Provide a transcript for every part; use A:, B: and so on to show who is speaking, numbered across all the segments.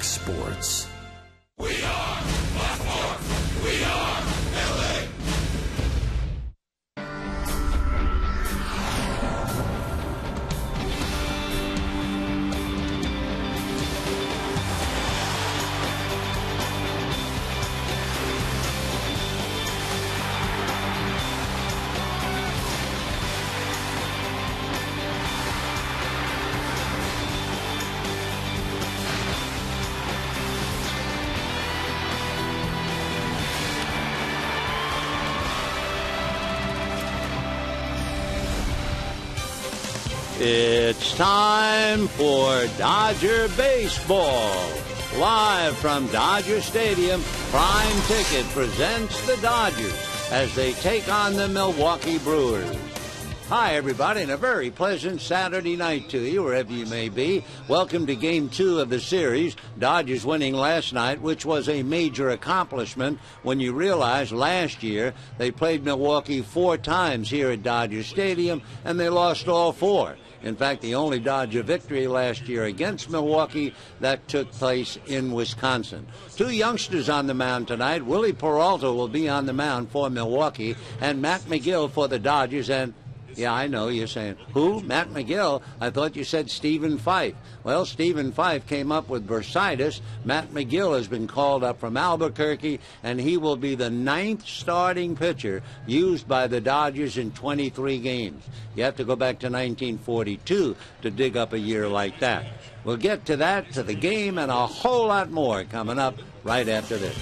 A: Fox Sports.
B: We are Blackmore. We
C: It's time for Dodger Baseball. Live from Dodger Stadium, Prime Ticket presents the Dodgers as they take on the Milwaukee Brewers. Hi, everybody, and a very pleasant Saturday night to you, wherever you may be. Welcome to Game Two of the series. Dodgers winning last night, which was a major accomplishment when you realize last year they played Milwaukee four times here at Dodger Stadium and they lost all four. In fact, the only Dodger victory last year against Milwaukee that took place in Wisconsin. Two youngsters on the mound tonight. Wily Peralta will be on the mound for Milwaukee, and Matt Magill for the Dodgers. And yeah, I know. You're saying, who? Matt Magill? I thought you said Stephen Fife. Well, Stephen Fife came up with bursitis. Matt Magill has been called up from Albuquerque, and he will be the ninth starting pitcher used by the Dodgers in 23 games. You have to go back to 1942 to dig up a year like that. We'll get to that, to the game, and a whole lot more coming up right after this.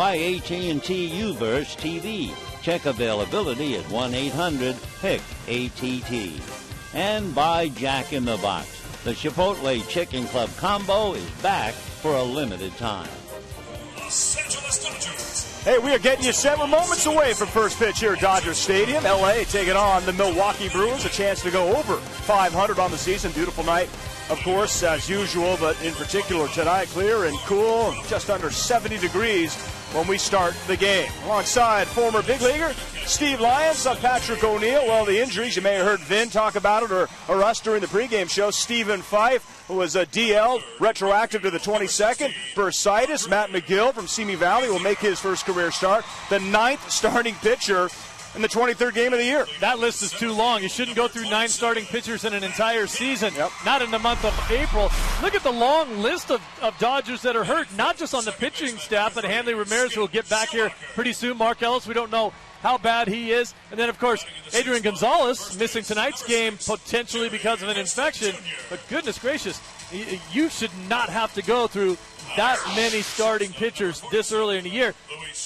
C: By AT&T Uverse TV. Check availability at 1-800-PIC-ATT. And by Jack in the Box. The Chipotle Chicken Club combo is back for a limited time.
A: Hey, we are getting you set. We're moments away from first pitch here at Dodger Stadium. LA taking on the Milwaukee Brewers. A chance to go over 500 on the season. Beautiful night, of course, as usual, but in particular tonight, clear and cool, just under 70 degrees when we start the game. Alongside former big leaguer Steve Lyons, I'm Patrick O'Neal. Well, the injuries, you may have heard Vin talk about it or, or us during the pregame show. Stephen Fife, who was a DL, retroactive to the 22nd. Bursitis, Matt Magill from Simi Valley will make his first career start. The ninth starting pitcher in the 23rd game of the year.
D: That list is too long. You shouldn't go through nine starting pitchers in an entire season,
A: Yep.
D: not in the month of April. Look at the long list of, of Dodgers that are hurt, not just on the pitching staff, but Hanley Ramirez will get back here pretty soon. Mark Ellis, we don't know how bad he is. And then, of course, Adrian Gonzalez missing tonight's game potentially because of an infection. But goodness gracious, you should not have to go through that many starting pitchers this early in the year.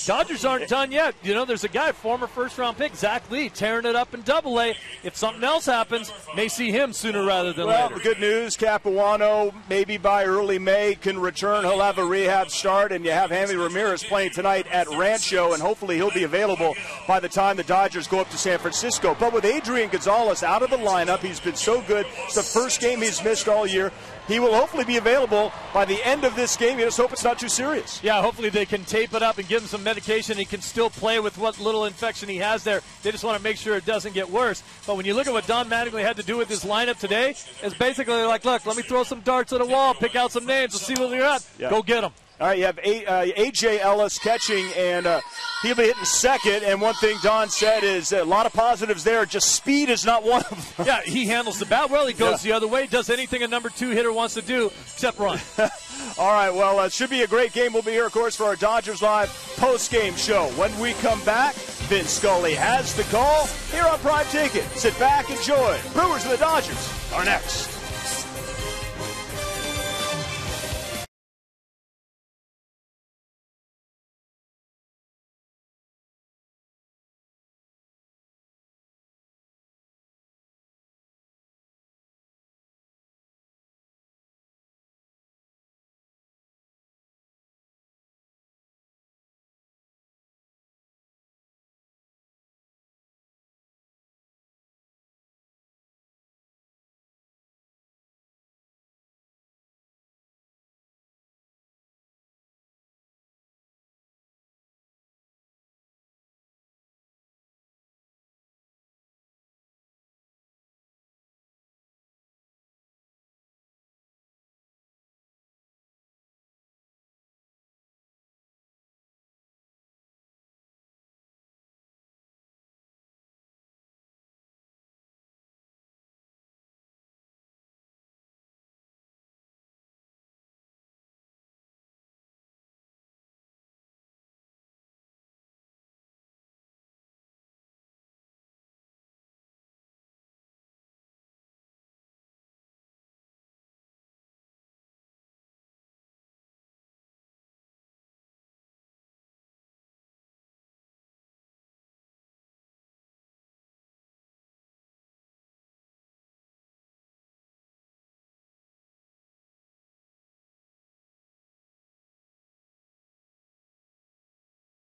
D: Dodgers aren't done yet. You know, there's a guy, former first round pick, Zach Lee, tearing it up in double A. If something else happens, may see him sooner rather than
A: Well,
D: later.
A: good news. Capuano, maybe by early May, can return. He'll have a rehab start, and you have Hanley Ramirez playing tonight at Rancho, and hopefully he'll be available by the time the Dodgers go up to San Francisco. But with Adrian Gonzalez out of the lineup, he's been so good. It's the first game he's missed all year. He will hopefully be available by the end of this game. You just hope it's not too serious.
D: Yeah, hopefully they can tape it up and give him some medication. He can still play with what little infection he has there. They just want to make sure it doesn't get worse. But when you look at what Don Mattingly had to do with his lineup today, it's basically like, look, let me throw some darts at a wall, pick out some names, let's see what we got.
A: Yeah.
D: Go get them.
A: All right, you have a, uh, AJ Ellis catching, and uh, he'll be hitting second. And one thing Don said is a lot of positives there. Just speed is not one of them.
D: Yeah, he handles the bat well. He goes
A: Yeah.
D: the other way, does anything a number two hitter wants to do except run.
A: All right, well, it should be a great game. We'll be here, of course, for our Dodgers Live post-game show. When we come back, Vin Scully has the call here on Prime Ticket. Sit back, enjoy. Brewers and the Dodgers are next.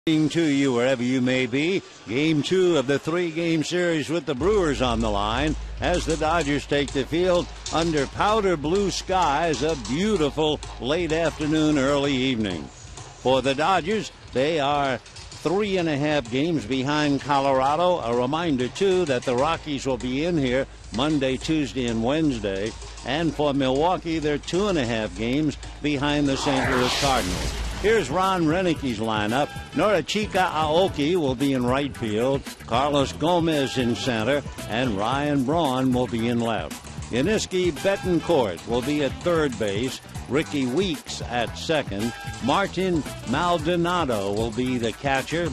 C: To you wherever you may be. Game two of the three game series with the Brewers on the line as the Dodgers take the field under powder blue skies, a beautiful late afternoon, early evening. For the Dodgers, they are three and a half games behind Colorado. A reminder, too, that the Rockies will be in here Monday, Tuesday, and Wednesday. And for Milwaukee, they're two and a half games behind the St. Louis Cardinals. Here's Ron Roenicke's lineup. Norichika Aoki will be in right field, Carlos Gomez in center, and Ryan Braun will be in left. Yuniesky Betancourt will be at third base, Rickie Weeks at second, Martin Maldonado will be the catcher,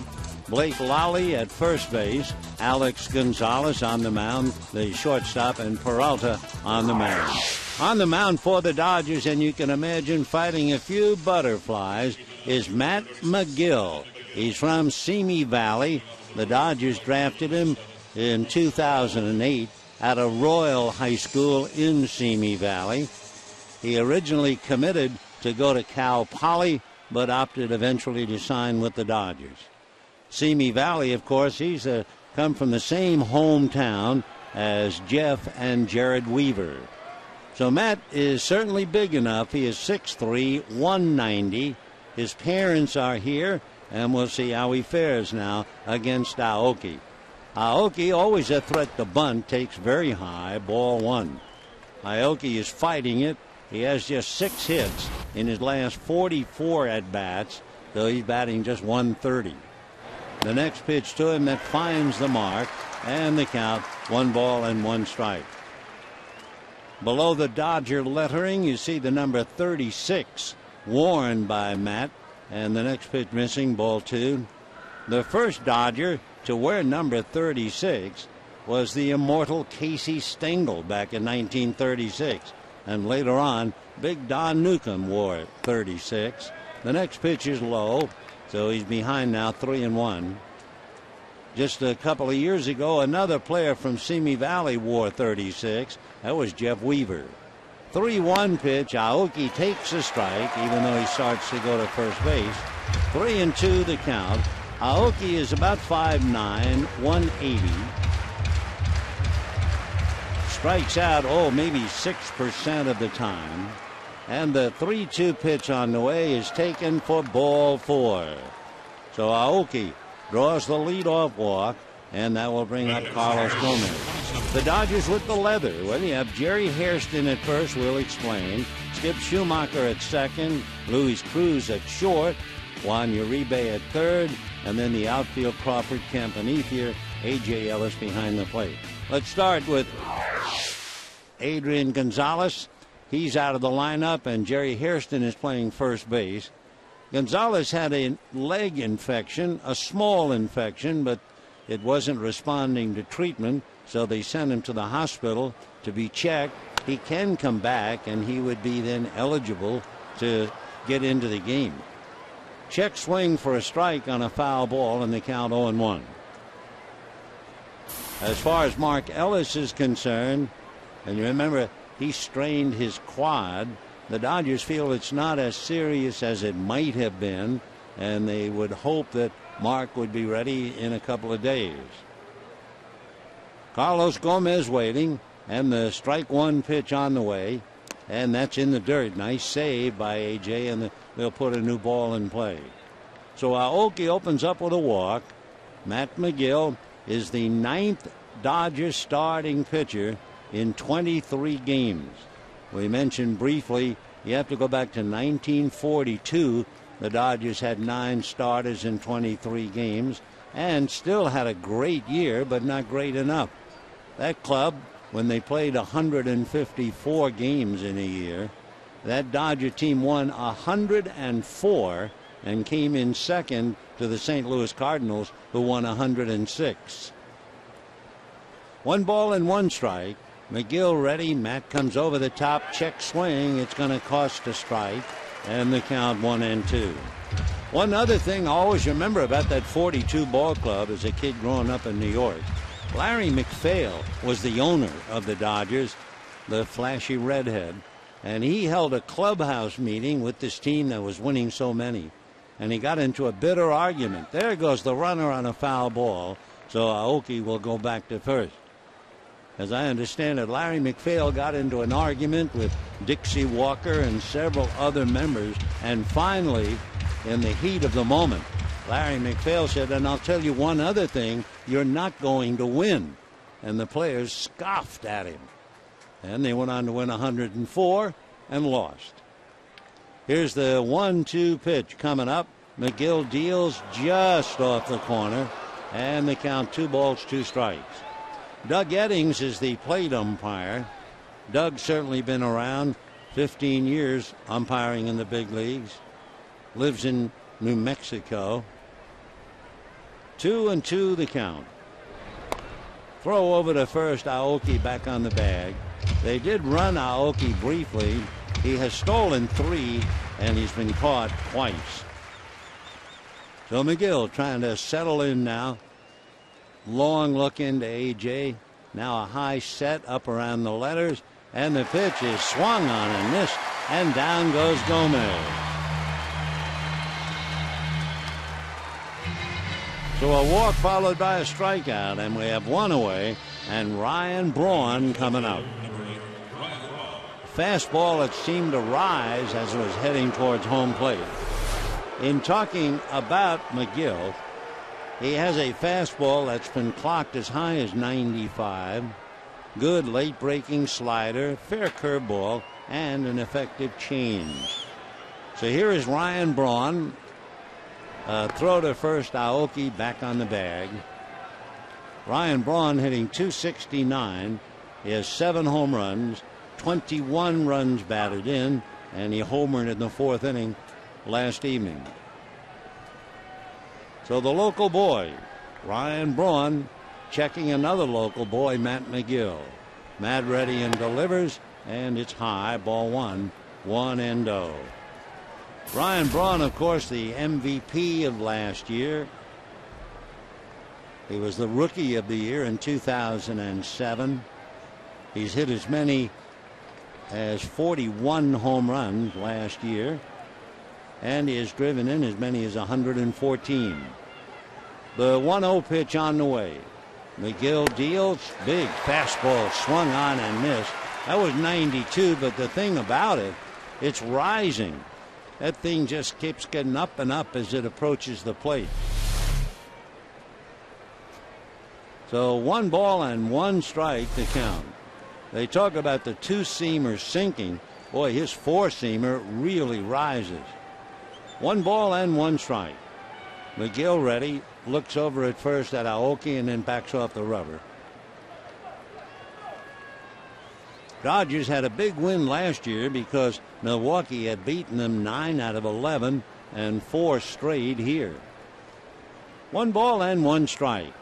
C: Blake Lalli at first base, Alex Gonzalez on the mound, the shortstop, and Peralta on the mound. On the mound for the Dodgers, and you can imagine fighting a few butterflies, is Matt Magill. He's from Simi Valley. The Dodgers drafted him in 2008 at a Royal High School in Simi Valley. He originally committed to go to Cal Poly, but opted eventually to sign with the Dodgers. Simi Valley, of course, he's a, come from the same hometown as Jeff and Jared Weaver. So Matt is certainly big enough. He is 6'3, 190. His parents are here, and we'll see how he fares now against Aoki. Aoki, always a threat to bunt, takes very high, ball one. Aoki is fighting it. He has just six hits in his last 44 at bats, though he's batting just 130. The next pitch to him that finds the mark, and the count one ball and one strike. Below the Dodger lettering, you see the number 36 worn by Matt, and the next pitch missing, ball two. The first Dodger to wear number 36 was the immortal Casey Stengel back in 1936. And later on, Big Don Newcombe wore 36. The next pitch is low, so he's behind now, three and one. Just a couple of years ago, another player from Simi Valley wore 36. That was Jeff Weaver. 3 1 pitch. Aoki takes a strike, even though he starts to go to first base. 3 and 2 the count. Aoki is about 5'9, 180. Strikes out, oh, maybe 6% of the time. And the 3 2 pitch on the way is taken for ball four. So Aoki draws the leadoff walk, and that will bring up Carlos Gomez. The Dodgers with the leather. Well, you have Jerry Hairston at first, we'll explain. Skip Schumaker at second, Luis Cruz at short, Juan Uribe at third, and then the outfield Crawford Kemp and Ethier, A.J. Ellis behind the plate. Let's start with Adrian Gonzalez. He's out of the lineup, and Jerry Hairston is playing first base. Gonzalez had a leg infection, a small infection, but it wasn't responding to treatment, so they sent him to the hospital to be checked. He can come back, and he would be then eligible to get into the game. Check swing for a strike on a foul ball, and the count 0 1. As far as Mark Ellis is concerned, and you remember he strained his quad, the Dodgers feel it's not as serious as it might have been, and they would hope that Mark would be ready in a couple of days. Carlos Gomez waiting, and the strike one pitch on the way, and that's in the dirt. Nice save by AJ, and they'll put a new ball in play. So Aoki opens up with a walk. Matt Magill is the ninth Dodgers starting pitcher in 23 games. We mentioned briefly you have to go back to 1942. The Dodgers had nine starters in 23 games and still had a great year, but not great enough. That club, when they played 154 games in a year, that Dodger team won 104 and came in second to the St. Louis Cardinals, who won 106. One ball and one strike. Magill ready. Matt comes over the top. Check swing. It's going to cost a strike. And the count one and two. One other thing I always remember about that 42 ball club as a kid growing up in New York. Larry MacPhail was the owner of the Dodgers, the flashy redhead. And he held a clubhouse meeting with this team that was winning so many. And he got into a bitter argument. There goes the runner on a foul ball. So Aoki will go back to first. As I understand it, Larry MacPhail got into an argument with Dixie Walker and several other members, and finally, in the heat of the moment, Larry MacPhail said, And I'll tell you one other thing you're not going to win. And the players scoffed at him. And they went on to win 104 and lost. Here's the 1 2 pitch coming up. Magill deals just off the corner, and the count two balls, two strikes. Doug Eddings is the plate umpire. Doug's certainly been around 15 years umpiring in the big leagues. Lives in New Mexico. Two and two the count. Throw over to first. Aoki back on the bag. They did run Aoki briefly. He has stolen three and he's been caught twice. So Magill trying to settle in now. Long look into AJ. Now a high set up around the letters, and the pitch is swung on and missed, and down goes Gomez. So a walk followed by a strikeout, and we have one away, and Ryan Braun coming out. A fastball that seemed to rise as it was heading towards home plate. In talking about Magill, he has a fastball that's been clocked as high as 95, good late breaking slider, fair curveball, and an effective change. So here is Ryan Braun. Uh, throw to first, Aoki back on the bag. Ryan Braun hitting 269. He has seven home runs, 21 runs batted in, and he homered in the fourth inning last evening. So the local boy, Ryan Braun, checking another local boy, Matt Magill. Matt ready and delivers, and it's high, ball one, one and oh. Ryan Braun, of course, the MVP of last year. He was the rookie of the year in 2007. He's hit as many as 41 home runs last year, and he has driven in as many as 114. The 1 0 pitch on the way. Magill deals, big fastball swung on and missed. That was 92, but the thing about it, it's rising. That thing just keeps getting up and up as it approaches the plate. So one ball and one strike to count. They talk about the two seamer sinking. Boy, his four seamer really rises. One ball and one strike. Magill ready, looks over at first at Aoki and then backs off the rubber. Dodgers had a big win last year because Milwaukee had beaten them 9 out of 11 and four straight here. One ball and one strike.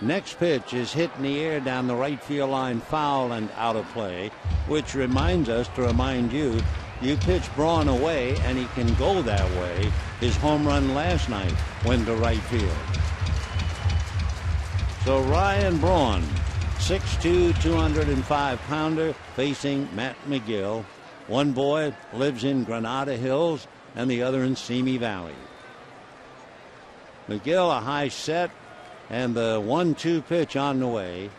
C: Next pitch is hit in the air down the right field line, foul and out of play, which reminds us to remind you you pitch Braun away and he can go that way. His home run last night went to right field. So Ryan Braun 6'2", 205 pounder facing Matt Magill. One boy lives in Granada Hills and the other in Simi Valley. Magill, a high set and the one two pitch on the way.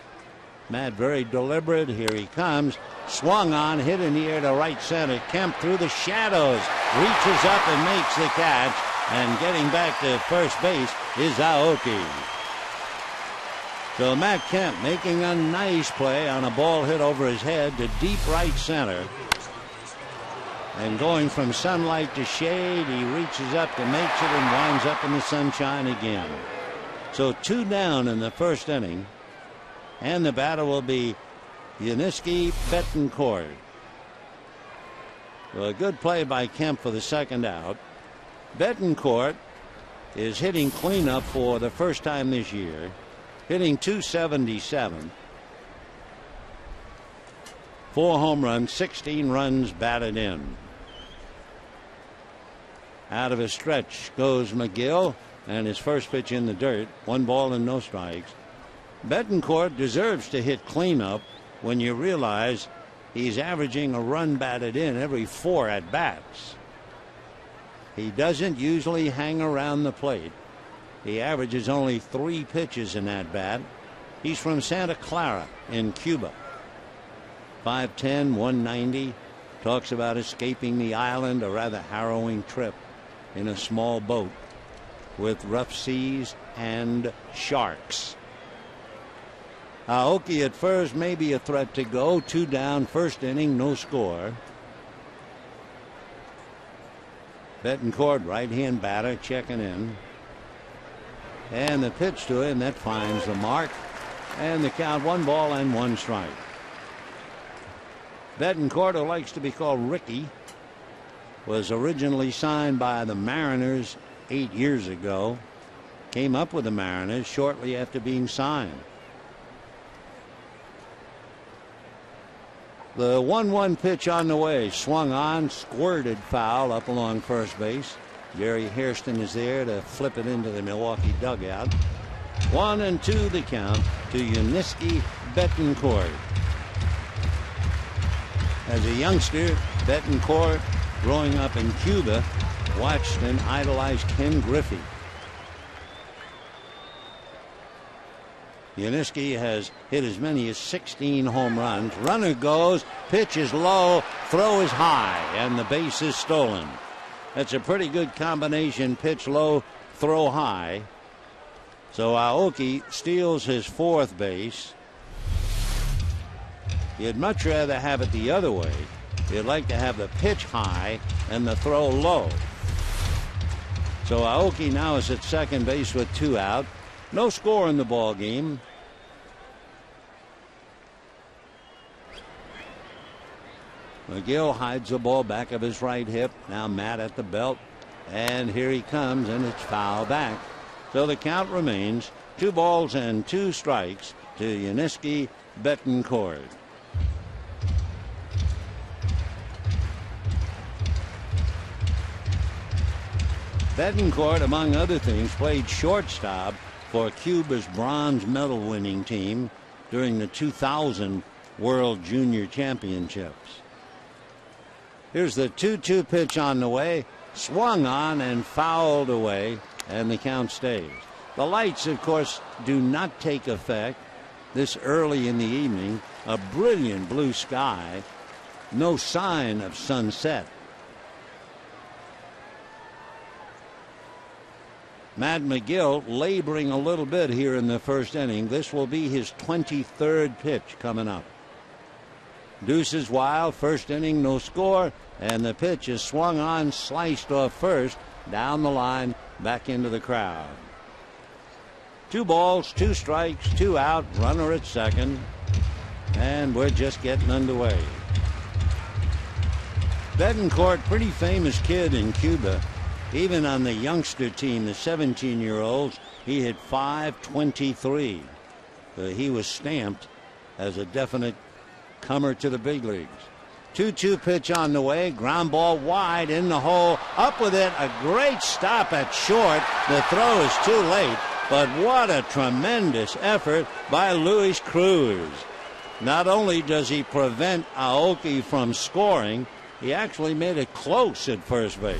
C: Matt very deliberate. Here he comes. Swung on, hit in the air to right center. Kemp through the shadows. Reaches up and makes the catch. And getting back to first base is Aoki. So Matt Kemp making a nice play on a ball hit over his head to deep right center. And going from sunlight to shade, he reaches up to makes it and winds up in the sunshine again. So two down in the first inning. And the batter will be Yuniesky Betancourt. Well, a good play by Kemp for the second out. Betancourt is hitting cleanup for the first time this year hitting 277. Four home runs, 16 runs batted in. Out of his stretch goes Magill, and his first pitch in the dirt. One ball and no strikes. Betancourt deserves to hit cleanup when you realize he's averaging a run batted in every four at bats. He doesn't usually hang around the plate. He averages only three pitches in that bat. He's from Santa Clara in Cuba. 5'10, 190. Talks about escaping the island, a rather harrowing trip in a small boat with rough seas and sharks. Uh, Aoki at first may be a threat to go. Two down, first inning, no score. Betancourt, right hand batter, checking in. And the pitch to him that finds the mark. And the count one ball and one strike. Betancourt, who likes to be called Ricky, was originally signed by the Mariners eight years ago. Came up with the Mariners shortly after being signed. The 1 1 pitch on the way, swung on, squirted foul up along first base. Gary Hairston is there to flip it into the Milwaukee dugout. One and two the count to Yuniesky Betancourt. As a youngster, Betancourt, growing up in Cuba, watched and idolized Ken Griffey. Yuniesky has hit as many as 16 home runs. Runner goes, pitch is low, throw is high, and the base is stolen. That's a pretty good combination pitch low, throw high. So Aoki steals his fourth base. You'd much rather have it the other way. You'd like to have the pitch high and the throw low. So Aoki now is at second base with two out. No score in the ball game. Magill hides the ball back of his right hip. Now Matt at the belt. And here he comes, and it's foul back. So the count remains two balls and two strikes to Yuniesky Betancourt. Betancourt, among other things, played shortstop for Cuba's bronze medal winning team during the 2000 World Junior Championships. Here's the 2 2 pitch on the way, swung on and fouled away, and the count stays. The lights, of course, do not take effect this early in the evening. A brilliant blue sky, no sign of sunset. Matt Magill laboring a little bit here in the first inning. This will be his 23rd pitch coming up. Deuces wild, first inning, no score, and the pitch is swung on, sliced off first, down the line, back into the crowd. Two balls, two strikes, two out, runner at second, and we're just getting underway. Betancourt, pretty famous kid in Cuba. Even on the youngster team, the 17 year olds, he hit 523. Uh, he was stamped as a definite comer to the big leagues. 2 2 pitch on the way. Ground ball wide in the hole. Up with it. A great stop at short. The throw is too late. But what a tremendous effort by Luis Cruz. Not only does he prevent Aoki from scoring, he actually made it close at first base.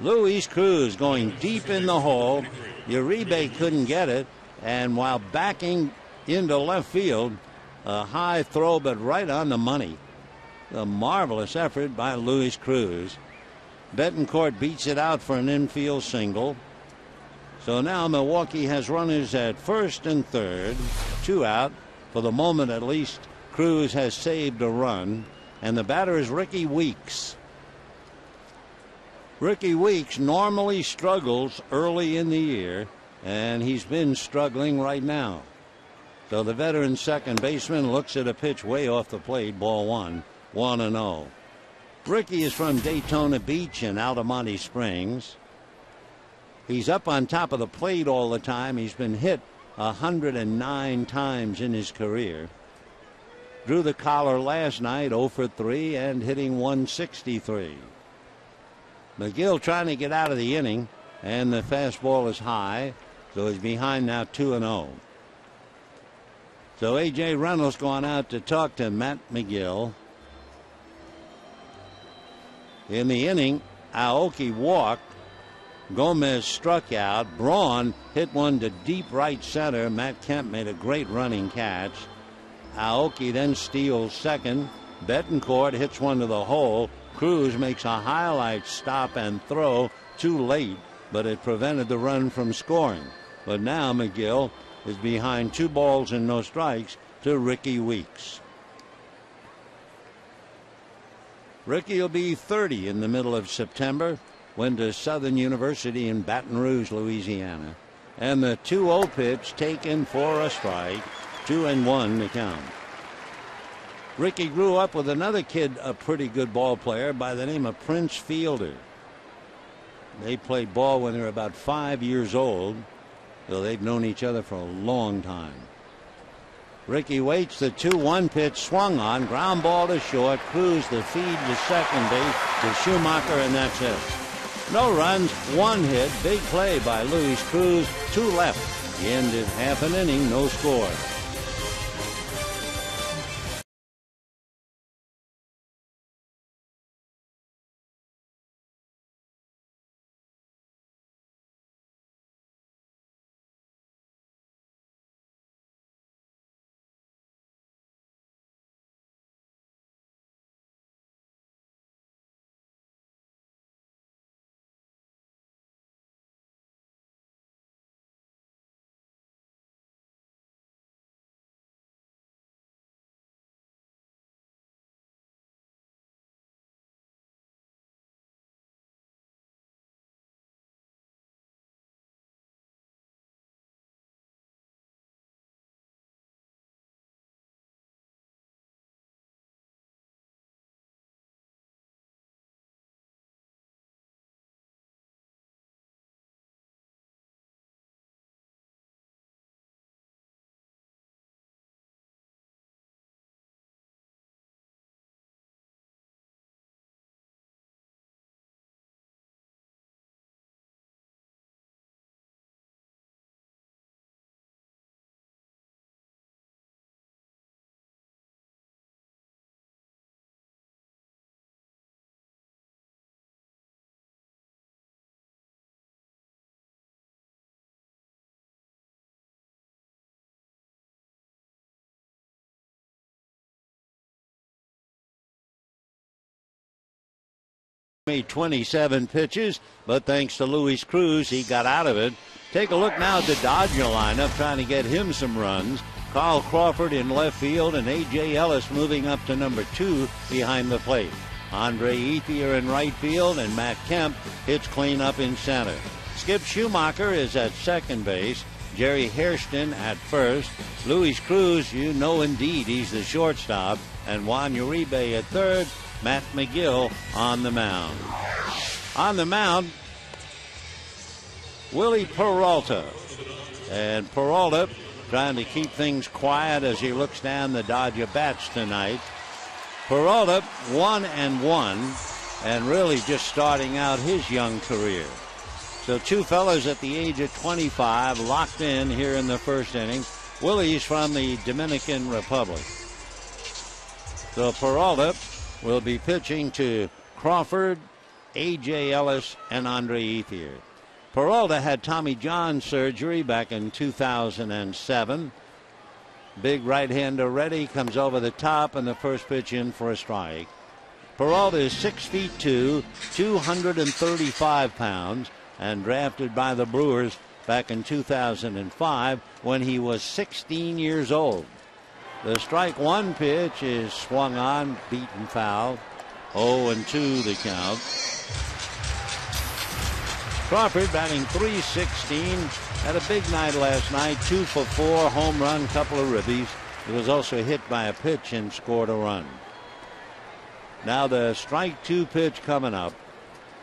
C: Luis Cruz going deep in the hole. Uribe couldn't get it, and while backing into left field, a high throw, but right on the money. A marvelous effort by Luis Cruz. Betancourt beats it out for an infield single. So now Milwaukee has runners at first and third, two out. For the moment, at least, Cruz has saved a run, and the batter is Rickie Weeks. Rickie Weeks normally struggles early in the year, and he's been struggling right now. So the veteran second baseman looks at a pitch way off the plate, ball one, 1 and 0. Rickie is from Daytona Beach in Altamonte Springs. He's up on top of the plate all the time. He's been hit 109 times in his career. Drew the collar last night 0 for 3 and hitting 163. Magill trying to get out of the inning, and the fastball is high, so he's behind now 2 and 0. So A.J. Reynolds going out to talk to Matt Magill. In the inning, Aoki walked. Gomez struck out. Braun hit one to deep right center. Matt Kemp made a great running catch. Aoki then steals second. Betancourt hits one to the hole. Cruz makes a highlight stop and throw too late, but it prevented the run from scoring. But now Magill is behind two balls and no strikes to Rickie Weeks. Rickie will be 30 in the middle of September. Went to Southern University in Baton Rouge, Louisiana. And the 2 0 pitch taken for a strike. 2 and 1 to count. Rickie grew up with another kid, a pretty good ball player by the name of Prince Fielder. They played ball when they were about five years old, so they've known each other for a long time. Rickie waits the 2 1 pitch swung on, ground ball to short, Cruz the feed to second base to Schumaker, and that's it. No runs, one hit, big play by Luis Cruz, two left. He ended half an inning, no score. Made 27 pitches, but thanks to Luis Cruz, he got out of it. Take a look now at the Dodger lineup, trying to get him some runs. Carl Crawford in left field and A.J. Ellis moving up to number two behind the plate. Andre Ethier in right field and Matt Kemp hits clean up in center. Skip Schumaker is at second base. Jerry Hairston at first. Luis Cruz, you know indeed he's the shortstop. And Juan Uribe at third. Matt Magill on the mound. On the mound, Wily Peralta. And Peralta trying to keep things quiet as he looks down the Dodger bats tonight. Peralta, one and one, and really just starting out his young career. So two fellas at the age of 25 locked in here in the first inning. Wily's from the Dominican Republic. So Peralta will be pitching to Crawford, A.J. Ellis, and Andre Ethier. Peralta had Tommy John surgery back in 2007. Big right hander ready, comes over the top, and the first pitch in for a strike. Peralta is six feet two, 235 pounds, and drafted by the Brewers back in 2005 when he was 16 years old. The strike one pitch is swung on, beaten foul. 0 and 2 the count. Crawford batting 316. Had a big night last night. Two for four, home run, couple of ribbies. He was also hit by a pitch and scored a run. Now the strike two pitch coming up.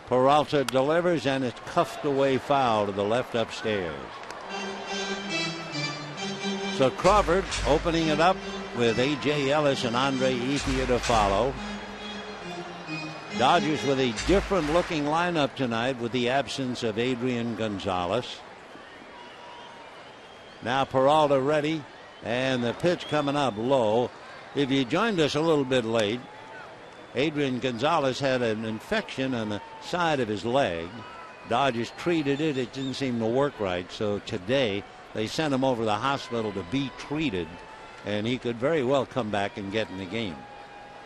C: Peralta delivers and it's cuffed away foul to the left upstairs. So Crawford opening it up with A.J. Ellis and Andre Ethier to follow. Dodgers with a different looking lineup tonight with the absence of Adrian Gonzalez. Now Peralta ready, and the pitch coming up low. If you joined us a little bit late, Adrian Gonzalez had an infection on the side of his leg. Dodgers treated it. It didn't seem to work right. So today they sent him over to the hospital to be treated, and he could very well come back and get in the game.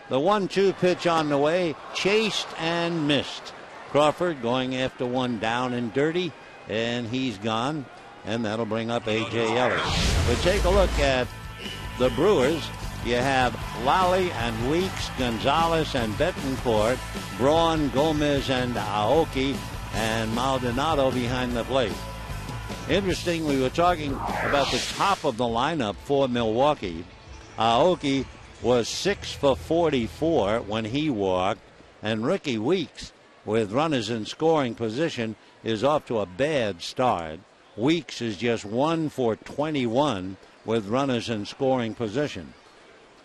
C: The one two pitch on the way, chased and missed. Crawford going after one down and dirty, and he's gone. And that'll bring up A.J. Ellis. But take a look at the Brewers. You have Lalli and Weeks, Gonzalez and Betancourt, Braun, Gomez, and Aoki, and Maldonado behind the plate. Interesting, we were talking about the top of the lineup for Milwaukee. Aoki was 6 for 44 when he walked, and Rickie Weeks, with runners in scoring position, is off to a bad start. Weeks is just 1 for 21 with runners in scoring position.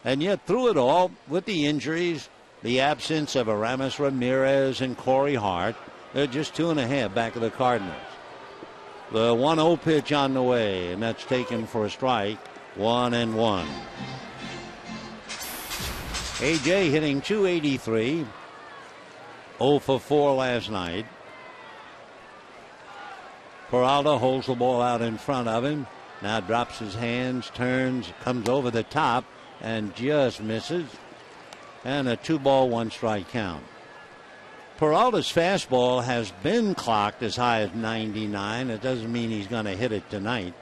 C: And yet, through it all, with the injuries, the absence of Aramis Ramirez and Corey Hart, they're just two and a half back of the Cardinals. The 1 0 pitch on the way, and that's taken for a strike. One and one. AJ hitting 283. 0 for 4 last night. Peralta holds the ball out in front of him. Now drops his hands, turns, comes over the top, and just misses. And a two ball, one strike count. Peralta's fastball has been clocked as high as 99. It doesn't mean he's going to hit it tonight.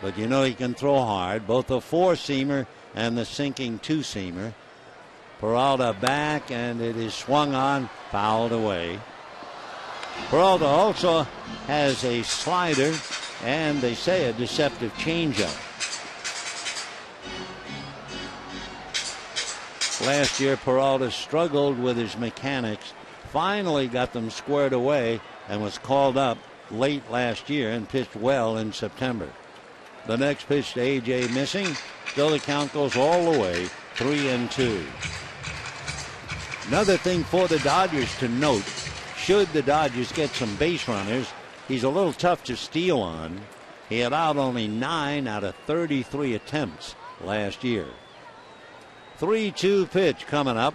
C: But you know he can throw hard, both the four seamer and the sinking two seamer. Peralta back, and it is swung on, fouled away. Peralta also has a slider and they say a deceptive changeup. Last year, Peralta struggled with his mechanics, finally got them squared away, and was called up late last year and pitched well in September. The next pitch to AJ missing. Still the count goes all the way, three and two. Another thing for the Dodgers to note, should the Dodgers get some base runners, he's a little tough to steal on. He allowed only nine out of 33 attempts last year. 3 2 pitch coming up,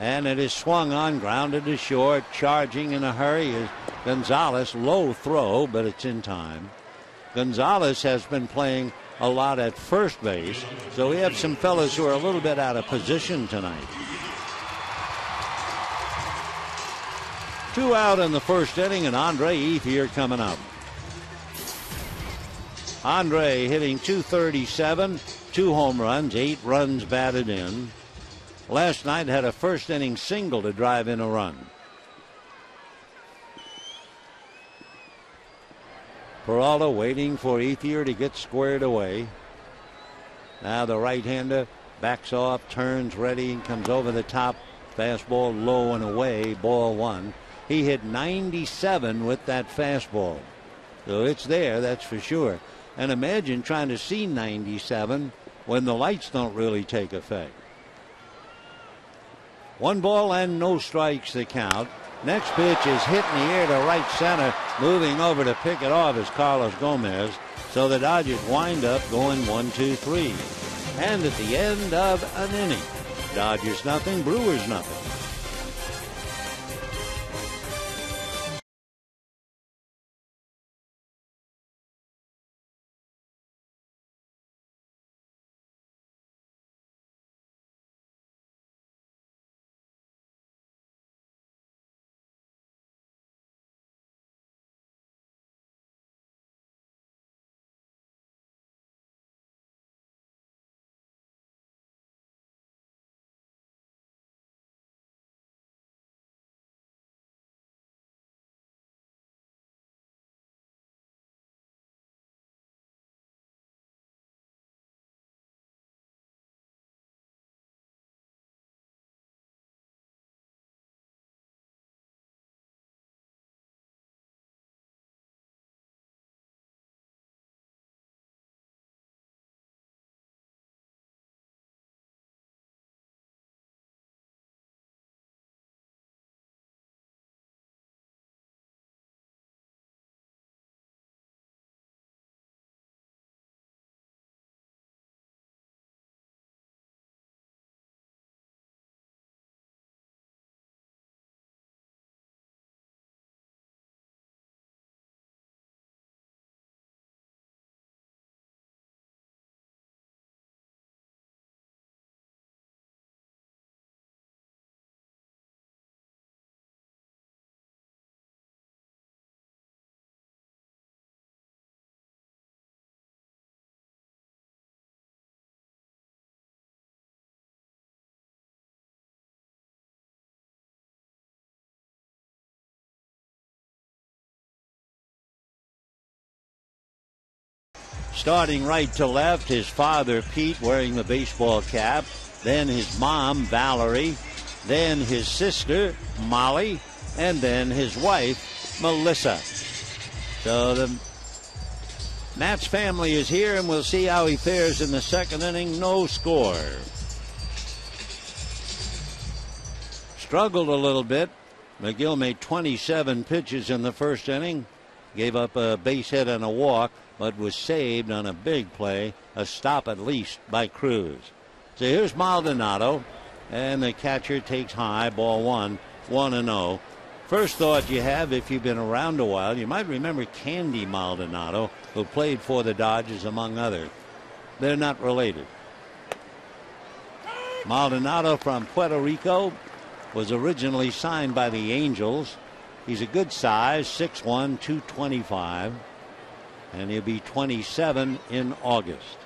C: and it is swung on, grounded to short, charging in a hurry is Gonzalez. Low throw, but it's in time. Gonzalez has been playing a lot at first base, so we have some fellas who are a little bit out of position tonight. Two out in the first inning, and Andre Ethier coming up. Andre hitting 237, two home runs, eight runs batted in. Last night had a first inning single to drive in a run. Peralta waiting for Ethier to get squared away. Now the right hander backs off, turns ready, and comes over the top. Fastball low and away, ball one. He hit 97 with that fastball. So it's there, that's for sure. And imagine trying to see 97 when the lights don't really take effect. One ball and no strikes the count. Next pitch is hit in the air to right center. Moving over to pick it off is Carlos Gomez. So the Dodgers wind up going one, two, three. And at the end of an inning, Dodgers nothing, Brewers nothing. Starting right to left, his father, Pete, wearing the baseball cap, then his mom, Valerie, then his sister, Molly, and then his wife, Melissa. So the Matt's family is here, and we'll see how he fares in the second inning. No score. Struggled a little bit. Magill made 27 pitches in the first inning, gave up a base hit and a walk but was saved on a big play, a stop at least by Cruz. So here's Maldonado, and the catcher takes high, ball one, 1 and 0. First thought you have if you've been around a while, you might remember Candy Maldonado, who played for the Dodgers among others. They're not related. Maldonado from Puerto Rico was originally signed by the Angels. He's a good size, 6'1, 225 and he'll be 27 in August.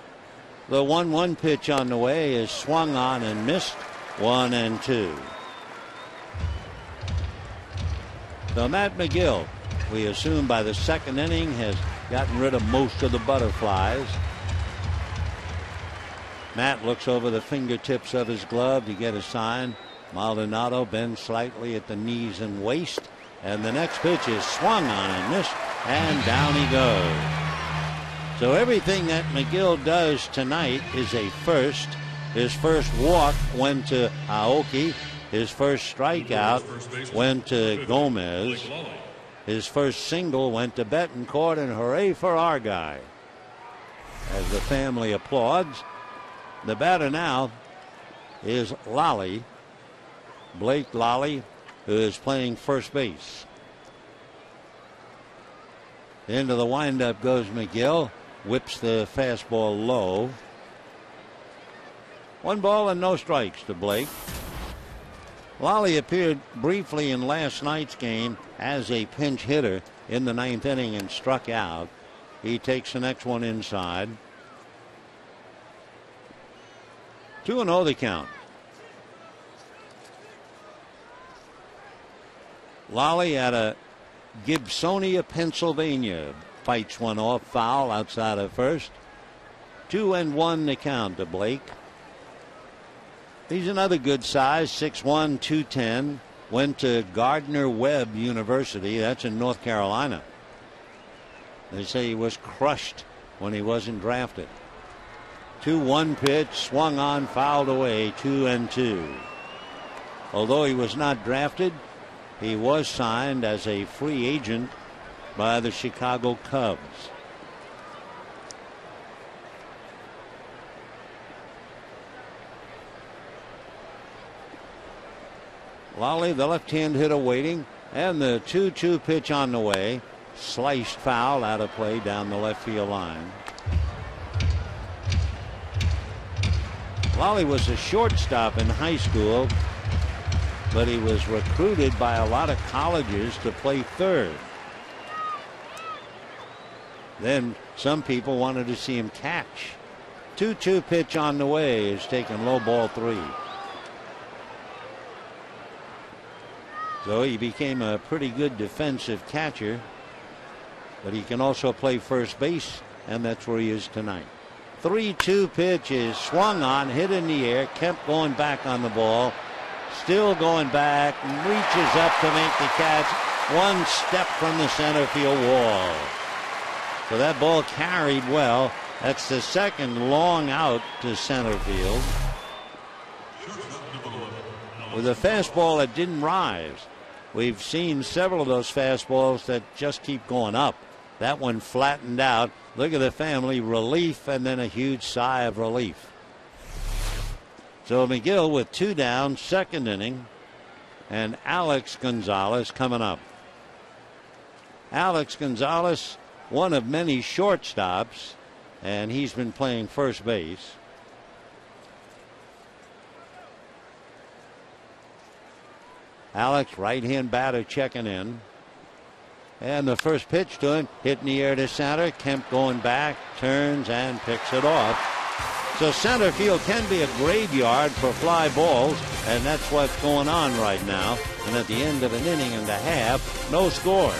C: The 1 1 pitch on the way is swung on and missed, 1 and 2. So Matt Magill, we assume by the second inning, has gotten rid of most of the butterflies. Matt looks over the fingertips of his glove to get a sign. Maldonado bends slightly at the knees and waist. And the next pitch is swung on and missed and down he goes. So everything that Magill does tonight is a first. His first walk went to Aoki. His first strikeout went to Gomez. His first single went to Betancourt, and hooray for our guy. As the family applauds, the batter now is Lalli, Blake Lalli, who is playing first base. Into the windup goes Magill. Whips the fastball low. One ball and no strikes to Blake. Lalli appeared briefly in last night's game as a pinch hitter in the ninth inning and struck out. He takes the next one inside. 2 0 the count. Lalli out of Gibsonia, Pennsylvania. Fights one off foul outside of first. Two and one the count to Blake. He's another good size, 6'1, 210. Went to Gardner Webb University. That's in North Carolina. They say he was crushed when he wasn't drafted. 2 1 pitch, swung on, fouled away, 2 and 2. Although he was not drafted, he was signed as a free agent by the Chicago Cubs. Lalli, the left hand hitter, waiting, and the 2 2 pitch on the way. Sliced foul out of play down the left field line. Lally was a shortstop in high school, but he was recruited by a lot of colleges to play third. Then some people wanted to see him catch. 2 2 pitch on the way is taking low ball three. So he became a pretty good defensive catcher, but he can also play first base, and that's where he is tonight. 3 2 pitch is swung on, hit in the air. Kemp going back on the ball. Still going back, reaches up to make the catch. One step from the center field wall. So that ball carried well. That's the second long out to center field. With a fastball that didn't rise. We've seen several of those fastballs that just keep going up. That one flattened out. Look at the family relief and then a huge sigh of relief. So Magill with two down, second inning, and Alex Gonzalez coming up. Alex Gonzalez, one of many shortstops, and he's been playing first base. Alex, right hand batter, checking in. And the first pitch to him, hit in the air to center. Kemp going back, turns and picks it off. So center field can be a graveyard for fly balls, and that's what's going on right now. And at the end of an inning and a half, no score.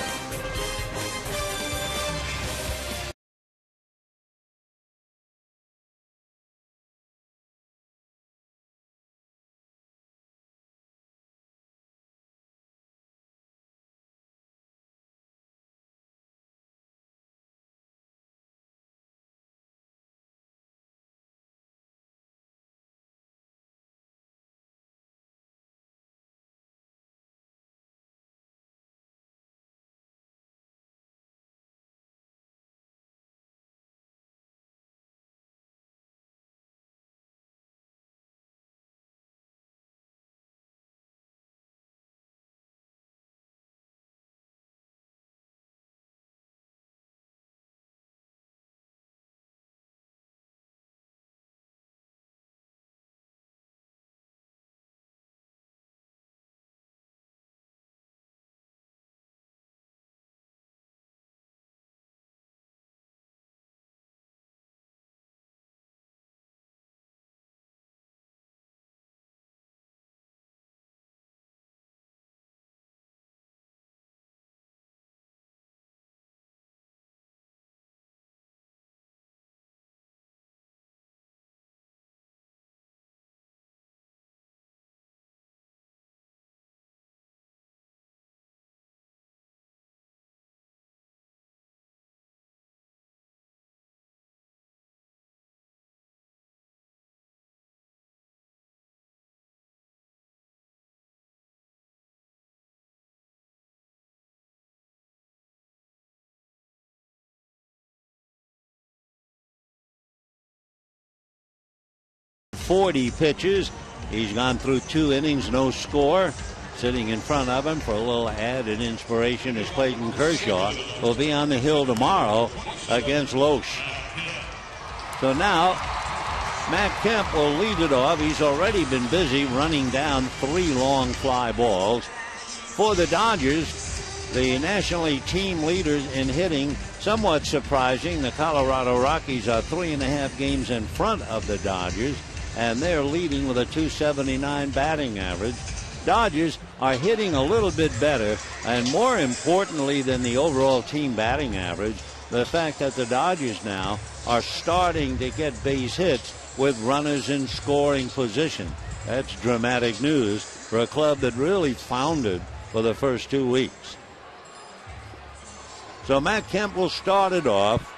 C: Forty pitches. He's gone through two innings, no score. Sitting in front of him for a little added inspiration is Clayton Kershaw. Will be on the hill tomorrow against Lohse. So now Matt Kemp will lead it off. He's already been busy running down three long fly balls. For the Dodgers, the National League team leaders in hitting, somewhat surprising. The Colorado Rockies are three and a half games in front of the Dodgers, and they're leading with a 279 batting average. Dodgers are hitting a little bit better, and more importantly than the overall team batting average, the fact that the Dodgers now are starting to get base hits with runners in scoring position. That's dramatic news for a club that really foundered for the first two weeks. So Matt Kemp will start it off.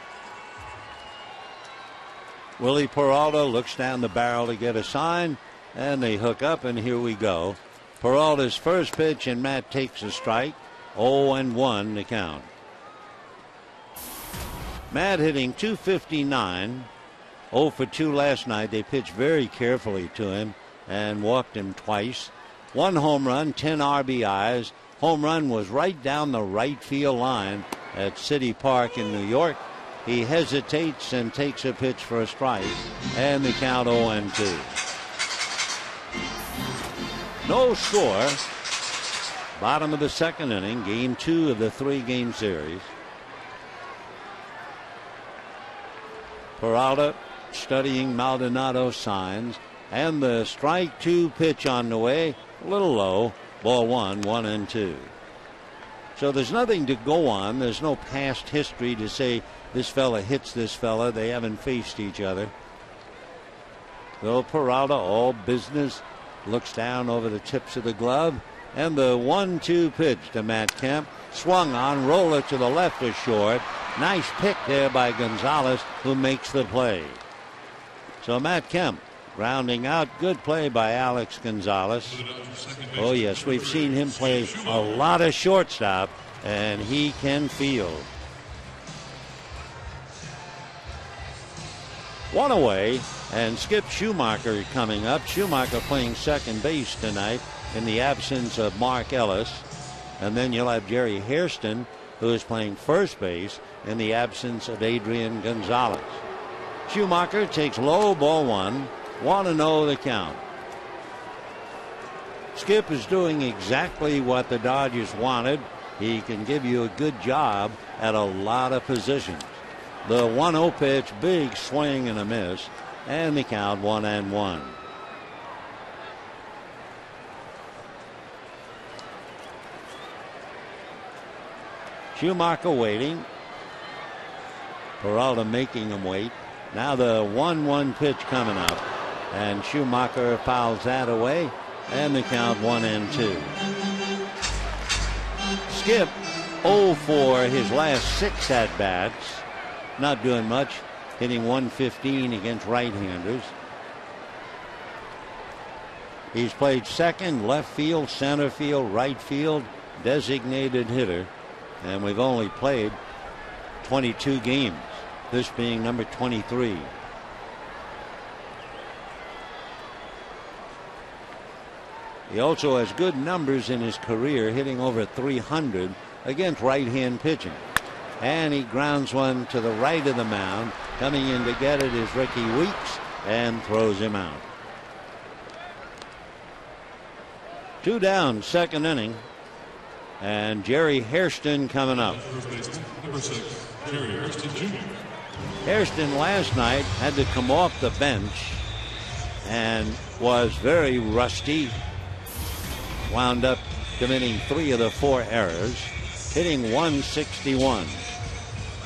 C: Wily Peralta looks down the barrel to get a sign, and they hook up, and here we go. Peralta's first pitch, and Matt takes a strike. 0 and 1 to count. Matt hitting 259. 0 for 2 last night. They pitched very carefully to him and walked him twice. One home run, 10 RBIs. Home run was right down the right field line at City Park in New York. He hesitates and takes a pitch for a strike, and the count 0 and 2. No score. Bottom of the second inning, game two of the three game series. Peralta studying Maldonado signs. And the strike two pitch on the way. A little low. Ball one, one and two. So there's nothing to go on. There's no past history to say this fella hits this fella. They haven't faced each other. So Peralta, all business, looks down over the tips of the glove. And the one two pitch to Matt Kemp. Swung on, roller to the left is short. Nice pick there by Gonzalez, who makes the play. So Matt Kemp rounding out. Good play by Alex Gonzalez. Oh, yes, we've seen him play a lot of shortstop, and he can field. One away, and Skip Schumaker coming up. Schumaker playing second base tonight in the absence of Mark Ellis. And then you'll have Jerry Hairston, who is playing first base in the absence of Adrian Gonzalez. Schumaker takes low ball one, 1 to 0 the count. Skip is doing exactly what the Dodgers wanted. He can give you a good job at a lot of positions. The 1 0 pitch, big swing and a miss, and the count 1 and 1. Schumaker waiting. Peralta making him wait. Now the 1 1 pitch coming up. And Schumaker fouls that away. And the count 1 and 2. Skip 0 for his last six at bats. Not doing much. Hitting 115 against right handers. He's played second, left field, center field, right field, designated hitter. And we've only played 22 games this being number 23. He also has good numbers in his career, hitting over 300 against right hand pitching. And he grounds one to the right of the mound. Coming in to get it is Rickie Weeks and throws him out. Two down, second inning. And Jerry Hairston coming up. Hairston last night had to come off the bench and was very rusty. Wound up committing three of the four errors, hitting 161.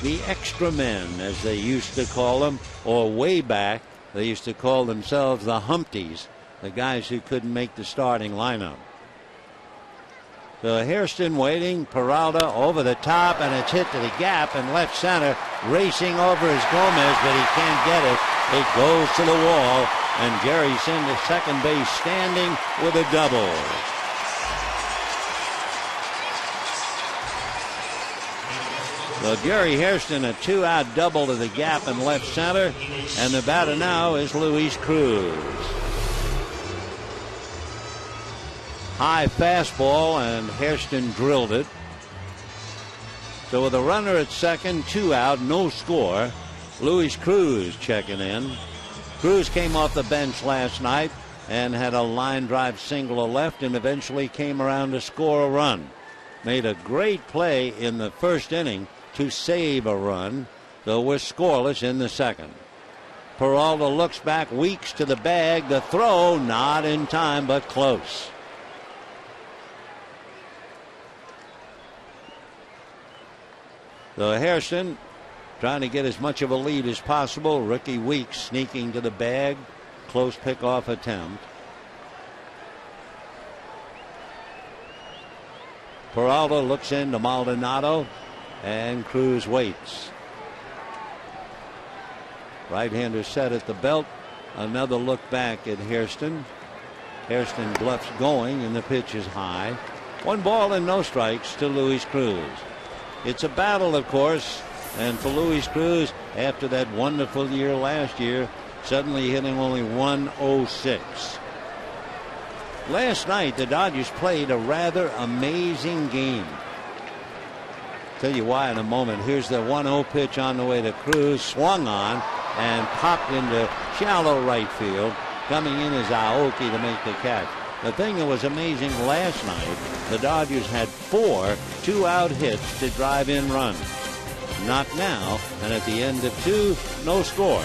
C: The extra men, as they used to call them, or way back, they used to call themselves the Humpties, the guys who couldn't make the starting lineup. So Hairston waiting. Peralta over the top, and it's hit to the gap in left center. Racing over is Gomez, but he can't get it. It goes to the wall, and Jerry Sin to second base standing with a double. So Jerry Hairston a two-out double to the gap in left center, and the batter now is Luis Cruz. high fastball, and Hairston drilled it. So with a runner at second, two out, no score. Luis Cruz checking in. Cruz came off the bench last night and had a line drive single to left and eventually came around to score a run. Made a great play in the first inning to save a run, though we're scoreless in the second. Peralta looks back, Weeks to the bag. The throw, not in time, but close. So Hairston trying to get as much of a lead as possible. Rickie Weeks sneaking to the bag. Close pickoff attempt. Peralta looks into Maldonado and Cruz waits. Right-hander set at the belt. Another look back at Hairston. Hairston bluffs going and the pitch is high. One ball and no strikes to Luis Cruz. It's a battle, of course, and for Luis Cruz, after that wonderful year last year, suddenly hitting only 106. Last night, the Dodgers played a rather amazing game. Tell you why in a moment. Here's the 1 0 pitch on the way to Cruz, swung on and popped into shallow right field. Coming in is Aoki to make the catch. The thing that was amazing last night, the Dodgers had four two out hits to drive in runs. Not now, and at the end of two, no score.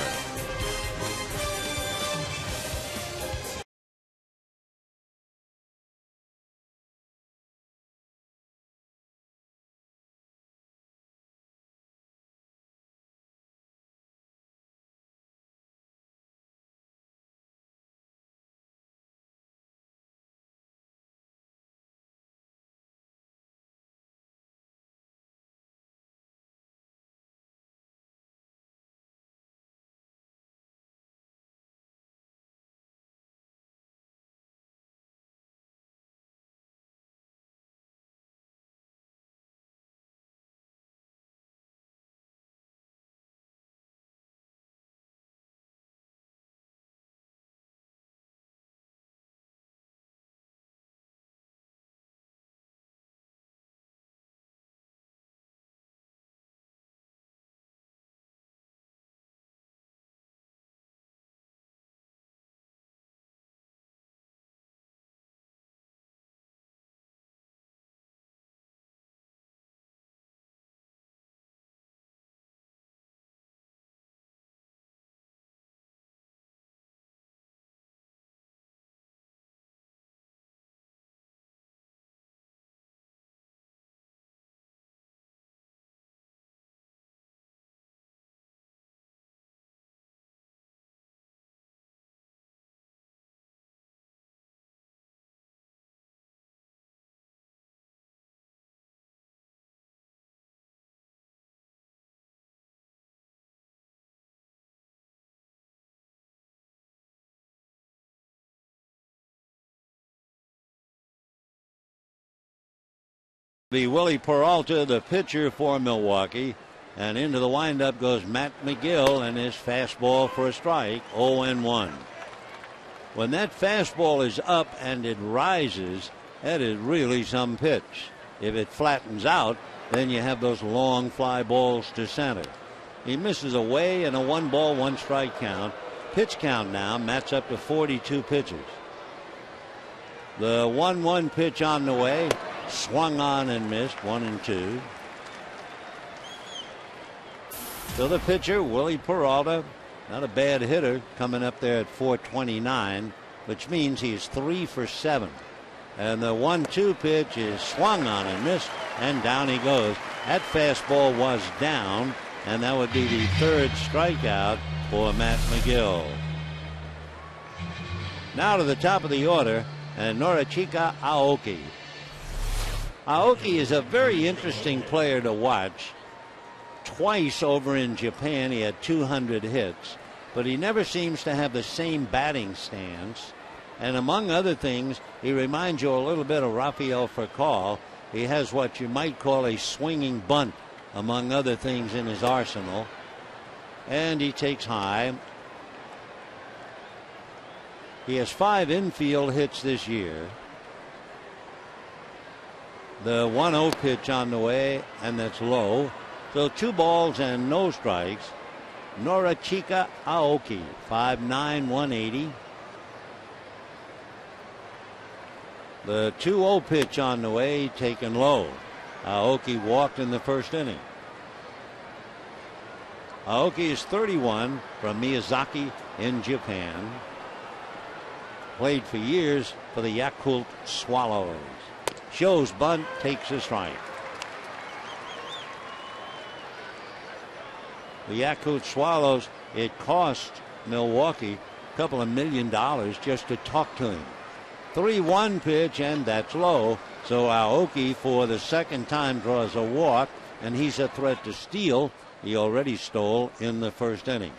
C: Be Wily Peralta, the pitcher for Milwaukee. And into the windup goes Matt Magill and his fastball for a strike, 0 1. When that fastball is up and it rises, that is really some pitch. If it flattens out, then you have those long fly balls to center. He misses away in a one ball, one strike count. Pitch count now, Matt's up to 42 pitches. The 1 1 pitch on the way swung on and missed one and two. So the pitcher, Wily Peralta, not a bad hitter, coming up there at 429, which means he's three for seven. And the one two pitch is swung on and missed, and down he goes. That fastball was down, and that would be the third strikeout for Matt Magill. Now to the top of the order, and Norichika Aoki. Aoki is a very interesting player to watch. Twice over in Japan, he had 200 hits, but he never seems to have the same batting stance. And among other things, he reminds you a little bit of Rafael Furcal. He has what you might call a swinging bunt, among other things, in his arsenal. And he takes high. He has five infield hits this year. The 1 0 pitch on the way, and that's low. So two balls and no strikes. Norichika Aoki, 5'9", 180. The 2-0 pitch on the way, taken low. Aoki walked in the first inning. Aoki is 31 from Miyazaki in Japan. Played for years for the Yakult Swallows. Shows bunt, takes a strike. The Yakult Swallows, it cost Milwaukee a couple of million dollars just to talk to him. 3 1 pitch, and that's low. So Aoki, for the second time, draws a walk, and he's a threat to steal. He already stole in the first inning.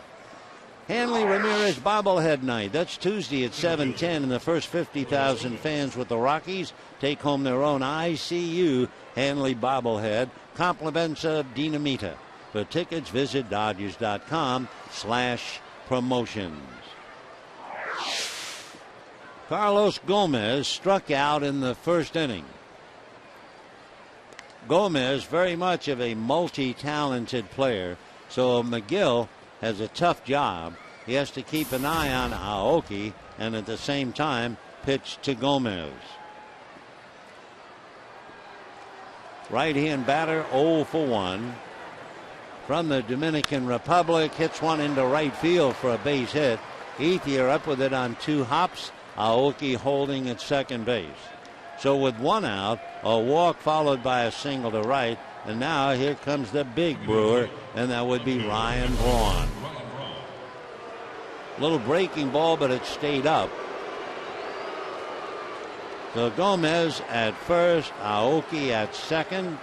C: Hanley Ramirez bobblehead night. That's Tuesday at 7:10, and the first 50,000 fans with the Rockies take home their own ICU Hanley bobblehead. Compliments of Dynamita. For tickets, visit Dodgers.com slash promotions. Carlos Gomez struck out in the first inning. Gomez, very much of a multi talented player, so Magill has a tough job. He has to keep an eye on Aoki and at the same time pitch to Gomez. Right hand batter 0 for 1. From the Dominican Republic, hits one into right field for a base hit. Ethier up with it on two hops. Aoki holding at second base. So with one out, a walk followed by a single to right, and now here comes the big Brewer, and that would be Ryan Braun. Little breaking ball, but it stayed up. So Gomez at first, Aoki at second,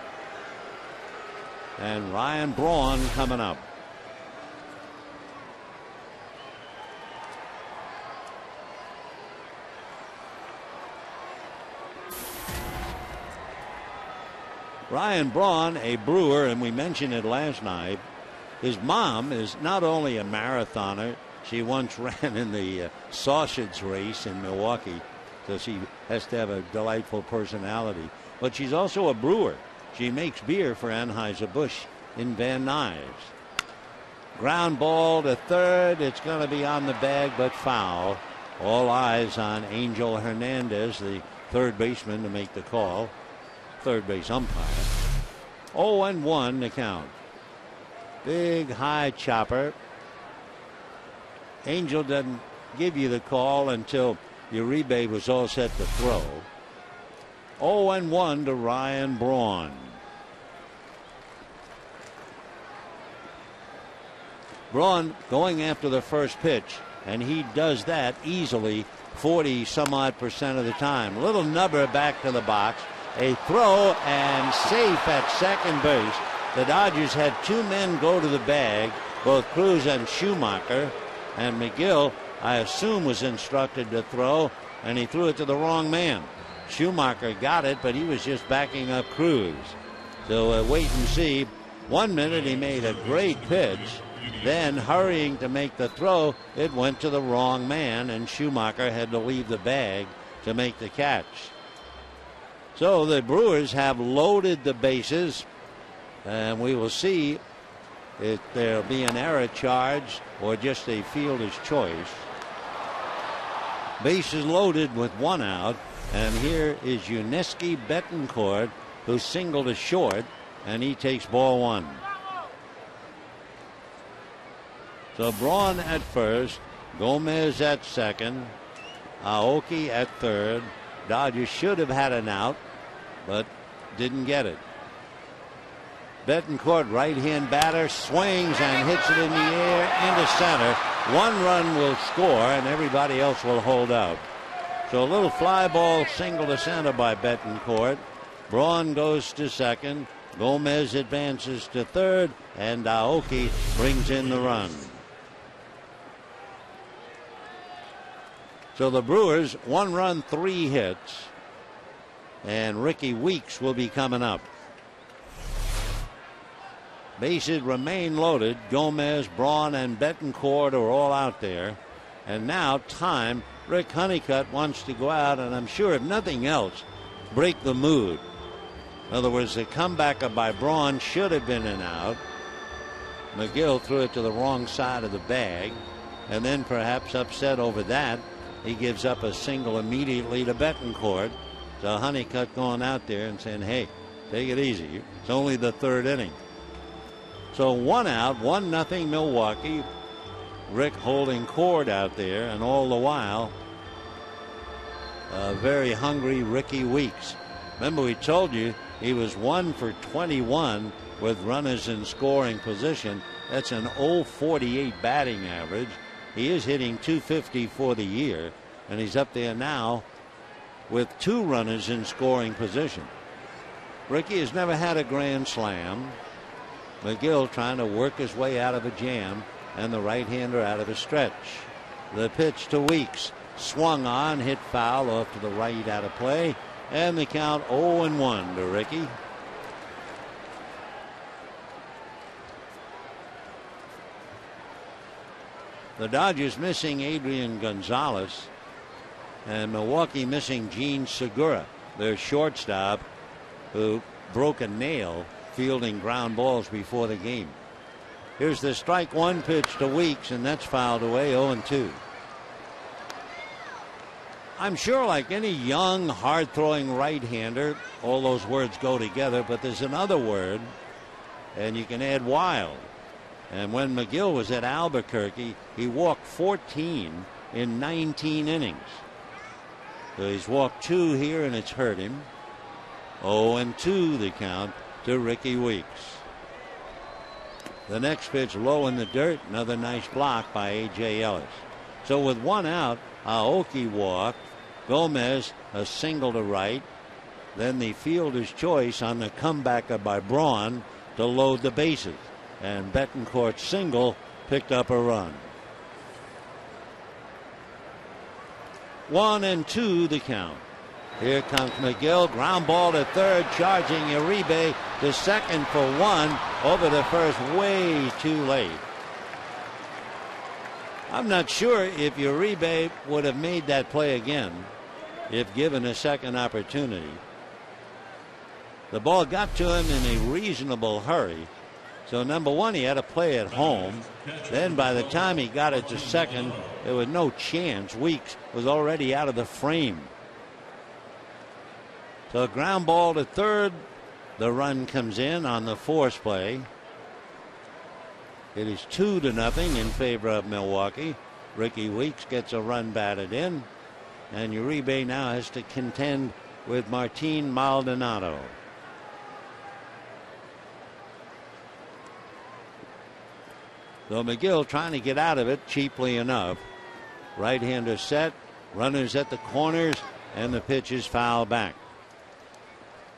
C: and Ryan Braun coming up. Ryan Braun, a brewer, and we mentioned it last night. His mom is not only a marathoner, she once ran in the uh, sausage race in Milwaukee, so she has to have a delightful personality. But she's also a brewer. She makes beer for Anheuser-Busch in Van Nuys. Ground ball to third. It's going to be on the bag, but foul. All eyes on Angel Hernandez, the third baseman, to make the call. Third base umpire. 0 and 1 to count. Big high chopper. Angel doesn't give you the call until Uribe was all set to throw. 0 and 1 to Ryan Braun. Braun going after the first pitch, and he does that easily 40 some odd percent of the time. Little nubber back to the box. A throw and safe at second base. The Dodgers had two men go to the bag, both Cruz and Schumaker, and Magill, I assume, was instructed to throw, and he threw it to the wrong man. Schumaker got it, but he was just backing up Cruz. So uh, wait and see. One minute he made a great pitch. Then, hurrying to make the throw, it went to the wrong man, and Schumaker had to leave the bag to make the catch. So the Brewers have loaded the bases, and we will see if there'll be an error charge or just a fielder's choice. Bases loaded with one out, and here is Yuniesky Betancourt, who singled a short, and he takes ball one. So Braun at first, Gomez at second, Aoki at third. Dodgers should have had an out, but didn't get it. Betancourt, right hand batter, swings and hits it in the air into center. One run will score, and everybody else will hold out. So a little fly ball single to center by Betancourt. Braun goes to second. Gomez advances to third, and Aoki brings in the run. So the Brewers, one run, three hits. And Rickie Weeks will be coming up. Bases remain loaded. Gomez, Braun, and Betancourt are all out there. And now, time. Rick Honeycutt wants to go out, and I'm sure, if nothing else, break the mood. In other words, the comeback by Braun should have been an out. Magill threw it to the wrong side of the bag, and then perhaps upset over that, he gives up a single immediately to Betancourt. So Honeycutt going out there and saying, hey, take it easy. It's only the third inning. So one out, one nothing Milwaukee. Rick Honeycutt out there, and all the while, a very hungry Rickie Weeks. Remember, we told you he was one for 21 with runners in scoring position. That's an 048 batting average. He is hitting 250 for the year, and he's up there now with two runners in scoring position. Rickie has never had a grand slam. Magill trying to work his way out of a jam and the right hander out of a stretch. The pitch to Weeks swung on, hit foul off to the right out of play, and the count 0 and 1 to Rickie. The Dodgers missing Adrian Gonzalez and Milwaukee missing Jean Segura, their shortstop, who broke a nail fielding ground balls before the game. Here's the strike one pitch to Weeks, and that's fouled away 0 2. I'm sure, like any young, hard throwing right hander, all those words go together, but there's another word, and you can add wild. And when Magill was at Albuquerque, he walked 14 in 19 innings. So he's walked two here, and it's hurt him. 0 and 2 the count to Rickie Weeks. The next pitch low in the dirt, another nice block by A.J. Ellis. So with one out, Aoki walked, Gomez a single to right, then the fielder's choice on the comebacker by Braun to load the bases. And Betancourt's single picked up a run. One and two the count. Here comes Magill. Ground ball to third, charging Uribe to second for one. Over the first, way too late. I'm not sure if Uribe would have made that play again if given a second opportunity. The ball got to him in a reasonable hurry. So, number one, he had to play at home. Then, by the time he got it to second, there was no chance. Weeks was already out of the frame. So, ground ball to third. The run comes in on the force play. It is two to nothing in favor of Milwaukee. Rickie Weeks gets a run batted in, and Uribe now has to contend with Martin Maldonado. So Magill trying to get out of it cheaply enough. Right hander set, runners at the corners, and the pitch is foul back.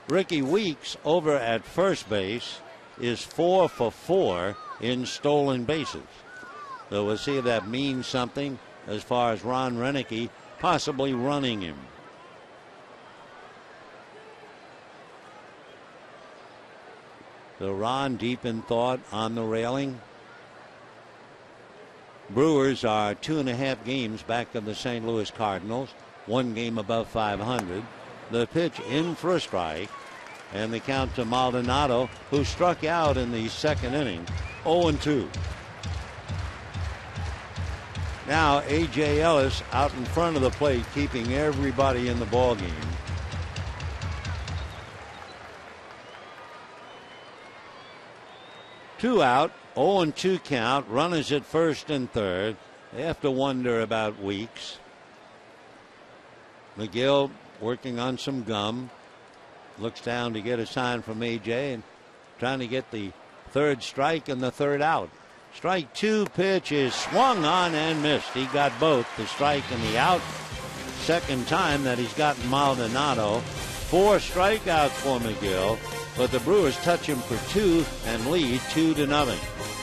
C: Rickie Weeks over at first base is four for four in stolen bases. So we'll see if that means something as far as Ron Roenicke possibly running him. So Ron deep in thought on the railing. Brewers are two and a half games back of the St. Louis Cardinals, one game above 500. The pitch in for a strike, and the count to Maldonado, who struck out in the second inning, 0 2. Now A.J. Ellis out in front of the plate, keeping everybody in the ball Two out, 0 2 count, runners at first and third. They have to wonder about Weeks. Magill working on some gum. Looks down to get a sign from AJ and trying to get the third strike and the third out. Strike two pitch is swung on and missed. He got both the strike and the out. Second time that he's gotten Maldonado. Four strikeouts for Magill, but the Brewers touch him for two and lead two to nothing.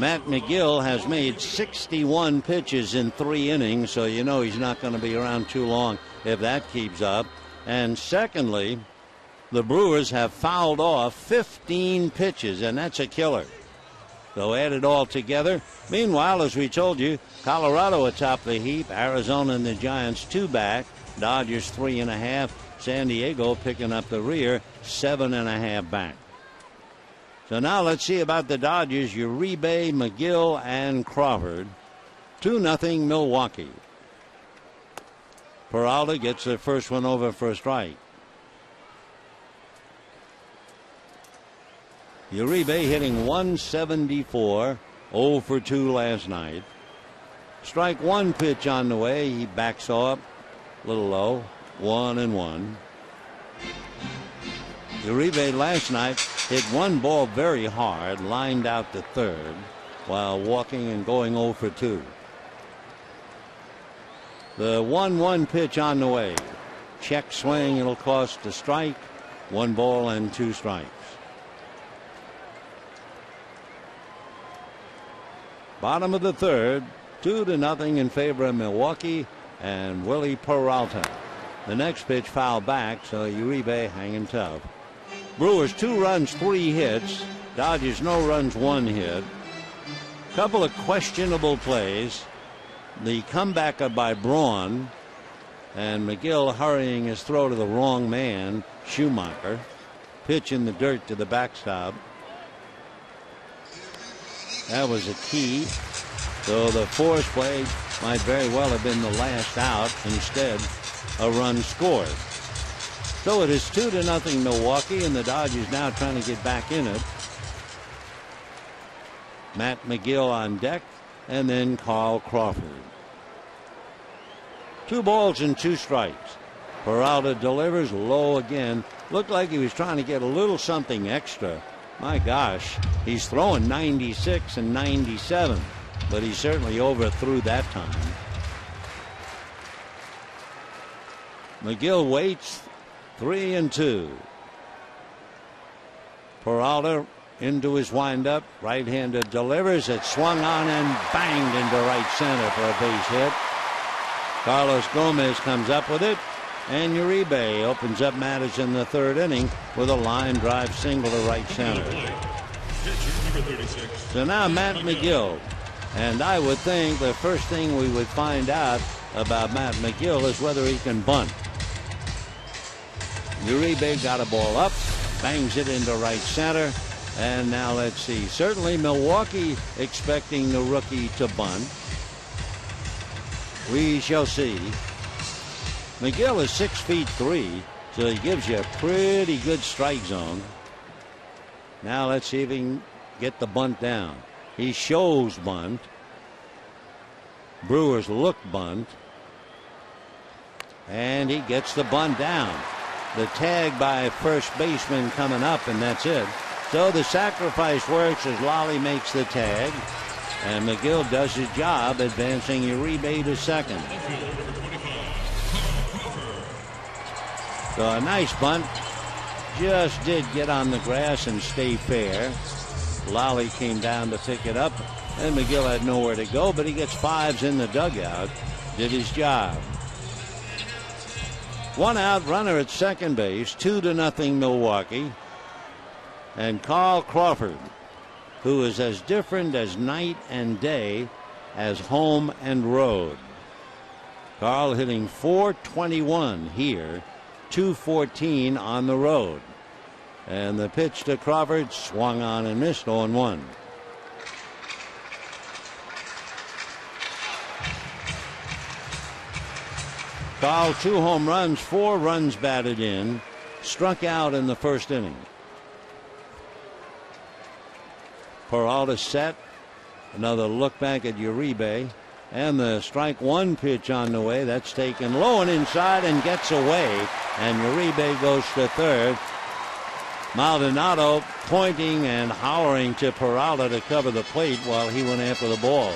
C: Matt Magill has made 61 pitches in three innings, so you know he's not going to be around too long if that keeps up. And secondly, the Brewers have fouled off 15 pitches, and that's a killer. So add it all together. Meanwhile, as we told you, Colorado atop the heap, Arizona and the Giants two back, Dodgers three and a half, San Diego picking up the rear, seven and a half back. So now let's see about the Dodgers. Uribe, Magill, and Crawford. 2 nothing Milwaukee. Peralta gets the first one over for a strike. Uribe hitting 174, 0 for 2 last night. Strike one pitch on the way. He backs off, a little low, one and one. Uribe last night hit one ball very hard, lined out to third, while walking and going 0 for 2. The 1 1 pitch on the way. Check swing, it'll cost a strike. One ball and two strikes. Bottom of the third, two to nothing in favor of Milwaukee and Wily Peralta. The next pitch foul back, so Uribe hanging tough. Brewers two runs, three hits. Dodgers no runs, one hit. Couple of questionable plays. The comeback by Braun and Magill hurrying his throw to the wrong man, Schumaker. Pitch in the dirt to the backstop. That was a key. So the fourth play might very well have been the last out. Instead, a run scored. So it is two to nothing Milwaukee, and the Dodgers now trying to get back in it. Matt Magill on deck, and then Carl Crawford. Two balls and two strikes. Peralta delivers low again. Looked like he was trying to get a little something extra. My gosh, he's throwing 96 and 97, but he certainly overthrew that time. Magill waits, Three and two. Peralta into his windup. Right handed delivers. It swung on and banged into right center for a base hit. Carlos Gomez comes up with it. And Uribe opens up matters in the third inning with a line drive single to right center. So now Matt Magill. And I would think the first thing we would find out about Matt Magill is whether he can bunt. Uribe got a ball up, bangs it into right center. And now let's see. Certainly Milwaukee expecting the rookie to bunt. We shall see. Magill is six feet three, so he gives you a pretty good strike zone. Now let's see if he can get the bunt down. He shows bunt. Brewers look bunt. And he gets the bunt down the tag by first baseman coming up, and that's it. So the sacrifice works as Lalli makes the tag, and Magill does his job, advancing Uribe to second. So a nice bunt. Just did get on the grass and stay fair. Lalli came down to pick it up, and Magill had nowhere to go, but he gets fives in the dugout. Did his job. One out runner at second base, two to nothing Milwaukee. And Carl Crawford, who is as different as night and day as home and road. Carl hitting 421 here, 214 on the road. And the pitch to Crawford swung on and missed on 1. Carl, two home runs, four runs batted in, struck out in the first inning. Peralta set. Another look back at Uribe. And the strike one pitch on the way. That's taken low and inside and gets away. And Uribe goes to third. Maldonado pointing and hollering to Peralta to cover the plate while he went after the ball.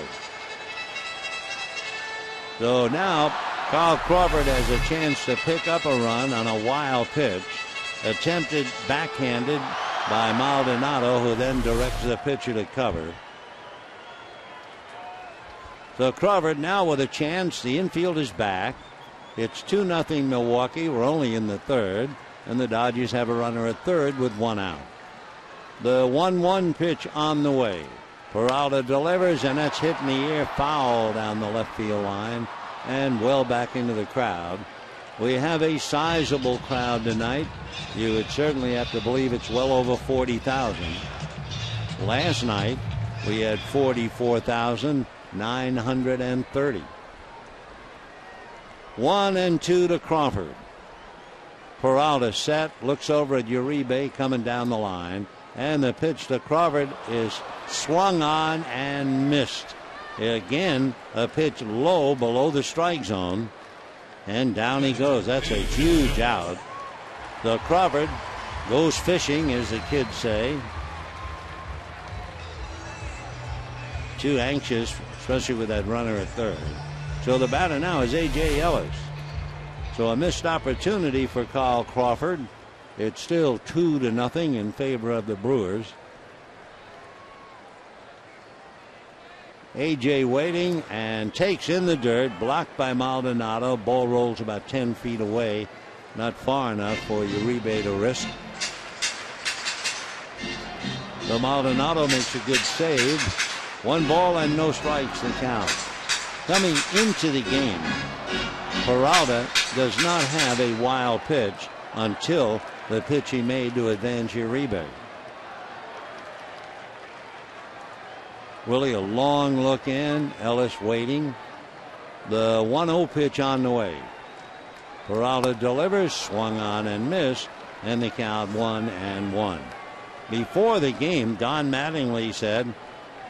C: So now Carl Crawford has a chance to pick up a run on a wild pitch. Attempted backhanded by Maldonado, who then directs the pitcher to cover. So Crawford now with a chance. The infield is back. It's 2 0 Milwaukee. We're only in the third. And the Dodgers have a runner at third with one out. The 1 1 pitch on the way. Peralta delivers, and that's hit in the air, foul down the left field line, and well back into the crowd. We have a sizable crowd tonight. You would certainly have to believe it's well over 40,000. Last night, we had 44,930. One and two to Crawford. Peralta set, looks over at Uribe coming down the line, and the pitch to Crawford is swung on and missed. Again, a pitch low below the strike zone, and down he goes. That's a huge out. The Crawford goes fishing, as the kids say. Too anxious, especially with that runner at third. So the batter now is A.J. Ellis. So a missed opportunity for Carl Crawford. It's still two to nothing in favor of the Brewers. AJ waiting and takes in the dirt, blocked by Maldonado. Ball rolls about 10 feet away, not far enough for Uribe to risk. So Maldonado makes a good save. One ball and no strikes the count. Coming into the game, Peralta does not have a wild pitch until the pitch he made to advance Uribe. Wily, a long look in. Ellis waiting. The 1 0 pitch on the way. Peralta delivers, swung on and missed, and the count one and one. Before the game, Don Mattingly said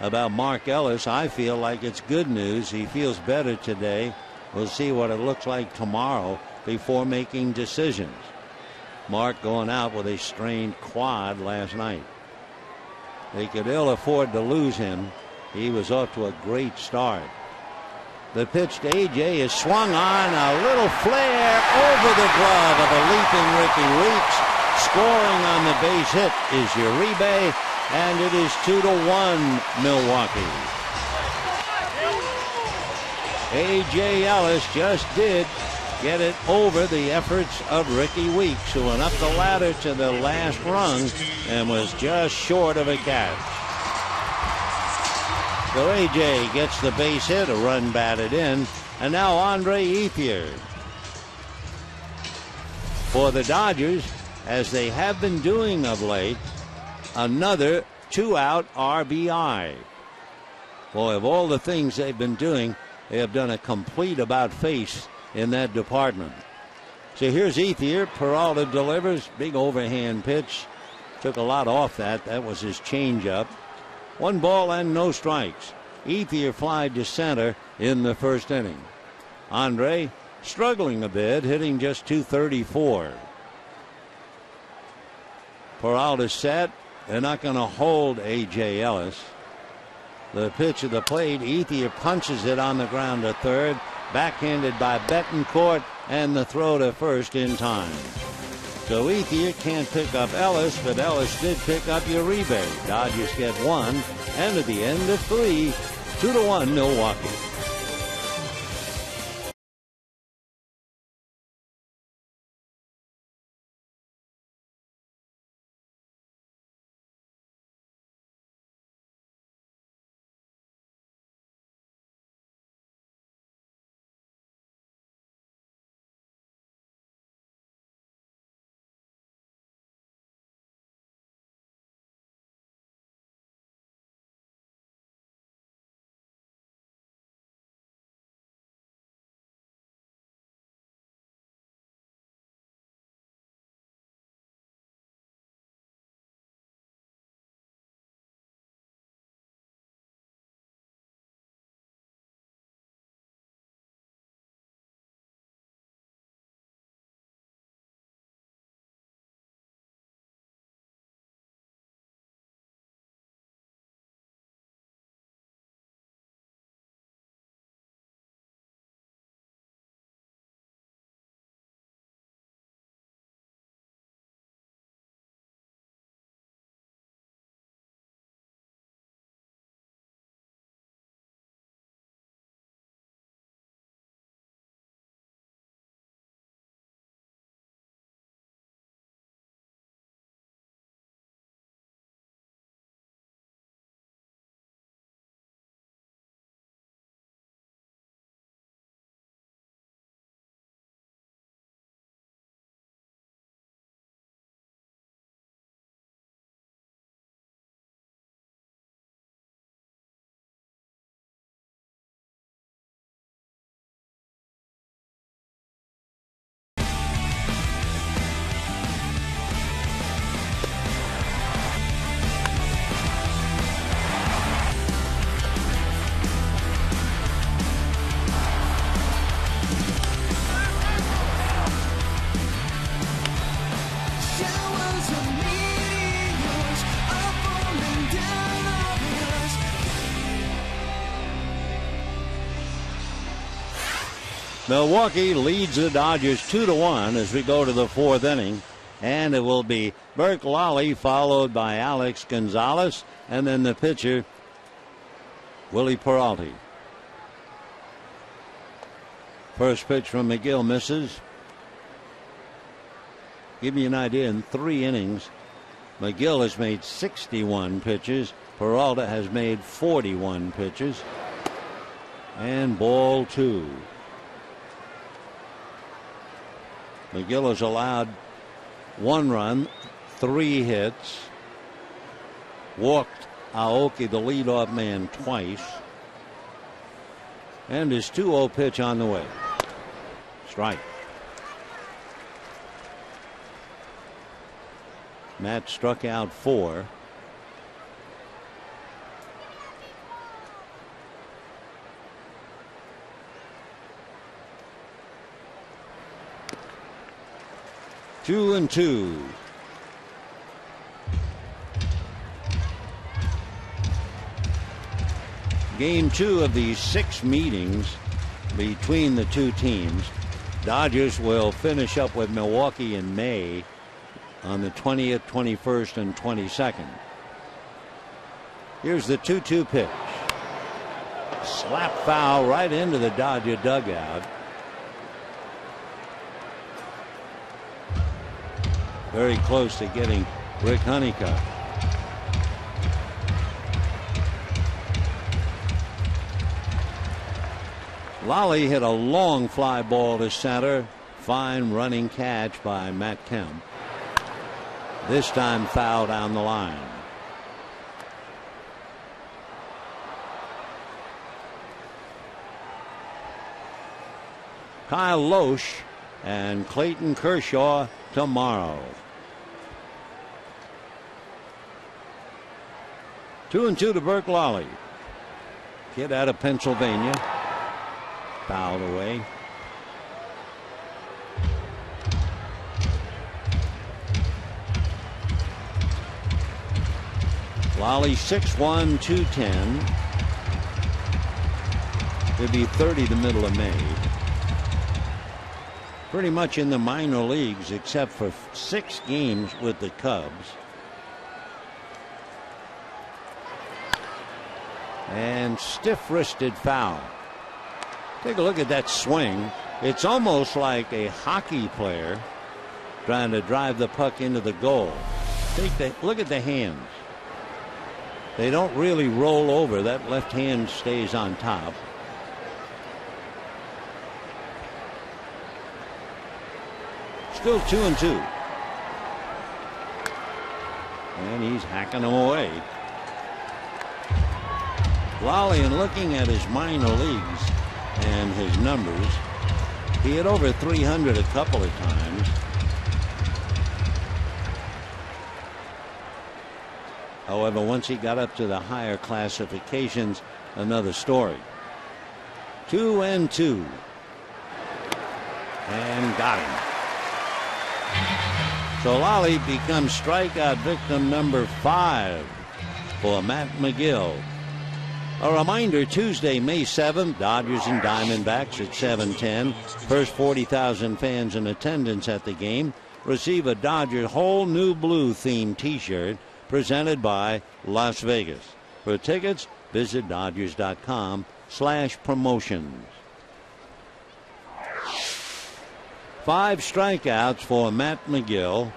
C: about Mark Ellis, I feel like it's good news. He feels better today. We'll see what it looks like tomorrow before making decisions. Mark going out with a strained quad last night. They could ill afford to lose him. He was off to a great start. The pitch to AJ is swung on a little flare over the glove of a leaping Rickie Weeks. Scoring on the base hit is Uribe, and it is two to one Milwaukee. AJ Ellis just did get it over the efforts of Rickie Weeks, who went up the ladder to the last rung and was just short of a catch. So AJ gets the base hit, a run batted in, and now Andre Ethier. For the Dodgers, as they have been doing of late, another two out RBI. Boy, of all the things they've been doing, they have done a complete about face in that department. So here's Ethier. Peralta delivers. Big overhand pitch. Took a lot off that. That was his changeup. One ball and no strikes. Ethier flied to center in the first inning. Andre struggling a bit, hitting just 234. Peralta set. They're not going to hold A.J. Ellis. The pitch of the plate, Ethier punches it on the ground to third, backhanded by Betancourt, and the throw to first in time. So Ethier can't pick up Ellis, but Ellis did pick up Uribe. Dodgers get one, and at the end of three, two to one Milwaukee. Milwaukee leads the Dodgers 2 to 1 as we go to the fourth inning. And it will be Blake Lalli followed by Alex Gonzalez and then the pitcher Wily Peralta. First pitch from Magill misses. Give you an idea in three innings, Magill has made 61 pitches. Peralta has made 41 pitches. And ball two. Magill has allowed one run, three hits, walked Aoki, the leadoff man, twice, and his 2 0 pitch on the way. Strike. Matt struck out four. Two and two. Game two of these six meetings between the two teams. Dodgers will finish up with Milwaukee in May on the 20th, 21st, and 22nd. Here's the 2 2 pitch. Slap foul right into the Dodger dugout. Very close to getting Rick Honeycutt. Lalli hit a long fly ball to center. Fine running catch by Matt Kemp. This time foul down the line. Kyle Lohse and Clayton Kershaw tomorrow. Two and two to Blake Lalli. Kid out of Pennsylvania. Fouled away. Lalli 6'1, 210. He'll be 30 the middle of May. Pretty much in the minor leagues except for six games with the Cubs. And stiff wristed foul. Take a look at that swing. It's almost like a hockey player trying to drive the puck into the goal. Take the look at the hands. They don't really roll over. That left hand stays on top. Still two and two. And he's hacking them away. Lalli, in looking at his minor leagues and his numbers, he hit over 300 a couple of times. However, once he got up to the higher classifications, another story. Two and two. And got him. So Lalli becomes strikeout victim number five for Matt Magill. A reminder Tuesday, May 7th, Dodgers and Diamondbacks at 710. First 40,000 fans in attendance at the game receive a Dodger whole new blue themed t shirt presented by Las Vegas. For tickets, visit Dodgers.com slash promotions. Five strikeouts for Matt Magill.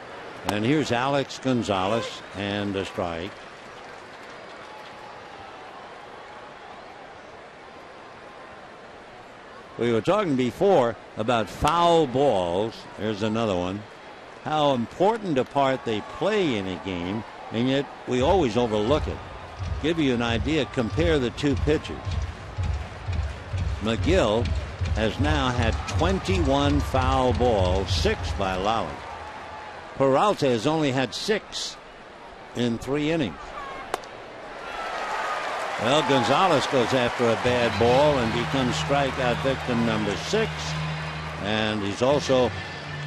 C: And here's Alex Gonzalez and a strike. We were talking before about foul balls. There's another one. How important a part they play in a game, and yet we always overlook it. Give you an idea, compare the two pitchers. Magill has now had 21 foul balls, six by Lalli. Peralta has only had six in three innings. Well, Gonzalez goes after a bad ball and becomes strikeout victim number six. And he's also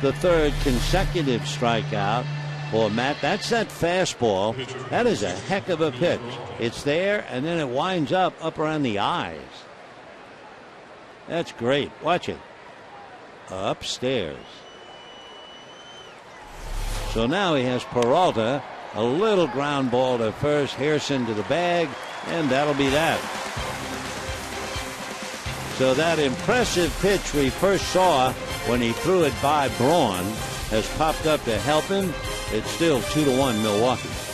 C: the third consecutive strikeout for Matt. That's that fastball. That is a heck of a pitch. It's there, and then it winds up up around the eyes. That's great. Watch it. upstairs. So now he has Peralta, a little ground ball to first, Harrison to the bag, and that'll be that. So that impressive pitch we first saw when he threw it by Braun has popped up to help him. It's still two to one Milwaukee.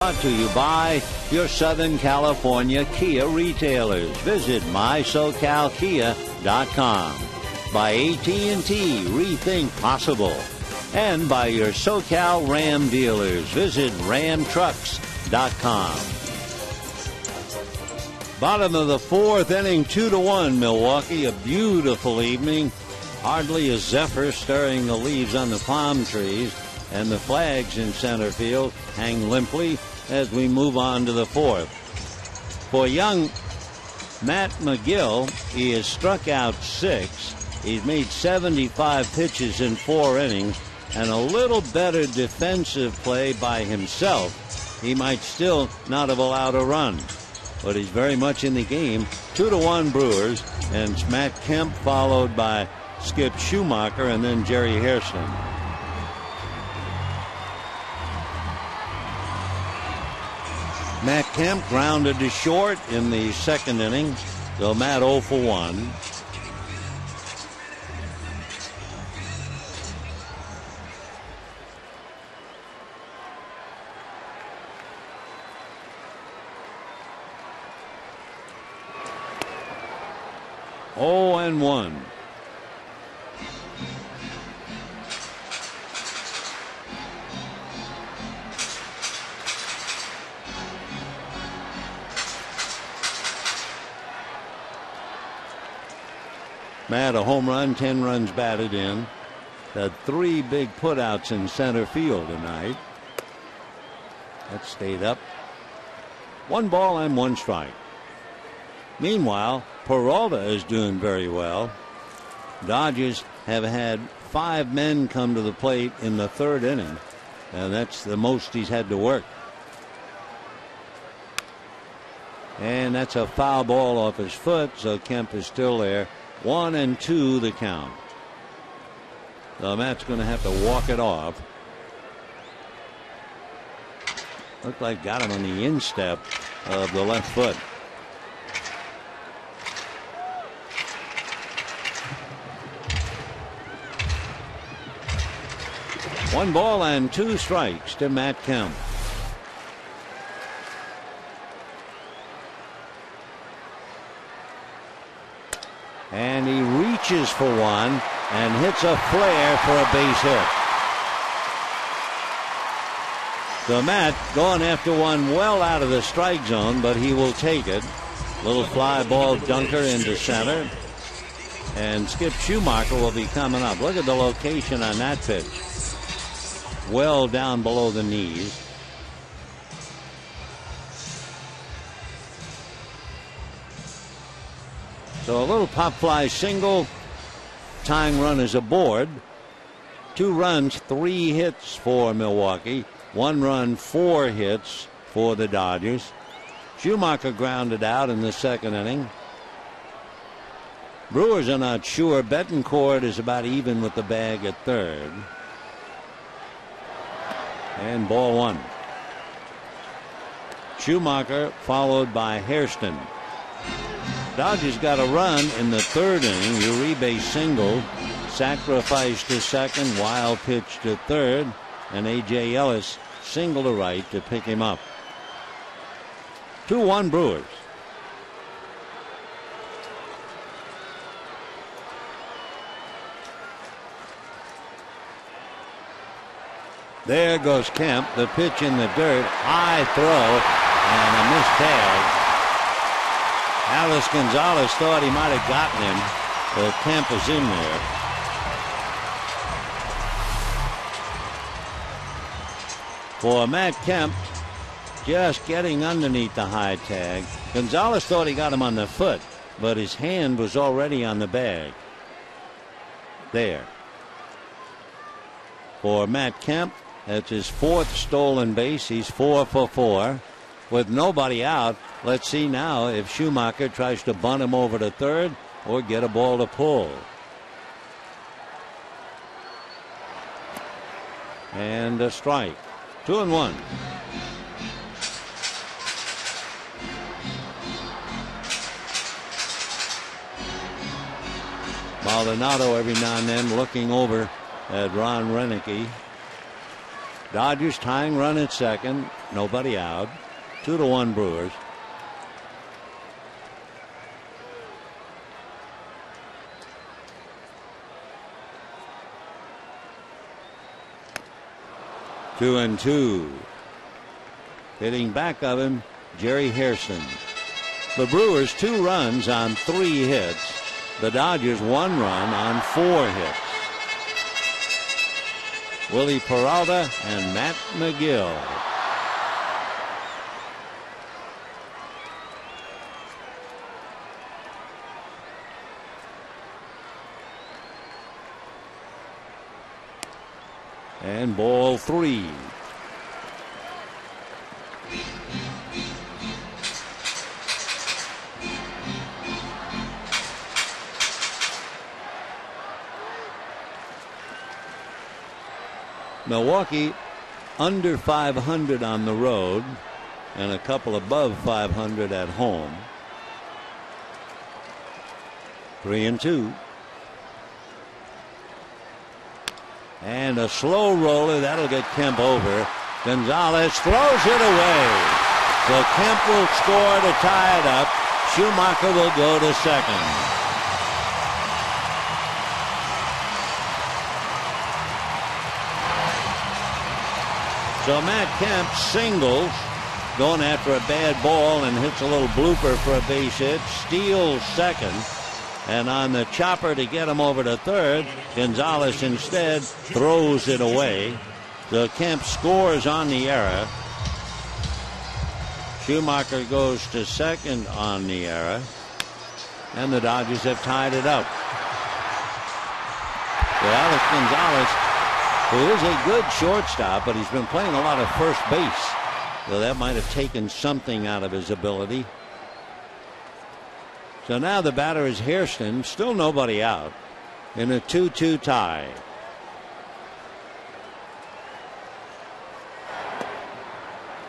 C: Brought to you by your Southern California Kia retailers. Visit mysocalkia.com. By AT&T, rethink possible. And by your SoCal Ram dealers. Visit ramtrucks.com. Bottom of the fourth inning, two to one, Milwaukee. A beautiful evening. Hardly a zephyr stirring the leaves on the palm trees and the flags in center field hang limply as we move on to the fourth. For young Matt Magill, he has struck out six. He's made 75 pitches in four innings and a little better defensive play by himself. He might still not have allowed a run, but he's very much in the game. Two to one Brewers, and Matt Kemp followed by Skip Schumaker and then Jerry Hairston. Matt Kemp grounded to short in the second inning. So Matt 0 for 1. Oh and 1. Matt, a home run, 10 runs batted in. Had three big putouts in center field tonight. That stayed up. One ball and one strike. Meanwhile, Peralta is doing very well. Dodgers have had five men come to the plate in the third inning, and that's the most he's had to work. And that's a foul ball off his foot, so Kemp is still there. One and two the count. So Matt's going to have to walk it off. Looked like got him on the instep of the left foot. One ball and two strikes to Matt Kemp. And he reaches for one and hits a flare for a base hit. The Matt going after one well out of the strike zone, but he will take it. Little fly ball dunker into center. And Skip Schumaker will be coming up. Look at the location on that pitch. well down below the knees. So a little pop fly single. Tying run is aboard. Two runs, three hits for Milwaukee. One run, four hits for the Dodgers. Schumaker grounded out in the second inning. Brewers are not sure. Betancourt is about even with the bag at third. And ball one. Schumaker followed by Hairston. Dodgers got a run in the third inning. Uribe single, sacrifice to second, wild pitch to third, and A.J. Ellis single to right to pick him up. 2 1 Brewers. There goes Kemp. The pitch in the dirt. High throw and a missed tag. Alex Gonzalez thought he might have gotten him, but Kemp is in there. For Matt Kemp, just getting underneath the high tag. Gonzalez thought he got him on the foot, but his hand was already on the bag. There. For Matt Kemp, that's his fourth stolen base. He's four for four. With nobody out, let's see now if Schumaker tries to bunt him over to third or get a ball to pull. And a strike. Two and one. Maldonado every now and then looking over at Ron Roenicke. Dodgers tying run at second. Nobody out. Two to one Brewers. Two and two. Hitting back of him, Jerry Hairston. The Brewers two runs on three hits. The Dodgers one run on four hits. Wily Peralta and Matt Magill. And ball three. Milwaukee under 500 on the road and a couple above 500 at home. Three and two. And a slow roller. That'll get Kemp over. Gonzalez throws it away. So Kemp will score to tie it up. Schumaker will go to second. So Matt Kemp singles, going after a bad ball and hits a little blooper for a base hit, steals second. And on the chopper to get him over to third, Gonzalez instead throws it away. So Kemp scores on the error. Schumaker goes to second on the error. And the Dodgers have tied it up. So Alex Gonzalez who is a good shortstop, but he's been playing a lot of first base. So that might have taken something out of his ability. So now the batter is Hairston, still nobody out in a 2 2 tie.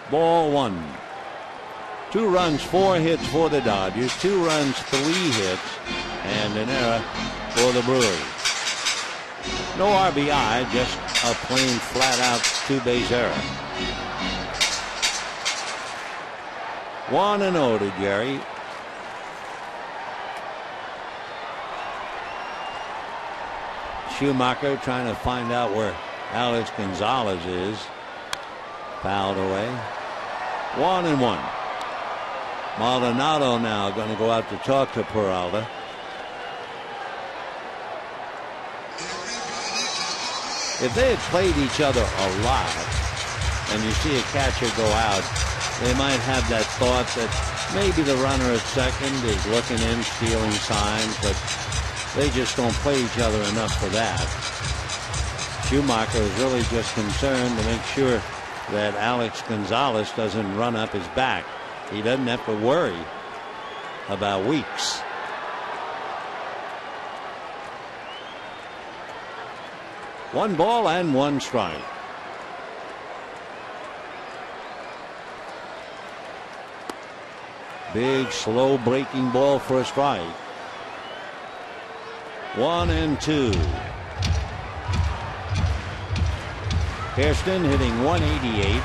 C: Ball one. Two runs, four hits for the Dodgers, two runs, three hits, and an error for the Brewers. No RBI, just a plain flat out two base error. 1 and 0 to Jerry. Schumaker trying to find out where Alex Gonzalez is. Fouled away. One and one. Maldonado now going to go out to talk to Peralta. If they had played each other a lot, and you see a catcher go out, they might have that thought that maybe the runner at second is looking in, stealing signs, but they just don't play each other enough for that. Schumaker is really just concerned to make sure that Alex Gonzalez doesn't run up his back. He doesn't have to worry about Weeks. One ball and one strike. Big, slow breaking ball for a strike. One and two. Hairston hitting 188.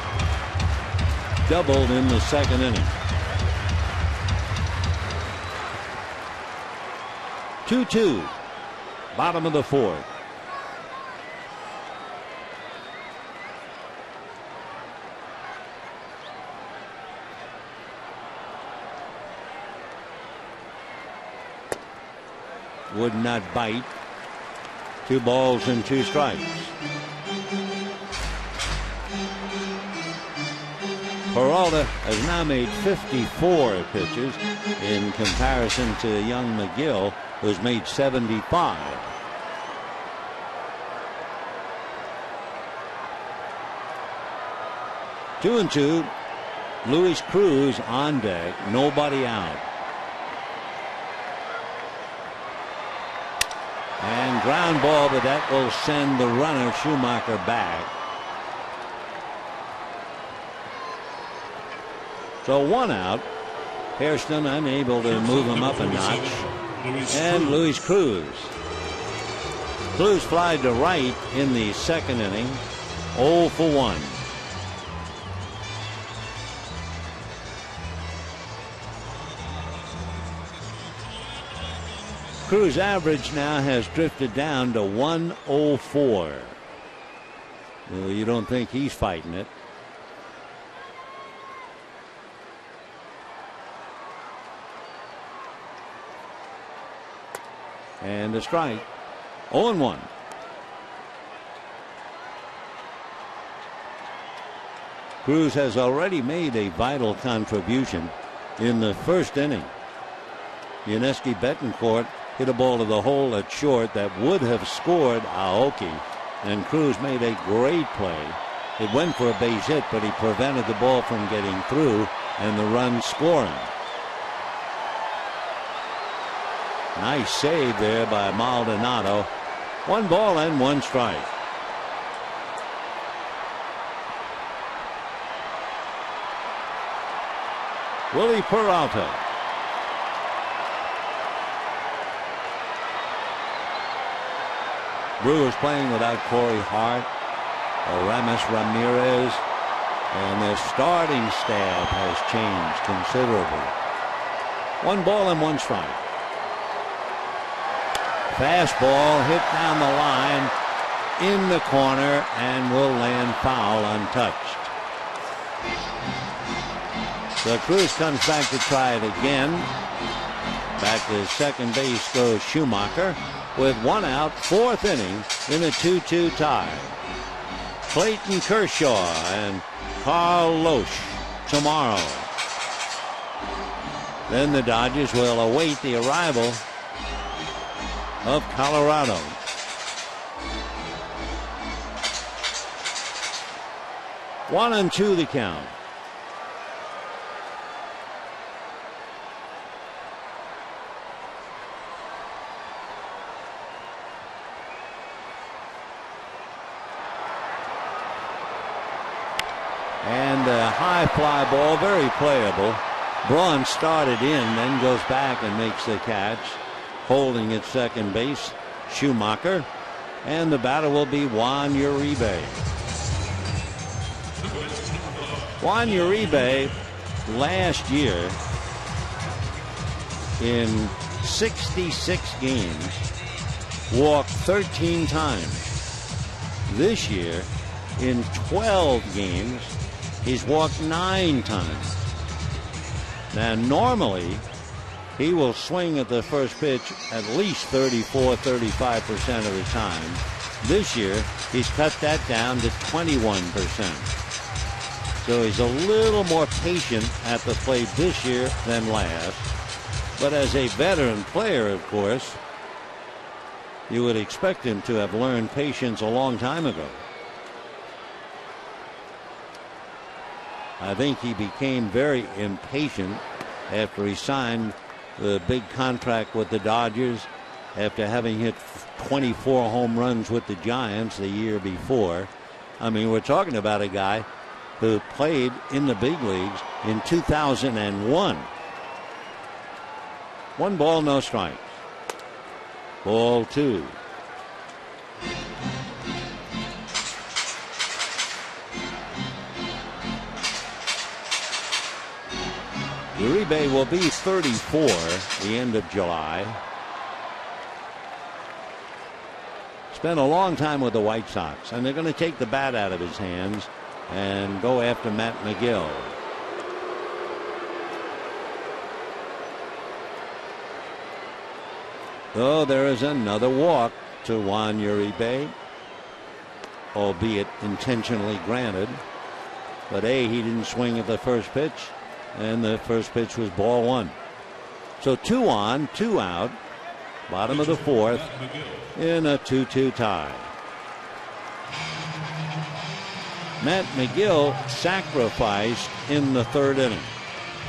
C: Doubled in the second inning. 2 2. Bottom of the fourth. Would not bite. Two balls and two strikes. Peralta has now made 54 pitches in comparison to young Magill, who's made 75. Two and two. Luis Cruz on deck. Nobody out. And ground ball, but that will send the runner Schumaker back. So one out. Hairston unable to move him up a notch. And Luis Cruz. Cruz flied to right in the second inning. 0 for 1. Cruz average now has drifted down to 104. Well, you don't think he's fighting it. And a strike. 0 1. Cruz has already made a vital contribution in the first inning. Yuniesky Betancourt hit a ball to the hole at short that would have scored Aoki. And Cruz made a great play. It went for a base hit, but he prevented the ball from getting through and the run scoring. Nice save there by Maldonado. One ball and one strike. Wily Peralta. Brewers playing without Corey Hart, Aramis Ramirez, and their starting staff has changed considerably. One ball and one strike. Fastball hit down the line in the corner and will land foul untouched. So Cruz comes back to try it again. Back to second base goes Schumaker with one out, fourth inning in a 2-2 tie. Clayton Kershaw and Kyle Lohse tomorrow. Then the Dodgers will await the arrival of Colorado. One and two the count. And a high fly ball, very playable. Braun started in, then goes back and makes the catch. Holding at second base, Schumaker. And the batter will be Juan Uribe. Juan Uribe last year in 66 games walked 13 times. This year in 12 games he's walked nine times. Now normally he will swing at the first pitch at least 34 35% of the time. This year, he's cut that down to 21%. So he's a little more patient at the plate this year than last. But as a veteran player, of course, you would expect him to have learned patience a long time ago. I think he became very impatient after he signed the big contract with the Dodgers after having hit 24 home runs with the Giants the year before. I mean, we're talking about a guy who played in the big leagues in 2001. One ball, no strikes. Ball two. Uribe will be 34 the end of July. Spent a long time with the White Sox, and they're going to take the bat out of his hands and go after Matt Magill. Though there is another walk to Juan Uribe, albeit intentionally granted. But A, he didn't swing at the first pitch, and the first pitch was ball one. So two on, two out, bottom of the fourth, in a 2 2 tie. Matt Magill sacrificed in the third inning.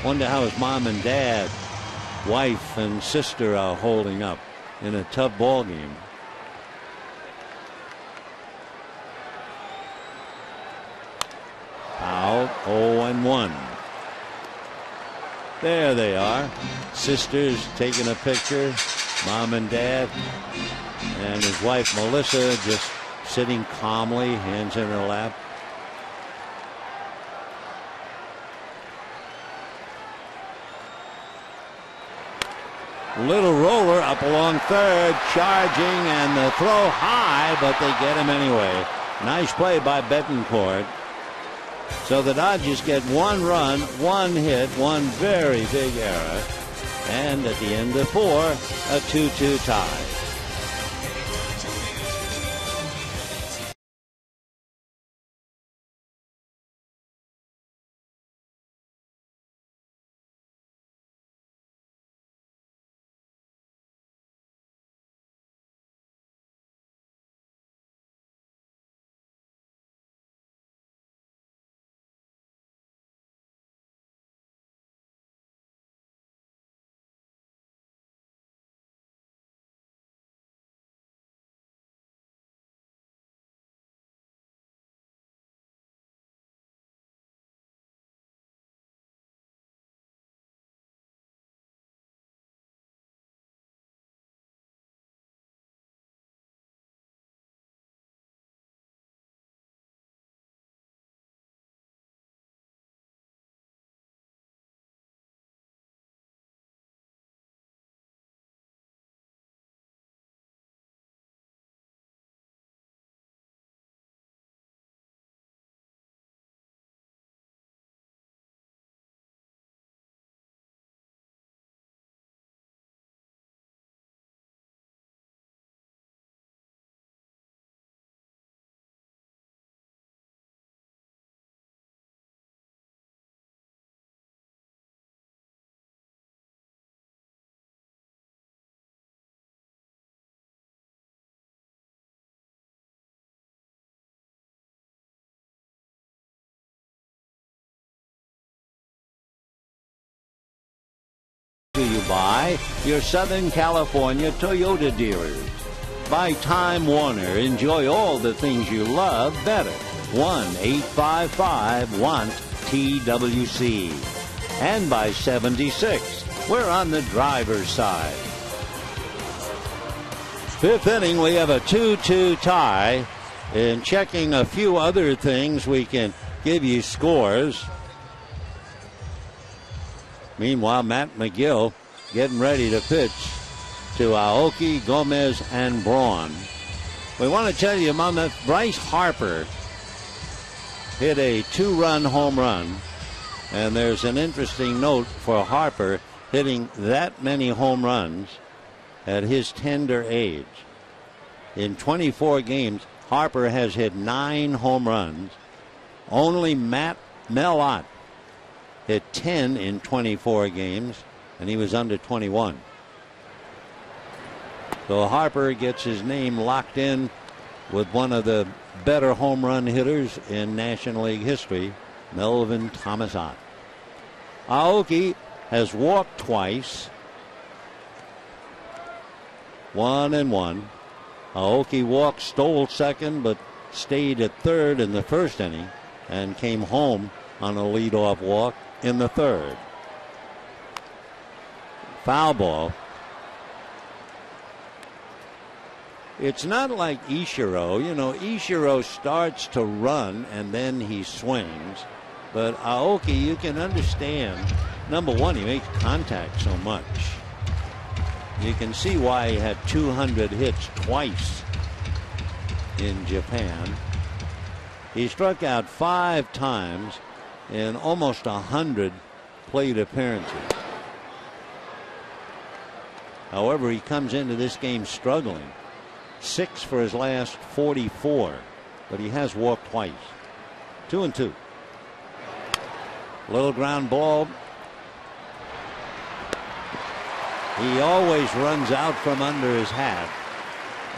C: Wonder how his mom and dad, wife and sister are holding up in a tough ball game. Out 0 and 1. There they are. Sisters taking a picture. Mom and dad. And his wife Melissa just sitting calmly, hands in her lap. Little roller up along third, charging, and the throw high, but they get him anyway. Nice play by Betancourt. So the Dodgers get one run, one hit, one very big error. And at the end of four, a 2 2 tie. You by your Southern California Toyota dealers. By Time Warner, enjoy all the things you love better. 1 855 Want TWC. And by 76, we're on the driver's side. Fifth inning, we have a 2 2 tie. And checking a few other things, we can give you scores. Meanwhile, Matt Magill getting ready to pitch to Aoki, Gomez, and Braun. We want to tell you, Mom, Bryce Harper hit a two run home run. And there's an interesting note for Harper hitting that many home runs at his tender age. In 24 games, Harper has hit nine home runs. Only Matt Mel Ott hit 10 in 24 games, and he was under 21. So Harper gets his name locked in with one of the better home run hitters in National League history, Melvin Thomas Ott. Aoki has walked twice. One and one. Aoki walked, stole second, but stayed at third in the first inning and came home on a leadoff walk in the third. Foul ball. It's not like Ichiro. You know, Ichiro starts to run and then he swings. But Aoki, you can understand. Number one, he makes contact so much. You can see why he had 200 hits twice in Japan. He struck out five times in almost 100 plate appearances. However, he comes into this game struggling six for his last 44, but he has walked twice. Two and two. Little ground ball. He always runs out from under his hat.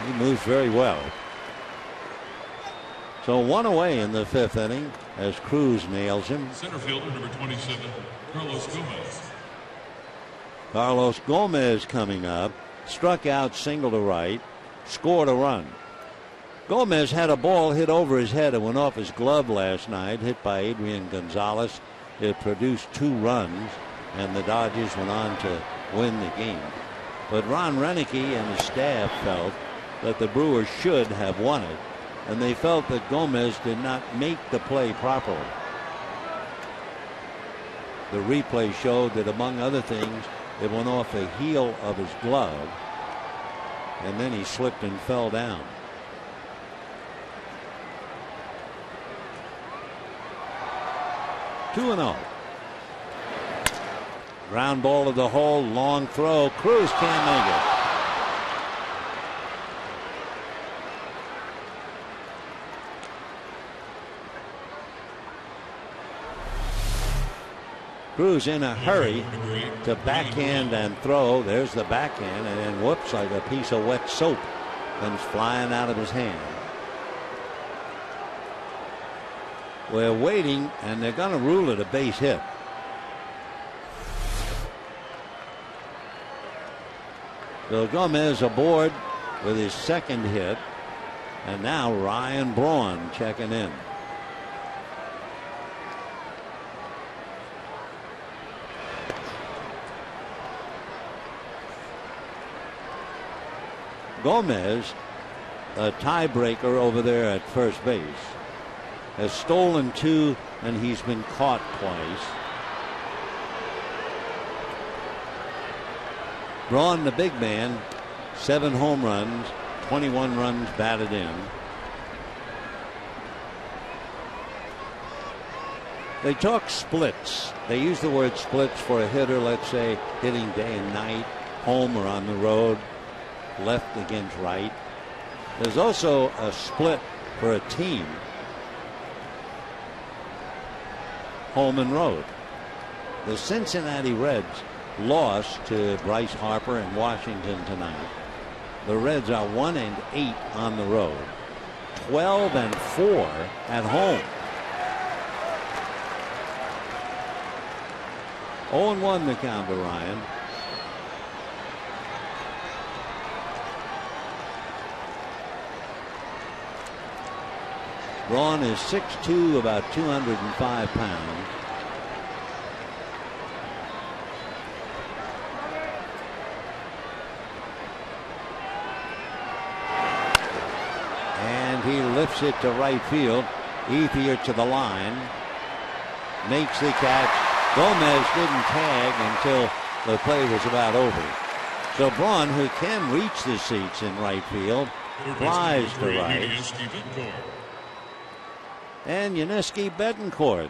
C: He moves very well. So one away in the fifth inning as Cruz nails him.
B: Center fielder number 27, Carlos Gomez.
C: Carlos Gomez coming up. Struck out single to right scored a run. Gomez had a ball hit over his head and went off his glove last night, hit by Adrian Gonzalez. It produced two runs, and the Dodgers went on to win the game. But Ron Roenicke and his staff felt that the Brewers should have won it, and they felt that Gomez did not make the play properly. The replay showed that, among other things, it went off the heel of his glove and then he slipped and fell down. Two and zero. Oh. Ground ball to the hole, long throw. Cruz can't make it. Cruz in a hurry to backhand and throw. There's the backhand, and then whoops, like a piece of wet soap comes flying out of his hand. We're waiting, and they're going to rule it a base hit. Bill Gomez aboard with his second hit, and now Ryan Braun checking in. Gomez, a tiebreaker over there at first base, has stolen two and he's been caught twice. Braun, the big man, seven home runs, 21 runs batted in. They talk splits. They use the word splits for a hitter, let's say, hitting day and night, home or on the road left against right. There's also a split for a team. Home and road. The Cincinnati Reds lost to Bryce Harper in Washington tonight. The Reds are 1 and 8 on the road, 12 and 4 at home. 0 and 1 the count to Ryan. Braun is 6'2", about 205 pounds. And he lifts it to right field. Ethier to the line. Makes the catch. Gomez didn't tag until the play was about over. So Braun, who can reach the seats in right field, flies to right and Yuniesky Betancourt.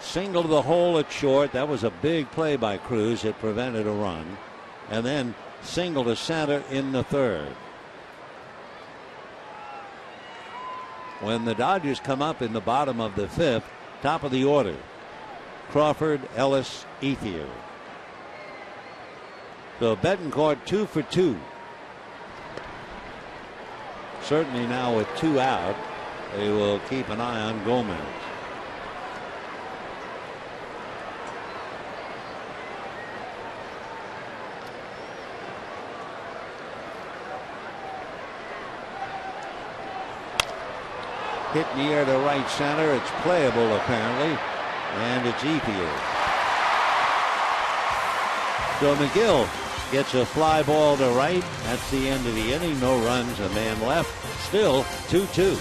C: Single to the hole at short. That was a big play by Cruz. It prevented a run. And then single to center in the third. when the Dodgers come up in the bottom of the fifth, top of the order. Crawford, Ellis, Ethier. So Betancourt two for two. Certainly now with two out, they will keep an eye on Gomez. Hit near the right center. It's playable apparently. And it's Ethier. So Magill gets a fly ball to right. That's the end of the inning. No runs, a man left. Still 2 2.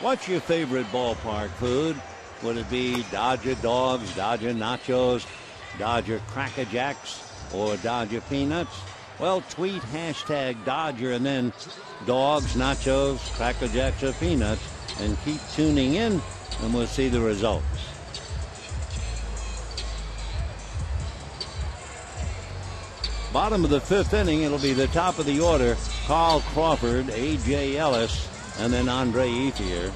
C: What's your favorite ballpark food? Would it be Dodger dogs, Dodger nachos, Dodger Cracker Jacks, or Dodger peanuts? Well, tweet hashtag Dodger and then dogs, nachos, Cracker Jacks, or peanuts, and keep tuning in, and we'll see the results. Bottom of the fifth inning, it'll be the top of the order. Carl Crawford, A.J. Ellis, and then Andre Ethier.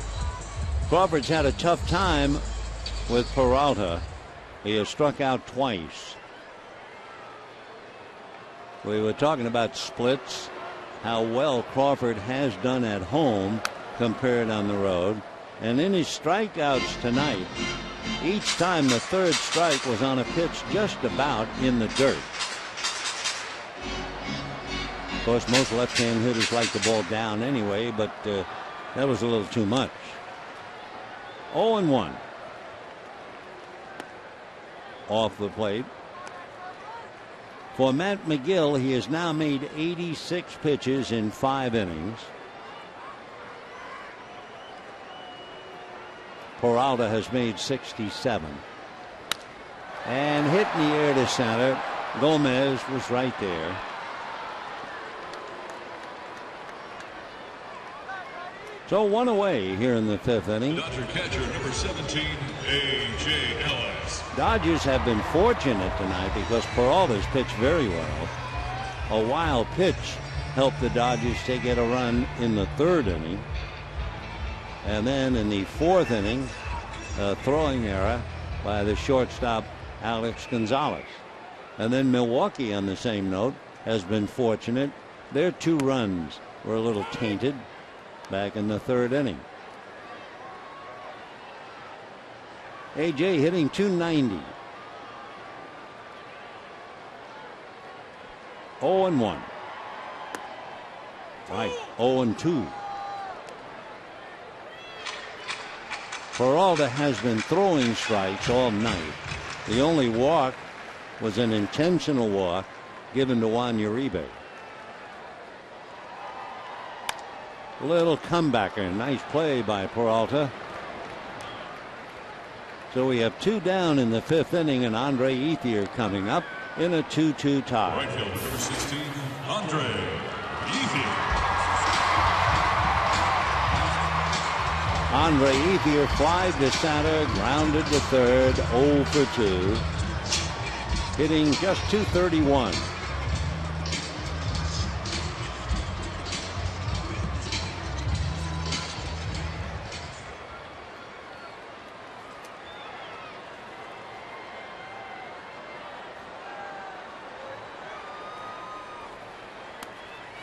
C: Crawford's had a tough time with Peralta. He has struck out twice. We were talking about splits, how well Crawford has done at home compared on the road. And in his strikeouts tonight, each time the third strike was on a pitch just about in the dirt. Of course, most left-hand hitters like the ball down anyway, but uh, that was a little too much. 0 and 1. Off the plate. For Matt Magill, he has now made 86 pitches in five innings. Peralta has made 67. And hit in the air to center. Gomez was right there. So one away here in the fifth inning.
B: Dodger catcher number 17, A.J. Ellis.
C: Dodgers have been fortunate tonight because Peralta's pitched very well. A wild pitch helped the Dodgers to get a run in the third inning. And then in the fourth inning, a throwing error by the shortstop Alex Gonzalez. And then Milwaukee, on the same note, has been fortunate. Their two runs were a little tainted back in the third inning. AJ hitting 290. 0 and 1. Right, 0 and 2. Peralta has been throwing strikes all night. The only walk was an intentional walk given to Juan Uribe. Little comebacker. Nice play by Peralta. So we have two down in the fifth inning, and Andre Ethier coming up in a 2 2 tie.
B: Right field, number 16, Andre Ethier.
C: Andre Ethier flied to center, grounded to third, 0 for 2. Hitting just 231.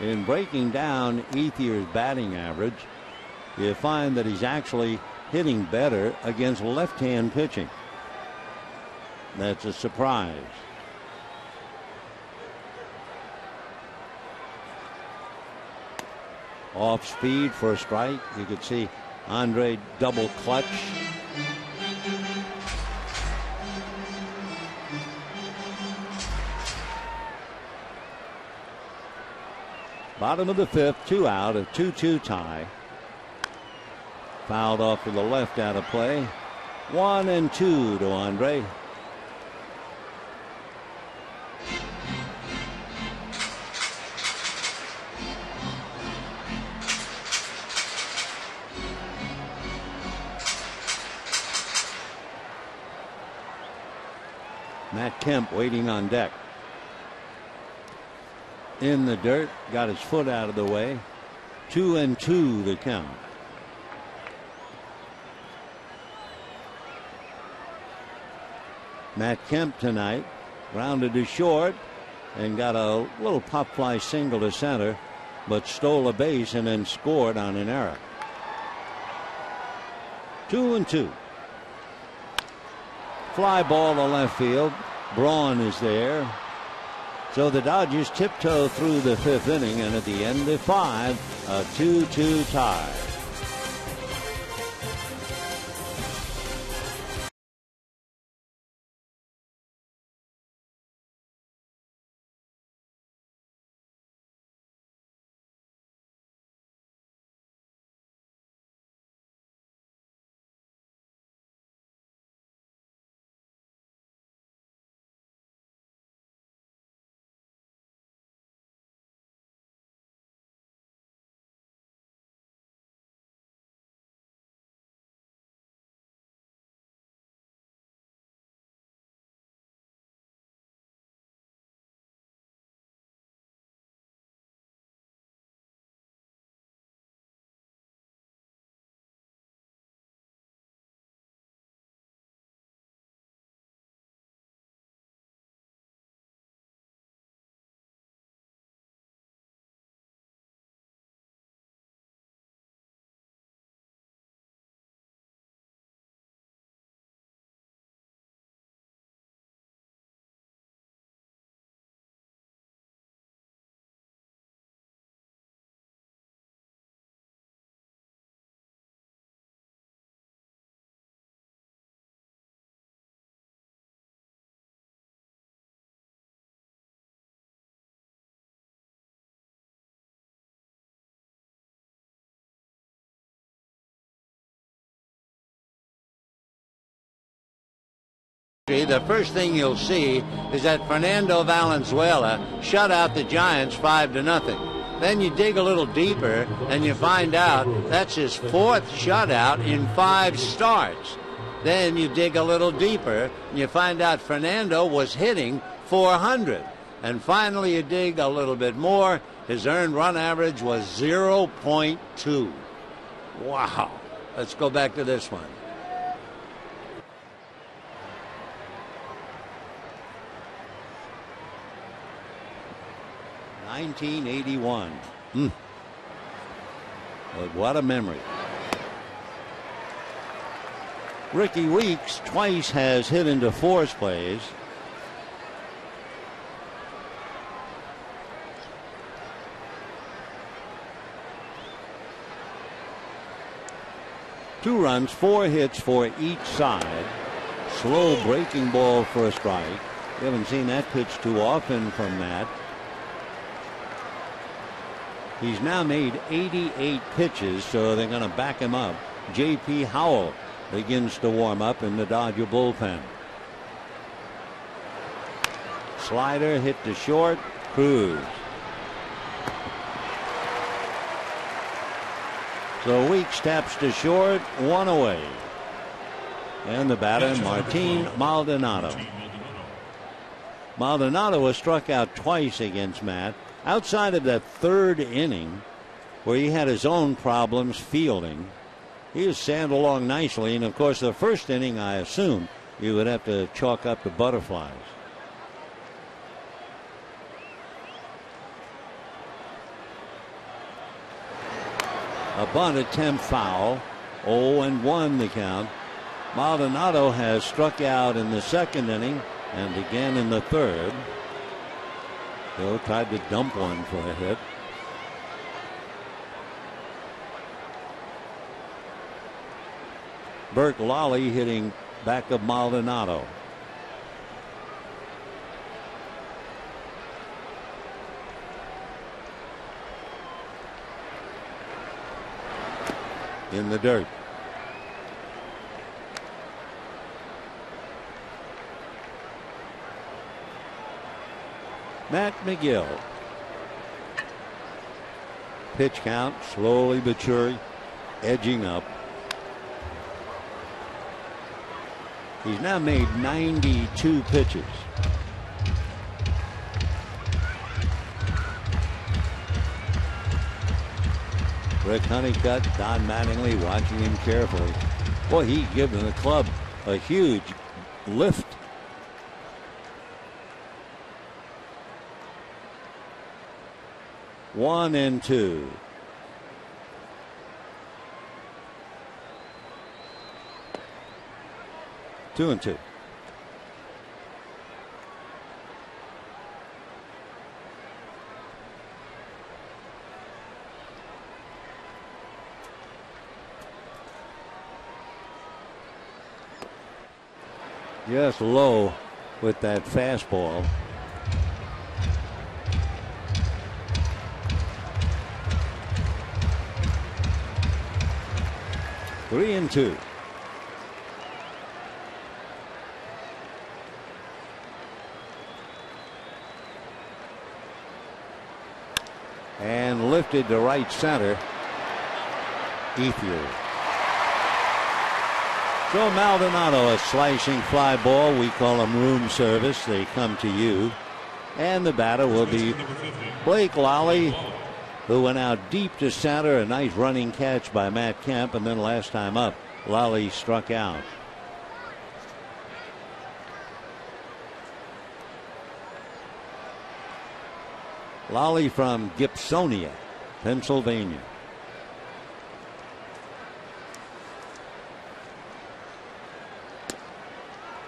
C: In breaking down Ethier's batting average, you find that he's actually hitting better against left hand pitching. That's a surprise. Off speed for a strike. You could see Andre double clutch. Bottom of the fifth, two out, a 2 2 tie. Fouled off to the left out of play. One and two to Andre. Matt Kemp waiting on deck. In the dirt, got his foot out of the way. Two and two to count. Matt Kemp tonight rounded to short and got a little pop fly single to center, but stole a base and then scored on an error. Two and two. Fly ball to left field. Braun is there. So the Dodgers tiptoe through the fifth inning, and at the end of five, a 2 2 tie. The first thing you'll see is that Fernando Valenzuela shut out the Giants five to nothing. Then you dig a little deeper and you find out that's his fourth shutout in five starts. Then you dig a little deeper and you find out Fernando was hitting 400. And finally you dig a little bit more. His earned run average was 0.2. Wow. Let's go back to this one. 1981. Hmm. What a memory. Rickie Weeks twice has hit into force plays. Two runs, four hits for each side. Slow breaking ball for a strike. We haven't seen that pitch too often from Matt. He's now made 88 pitches, so they're going to back him up. J.P. Howell begins to warm up in the Dodger bullpen. Slider hit to short. Cruz. So Weeks steps to short, one away. And the batter, Martin Maldonado. Maldonado was struck out twice against Matt. Outside of that third inning, where he had his own problems fielding, he was sand along nicely. And of course, the first inning, I assume, you would have to chalk up the butterflies. A bunt attempt foul. 0 and 1 the count. Maldonado has struck out in the second inning and again in the third. Bill tried to dump one for a hit. Blake Lalli hitting back of Maldonado. In the dirt. Matt Magill. Pitch count slowly but surely edging up. He's now made 92 pitches. Rick Honeycutt, Don Mattingly watching him carefully. Boy, he's given the club a huge lift. One and two. Two and two. Just low with that fastball. Three and two. And lifted to right center. Ethier. So Maldonado, a slashing fly ball. We call them room service. They come to you. And the batter will be Blake Lalli, who went out deep to center. A nice running catch by Matt Kemp. And then last time up, Lalli struck out. Lalli from Gibsonia, Pennsylvania.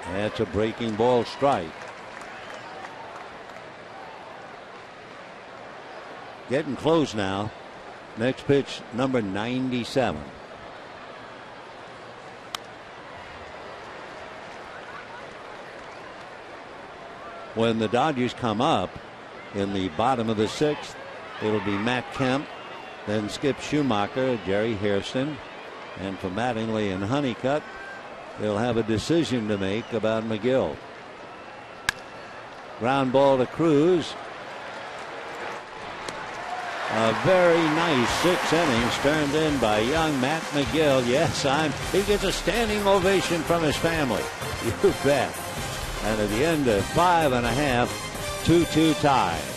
C: That's a breaking ball strike. Getting close now. Next pitch, number 97. When the Dodgers come up in the bottom of the sixth, it'll be Matt Kemp, then Skip Schumaker, Jerry Hairston, and for Mattingly and Honeycutt, they'll have a decision to make about Magill. Ground ball to Cruz. A very nice six innings turned in by young Matt Magill. Yes, I'm. He gets a standing ovation from his family. You bet. And at the end of five and a half, 2-2 tie.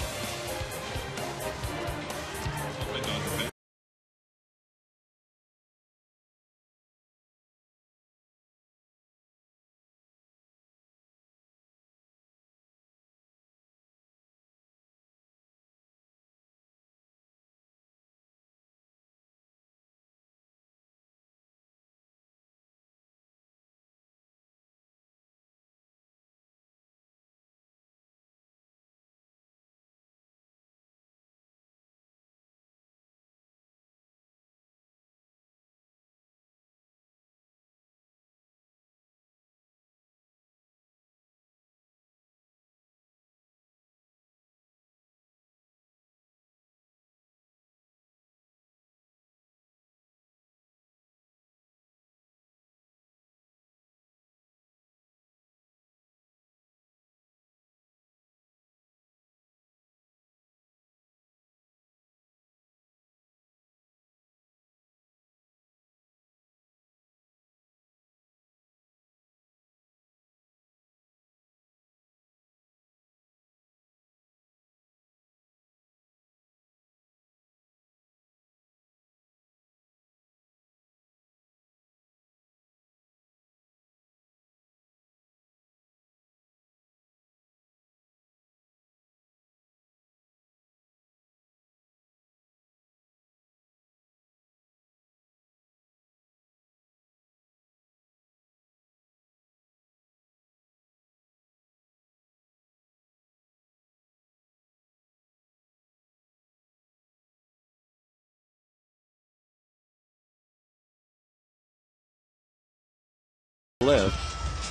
C: Lift,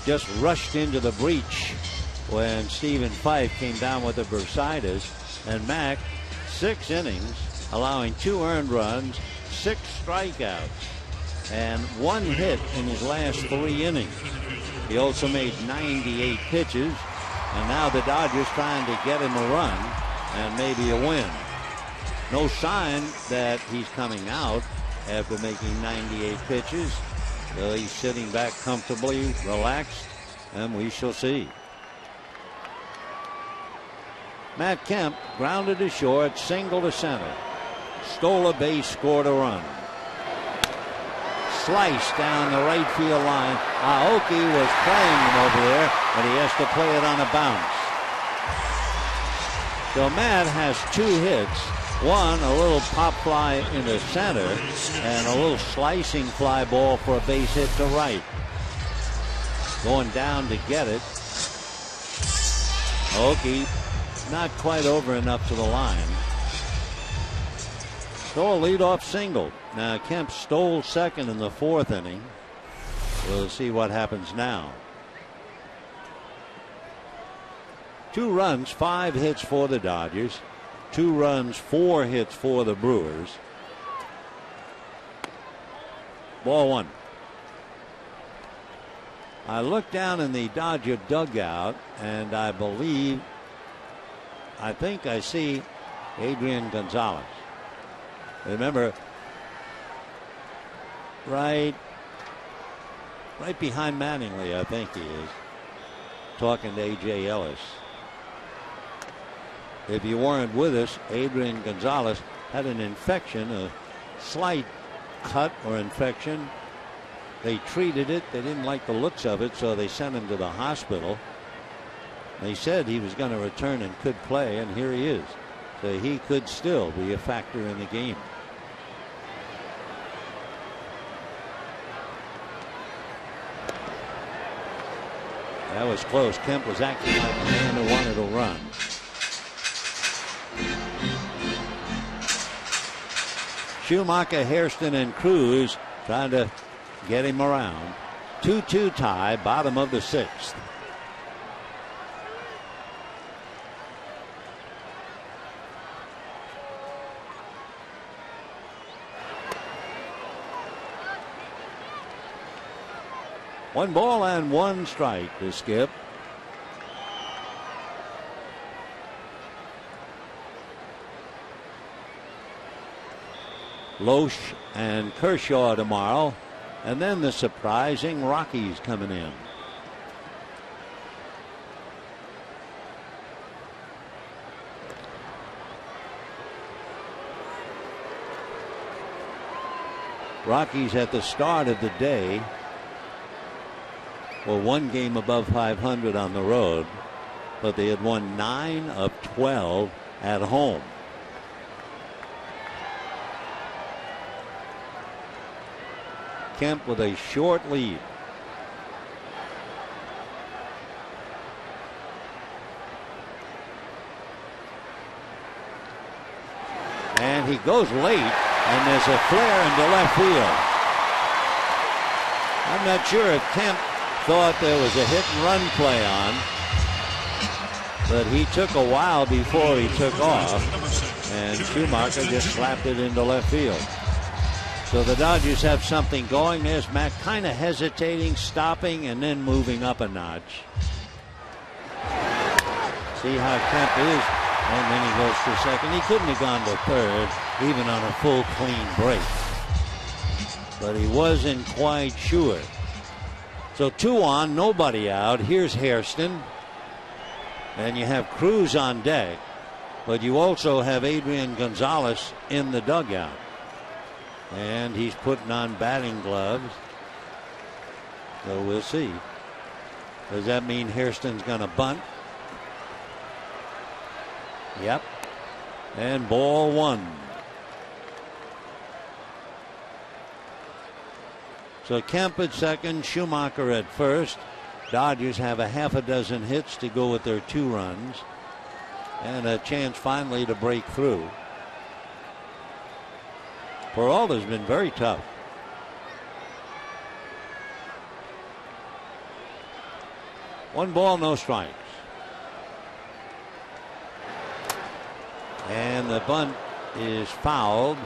C: just rushed into the breach when Stephen Fife came down with a bursitis. And Mac, six innings, allowing two earned runs, six strikeouts, and one hit in his last three innings. He also made 98 pitches, and now the Dodgers trying to get him a run and maybe a win. No sign that he's coming out after making 98 pitches. So he's sitting back comfortably, relaxed, and we shall see. Matt Kemp grounded to short, single to center. Stole a base, scored a run. Slice down the right field line. Aoki was playing him over there, but he has to play it on a bounce. So Matt has two hits. One, a little pop fly into center, and a little slicing fly ball for a base hit to right. Going down to get it. Aoki not quite over enough to the line. Stole a leadoff single. Now Kemp stole second in the fourth inning. We'll see what happens now. Two runs, five hits for the Dodgers. Two runs, four hits for the Brewers. Ball one. I look down in the Dodger dugout and I believe, I think I see Adrian Gonzalez. Remember, right, right behind Mattingly, I think he is, talking to A.J. Ellis. If you weren't with us, Adrian Gonzalez had an infection, a slight cut or infection. They treated it. They didn't like the looks of it, so they sent him to the hospital. They said he was going to return and could play, and here he is. So he could still be a factor in the game. That was close. Kemp was acting like a man who wanted to run. Schumaker, Hairston, and Cruz trying to get him around. 2 2 tie, bottom of the sixth. One ball and one strike to skip. Lohse and Kershaw tomorrow. And then the surprising Rockies coming in. Rockies at the start of the day were one game above 500 on the road, but they had won 9 of 12 at home. Kemp with a short lead. And he goes late, and there's a flare into left field. I'm not sure if Kemp thought there was a hit and run play on, but he took a while before he took off, and Schumaker just slapped it into left field. So the Dodgers have something going. There's Matt kind of hesitating, stopping, and then moving up a notch. See how Kemp is. And then he goes to second. He couldn't have gone to third, even on a full clean break. But he wasn't quite sure. So two on, nobody out. Here's Hairston. And you have Cruz on deck. But you also have Adrian Gonzalez in the dugout. And he's putting on batting gloves. So we'll see. Does that mean Hairston's going to bunt? Yep. And ball one. So Kemp at second, Schumaker at first. Dodgers have a half a dozen hits to go with their two runs and a chance finally to break through. Peralta's been very tough. One ball, no strikes. And the bunt is fouled.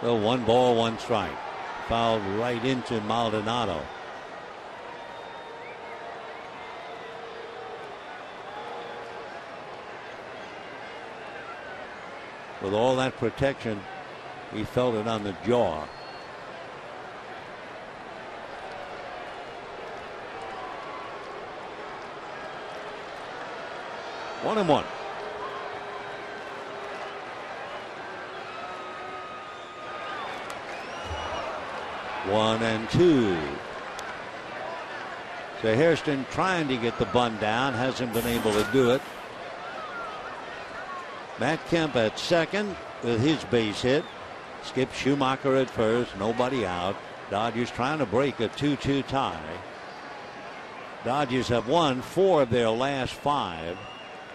C: So one ball, one strike. Fouled right into Maldonado. With all that protection, he felt it on the jaw. One and one. One and two. So Hairston trying to get the bunt down, hasn't been able to do it. Matt Kemp at second with his base hit. Skip Schumaker at first, nobody out. Dodgers trying to break a 2 2 tie. Dodgers have won four of their last five.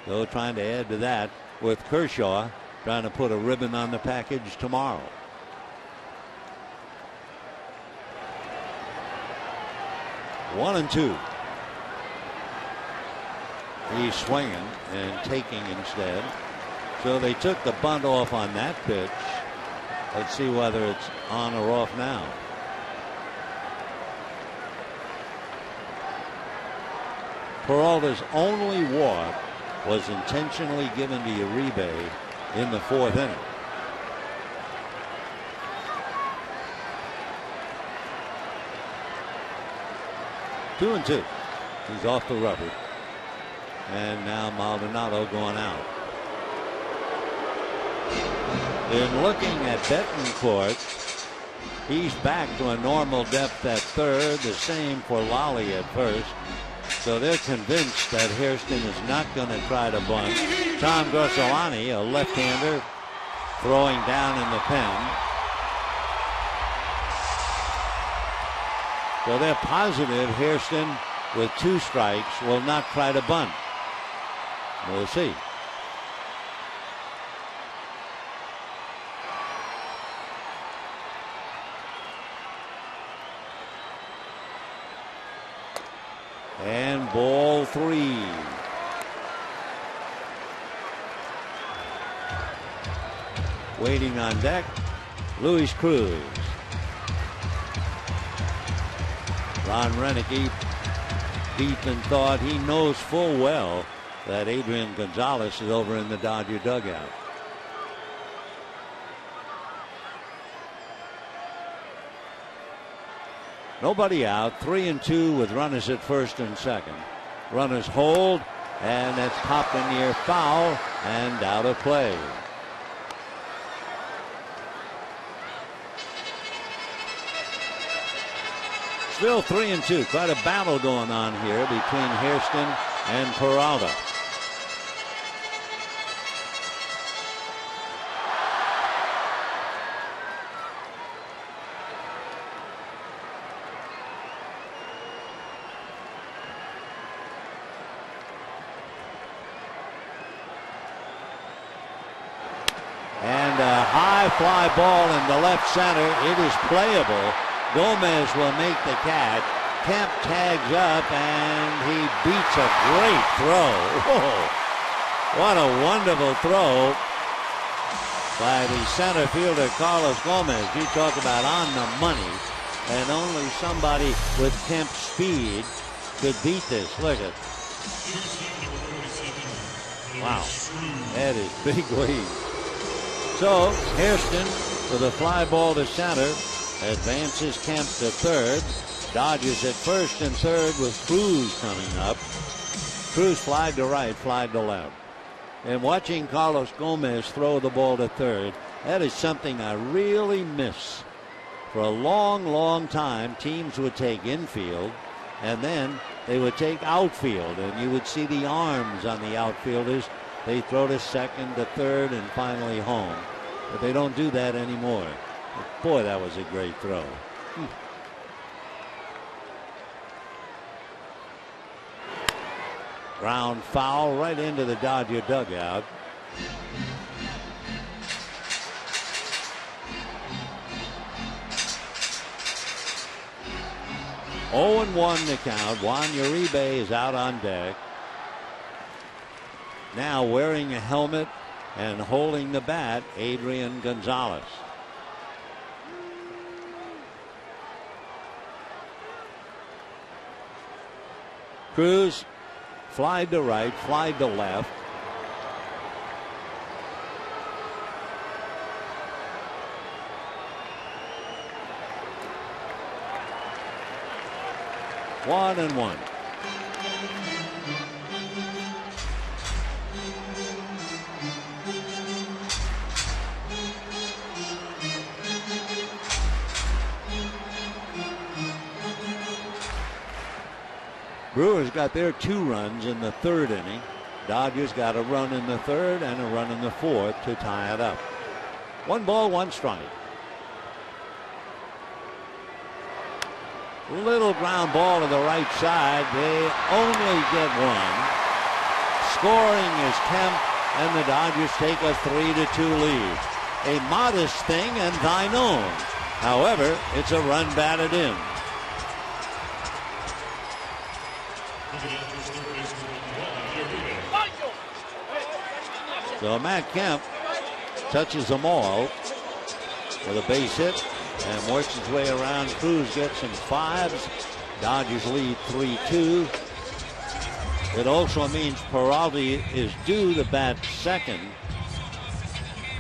C: Though trying to add to that with Kershaw trying to put a ribbon on the package tomorrow. One and two. He's swinging and taking instead. So they took the bunt off on that pitch. Let's see whether it's on or off now. Peralta's only walk was intentionally given to Uribe in the fourth inning. Two and two. He's off the rubber. And now Maldonado going out. In looking at Betancourt, he's back to a normal depth at third. The same for Lalli at first. So they're convinced that Hairston is not going to try to bunt. Tom Gorzelanny, a left-hander, throwing down in the pen. So they're positive Hairston, with two strikes, will not try to bunt. We'll see. Ball three. Waiting on deck, Luis Cruz. Ron Roenicke, deep in thought, he knows full well that Adrian Gonzalez is over in the Dodger dugout. Nobody out, three and two with runners at first and second. Runners hold, and that's popped in the foul and out of play. Still three and two. Quite a battle going on here between Hairston and Peralta. Ball in the left center. It is playable. Gomez will make the catch. Kemp tags up and he beats a great throw. Whoa. What a wonderful throw by the center fielder Carlos Gomez. You talk about on the money. And only somebody with Kemp's speed could beat this. Look at. Wow. That is big lead. So Hairston with a fly ball to center advances Kemp to third. Dodgers at first and third with Cruz coming up. Cruz flied to right, flied to left. And watching Carlos Gomez throw the ball to third, that is something I really miss. For a long, long time, teams would take infield and then they would take outfield, and you would see the arms on the outfielders. They throw to second, to third, and finally home. But they don't do that anymore. But boy, that was a great throw. Hmm. Ground foul right into the Dodger dugout. 0 1 to count. Juan Uribe is out on deck. Now wearing a helmet and holding the bat, Adrian Gonzalez. Cruz fly to right, fly to left. One and one. Brewers got their two runs in the third inning. Dodgers got a run in the third and a run in the fourth to tie it up. One ball, one strike. Little ground ball to the right side. They only get one. Scoring is Kemp, and the Dodgers take a 3 to 2 lead. A modest thing and thine own. However, it's a run batted in. So Matt Kemp touches them all with a base hit and works his way around. Cruz gets some fives. Dodgers lead 3 2. It also means Peralta is due to bat second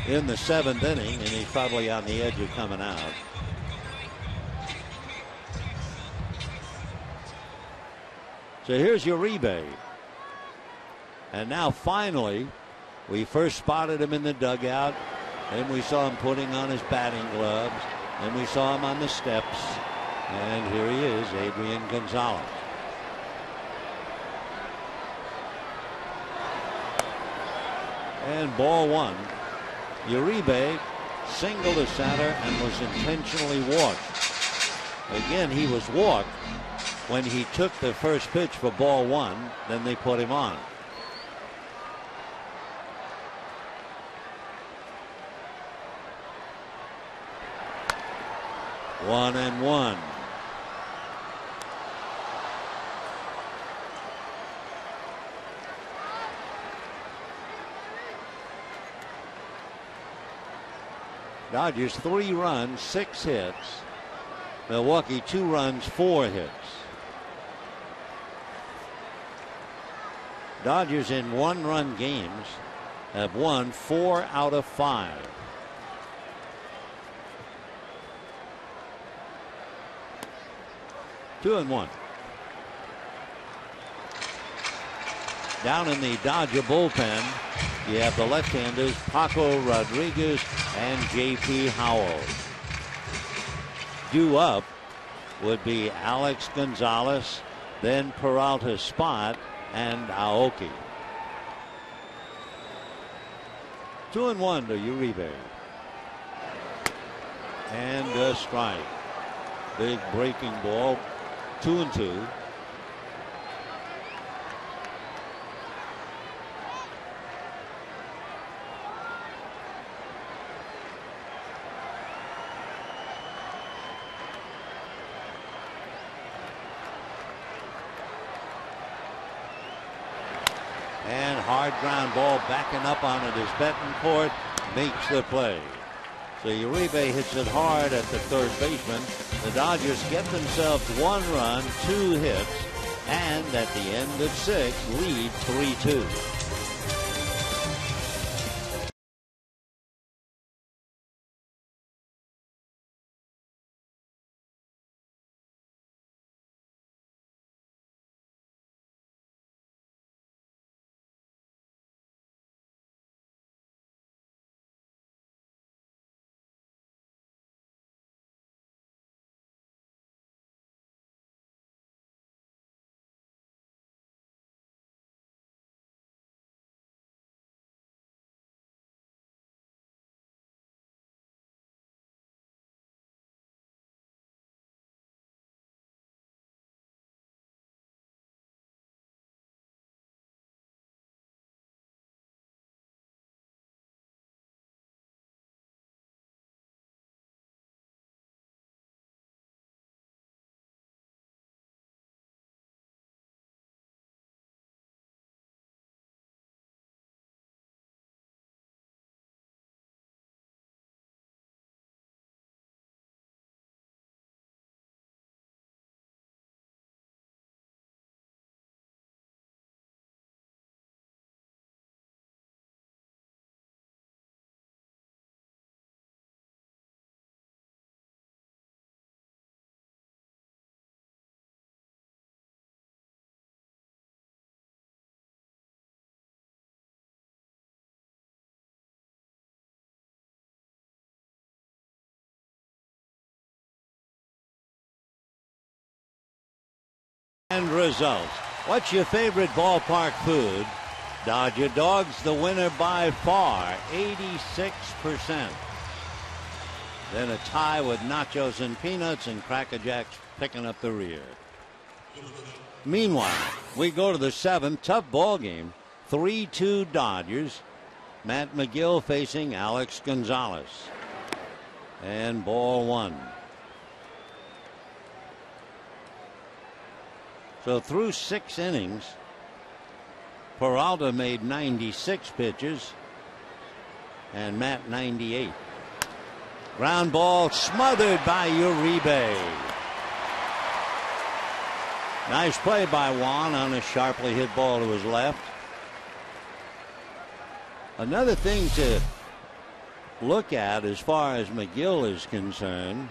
C: in the seventh inning, and he's probably on the edge of coming out. So here's Uribe. And now finally, we first spotted him in the dugout, and we saw him putting on his batting gloves, and we saw him on the steps, and here he is, Adrian Gonzalez. And ball one. Uribe singled to center and was intentionally walked. Again, he was walked when he took the first pitch for ball one, then they put him on. One and one. Dodgers three runs, six hits. Milwaukee two runs, four hits. Dodgers in one run games have won four out of five. Two and one. Down in the Dodger bullpen, you have the left-handers Paco Rodriguez and J.P. Howell. Due up would be Alex Gonzalez, then Peralta spot, and Aoki. Two and one to Uribe. And a strike. Big breaking ball. Two and two. And hard ground ball backing up on it as Betancourt makes the play. So Uribe hits it hard at the third baseman. The Dodgers get themselves one run, two hits, and at the end of six, lead 3 2. And results. What's your favorite ballpark food? Dodger Dogs, the winner by far, 86%. Then a tie with nachos and peanuts, and Cracker Jacks picking up the rear. Meanwhile, we go to the seventh, tough ball game. 3 2 Dodgers. Matt Magill facing Alex Gonzalez. And ball one. So through six innings, Peralta made 96 pitches and Matt 98. Ground ball smothered by Uribe. Nice play by Juan on a sharply hit ball to his left. Another thing to look at as far as Magill is concerned,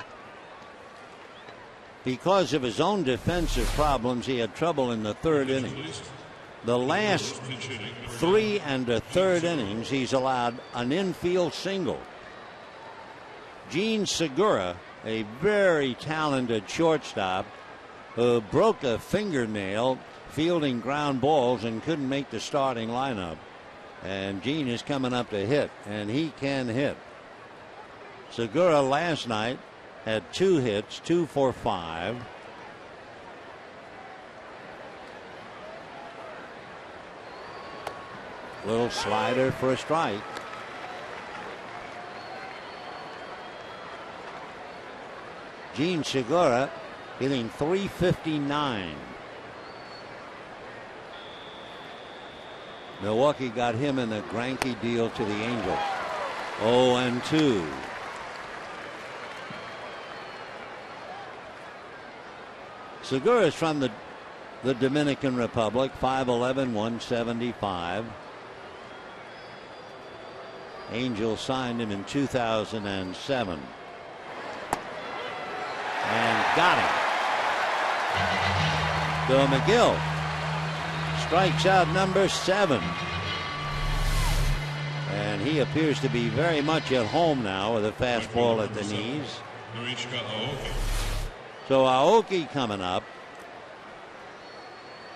C: because of his own defensive problems, he had trouble in the third inning. The last three and a third innings, he's allowed an infield single. Jean Segura, a very talented shortstop, who broke a fingernail fielding ground balls and couldn't make the starting lineup. And Jean is coming up to hit, and he can hit. Segura last night had two hits, two for five. Little slider for a strike. Jean Segura hitting 359. Milwaukee got him in a Greinke deal to the Angels. 0 and 2. Segura is from the the Dominican Republic, 5'11, 175. Angels signed him in 2007. And got him. Bill Magill strikes out number seven. And he appears to be very much at home now with a fastball at the knees. Oh, So Aoki coming up.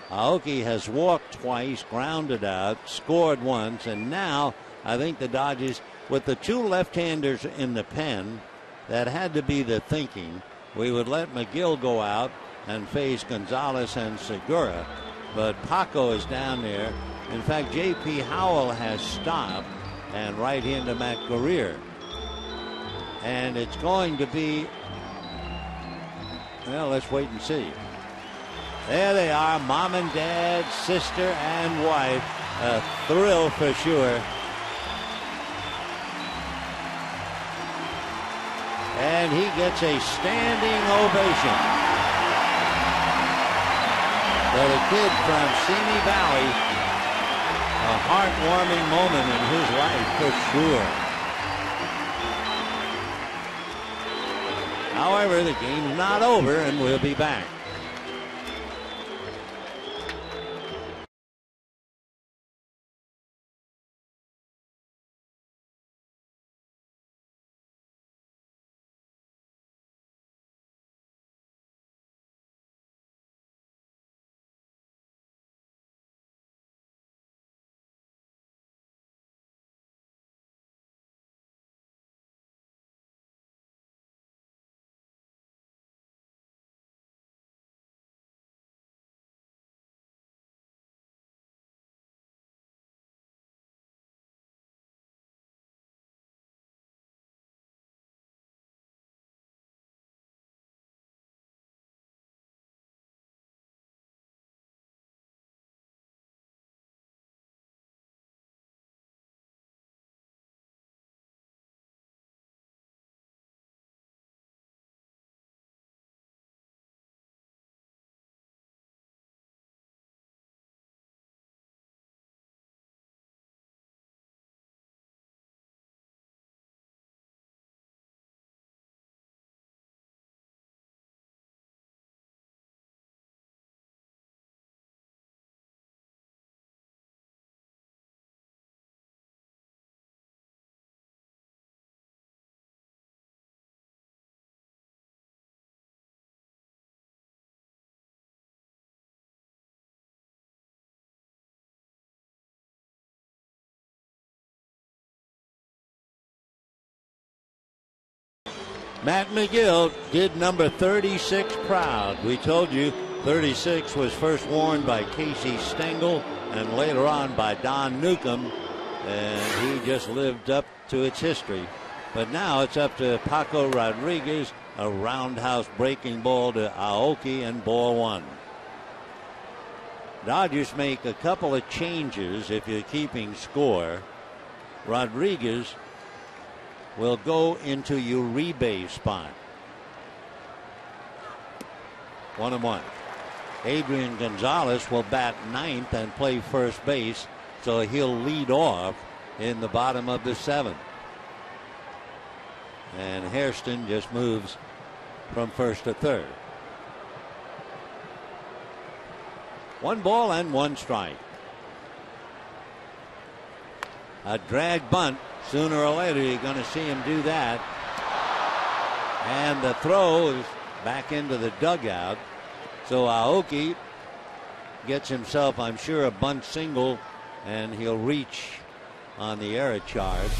C: Aoki has walked twice, grounded out, scored once, and now I think the Dodgers, with the two left-handers in the pen, that had to be the thinking. We would let Magill go out and face Gonzalez and Segura, but Paco is down there. In fact, J.P. Howell has stopped and right into Matt Guerrier. And it's going to be, well, let's wait and see. There they are, mom and dad, sister and wife. A thrill for sure. And he gets a standing ovation. For the kid from Simi Valley, a heartwarming moment in his life for sure. However, the game's not over, and we'll be back. Matt Magill did number 36 proud. We told you 36 was first worn by Casey Stengel and later on by Don Newcombe, and he just lived up to its history. But now it's up to Paco Rodriguez, a roundhouse breaking ball to Aoki and ball one. Dodgers make a couple of changes if you're keeping score. Rodriguez will go into Uribe spot. One and one. Adrian Gonzalez will bat ninth and play first base, so he'll lead off in the bottom of the seventh. And Hairston just moves from first to third. One ball and one strike. A drag bunt. Sooner or later, you're going to see him do that. And the throw is back into the dugout. So Aoki gets himself, I'm sure, a bunt single, and he'll reach on the error charge.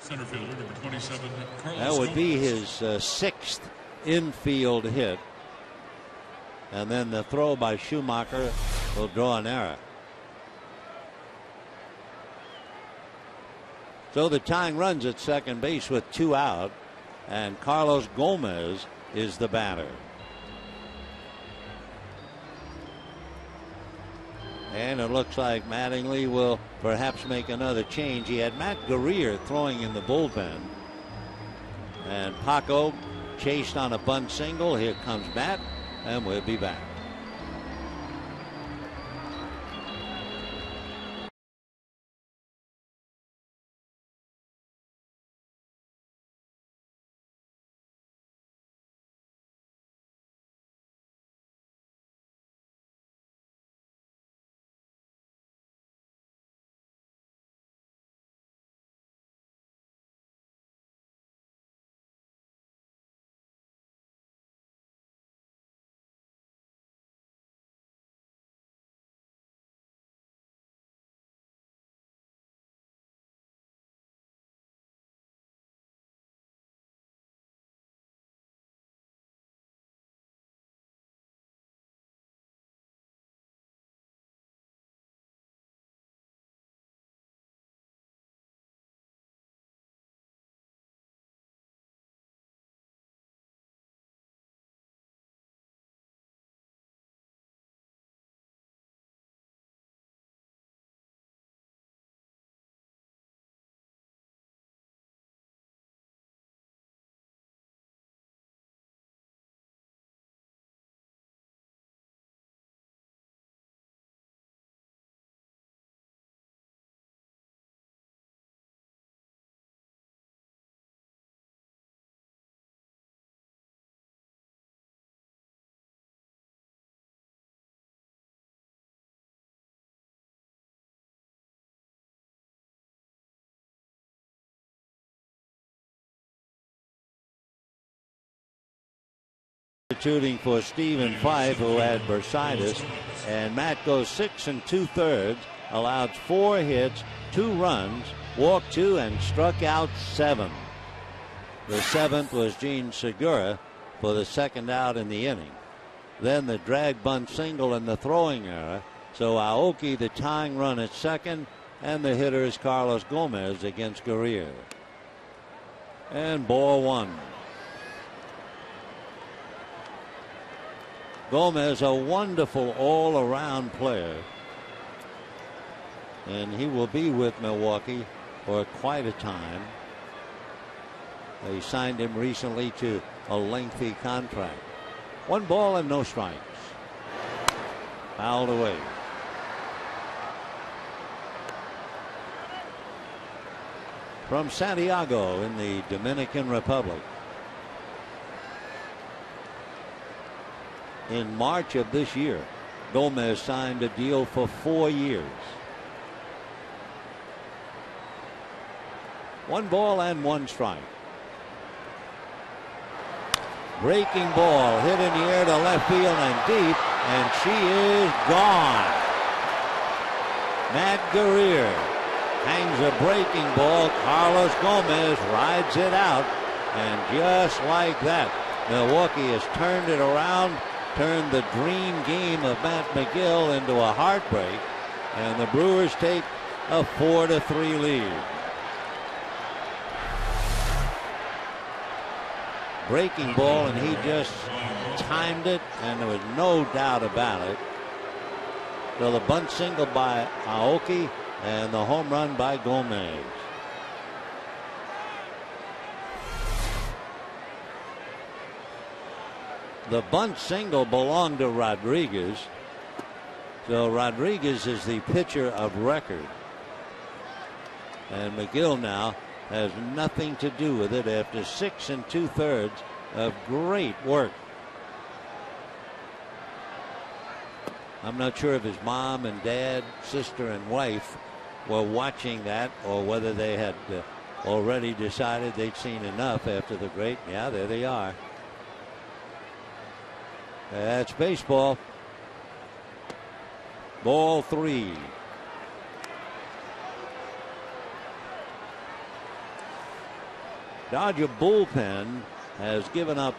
B: Center fielder, number 27, Carlos
C: That would be his uh, sixth infield hit. And then the throw by Schumaker will draw an error. So the tying runs at second base with two out, and Carlos Gomez is the batter. And it looks like Mattingly will perhaps make another change. He had Matt Guerrier throwing in the bullpen. And Paco chased on a bunt single. Here comes Matt, and we'll be back. Substituting for Stephen Fife, who had bursitis, and Matt goes six and two thirds, allowed four hits, two runs, walked two, and struck out seven. The seventh was Jean Segura for the second out in the inning. Then the drag bunt single and the throwing error. So Aoki, the tying run at second, and the hitter is Carlos Gomez against Guerrier. And ball one. Gomez, a wonderful all around player. And he will be with Milwaukee for quite a time. They signed him recently to a lengthy contract. One ball and no strikes. Fouled away. From Santiago in the Dominican Republic. In March of this year. Gomez signed a deal for four years. One ball and one strike. Breaking ball hit in the air to left field and deep, and she is gone. Matt Guerrier hangs a breaking ball. Carlos Gomez rides it out. And just like that, Milwaukee has turned it around, turned the dream game of Matt Magill into a heartbreak. And the Brewers take a 4 to 3 lead. Breaking ball, and he just timed it, and there was no doubt about it. So the bunt single by Aoki and the home run by Gomez. The bunt single belonged to Rodriguez. So Rodriguez is the pitcher of record. And Magill now has nothing to do with it after six and two thirds of great work. I'm not sure if his mom and dad, sister and wife were watching that or whether they had uh, already decided they'd seen enough after the great. Yeah, there they are. That's baseball. Ball three. Dodger bullpen has given up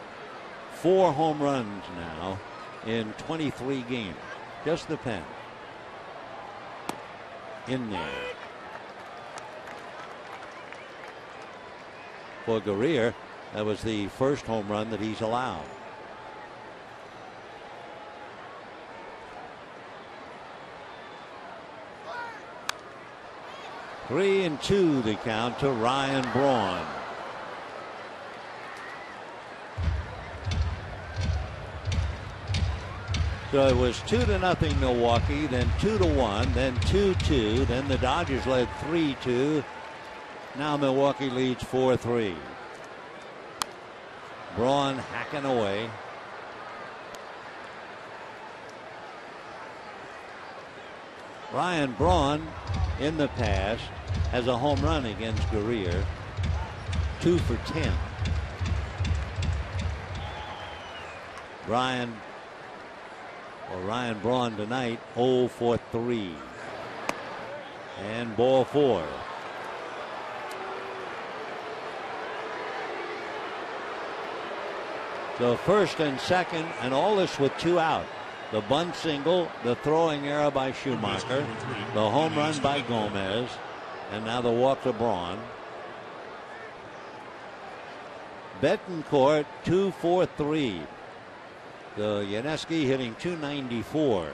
C: four home runs now in 23 games. Just the pen. In there. For Guerrier, that was the first home run that he's allowed. Three and two the count to Ryan Braun. So it was two to nothing Milwaukee, then two to one, then two two, then the Dodgers led three two. Now Milwaukee leads four three. Braun hacking away. Ryan Braun in the past has a home run against Guerrier. Two for ten. Ryan or Ryan Braun tonight 0 for 3. And ball four. So first and second, and all this with two out. The bunt single, the throwing error by Schumaker, the home run by Gomez, and now the walk to Braun. Betancourt, 2 4 3. The Yuniesky hitting 294.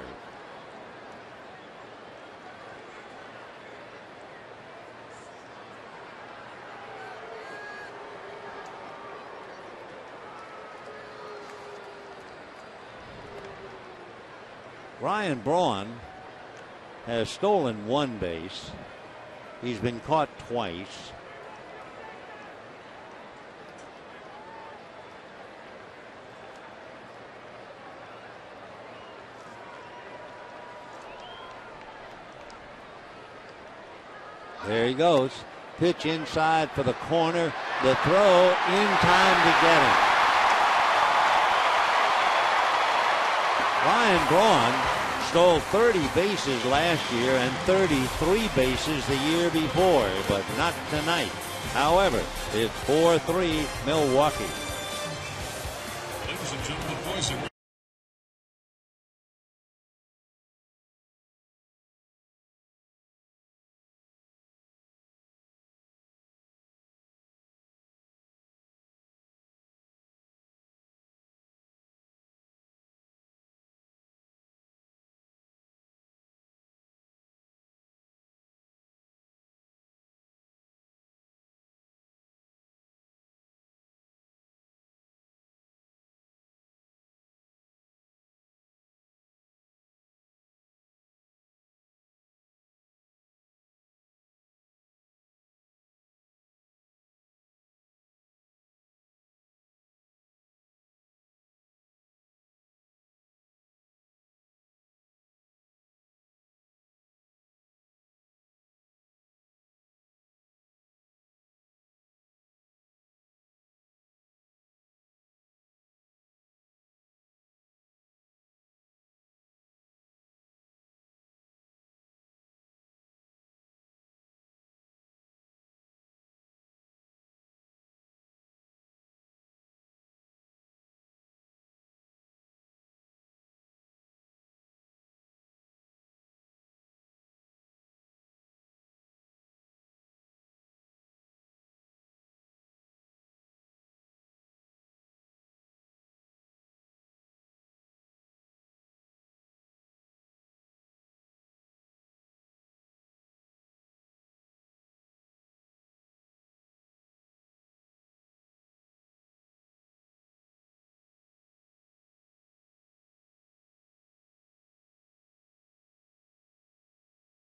C: Ryan Braun has stolen one base. He's been caught twice. There he goes. Pitch inside for the corner. The throw in time to get him. Ryan Braun stole 30 bases last year and 33 bases the year before, but not tonight. However, it's 4 3 Milwaukee.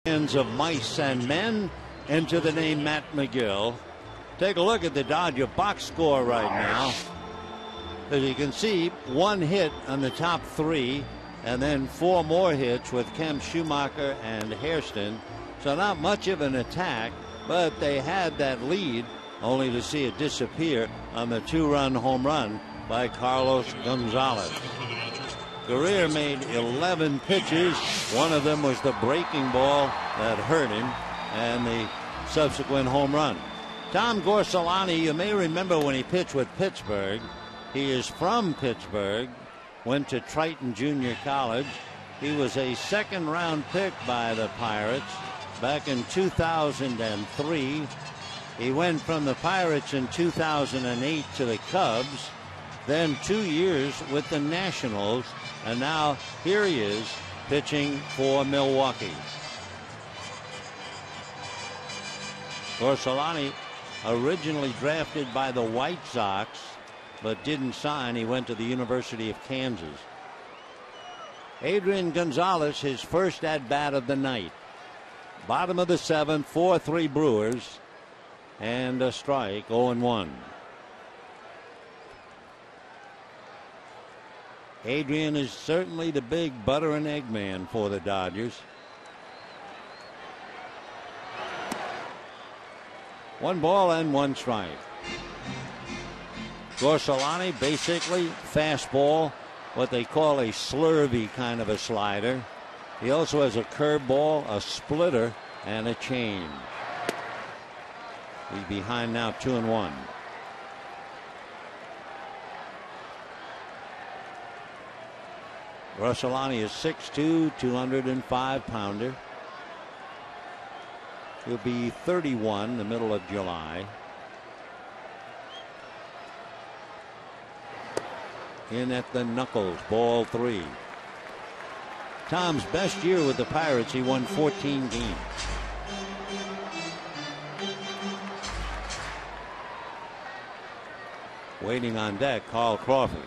B: Of
C: mice and men into the name Matt Magill. Take a look at the Dodger box score right now. As you can see, one hit on the top three, and then four more hits with Kemp Schumaker and Hairston. So not much of an attack, but they had that lead, only to see it disappear on the two-run home run by Carlos Gonzalez. Guerrier made 11 pitches. One of them was the breaking ball that hurt him, and the subsequent home run. Tom Gorzelanny, you may remember when he pitched with Pittsburgh. He is from Pittsburgh, went to Triton Junior College. He was a second round pick by the Pirates back in 2003. He went from the Pirates in 2008 to the Cubs, then two years with the Nationals, and now here he is pitching for Milwaukee. Gorzelanny originally drafted by the White Sox, but didn't sign. He went to the University of Kansas. Adrian Gonzalez, his first at bat of the night. Bottom of the seventh, 4 3 Brewers, and a strike, 0 1. Adrian is certainly the big butter and egg man for the Dodgers. One ball and one strike. Gorzelanny basically fastball, what they call a slurvy kind of a slider. He also has a curveball, a splitter, and a change. He's behind now two and one. Gorzelanny is 6'2, 205 pounder. He'll be 31 the middle of July. In at the knuckles, ball three. Tom's best year with the Pirates, he won 14 games. Waiting on deck, Carl Crawford.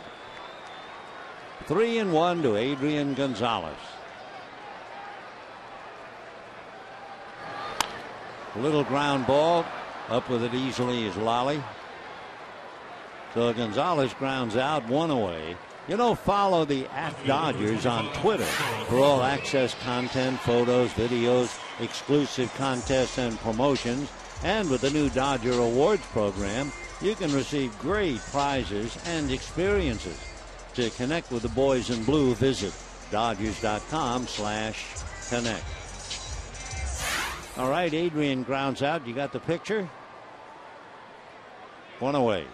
C: Three and one to Adrian Gonzalez. Little ground ball. Up with it easily is Lalli. So Gonzalez grounds out one away. You know, follow the at Dodgers on Twitter for all access content, photos, videos, exclusive contests, and promotions. And with the new Dodger Awards program, you can receive great prizes and experiences. To connect with the boys in blue, visit Dodgers.com slash connect. All right, Adrian grounds out. You got the picture? One away.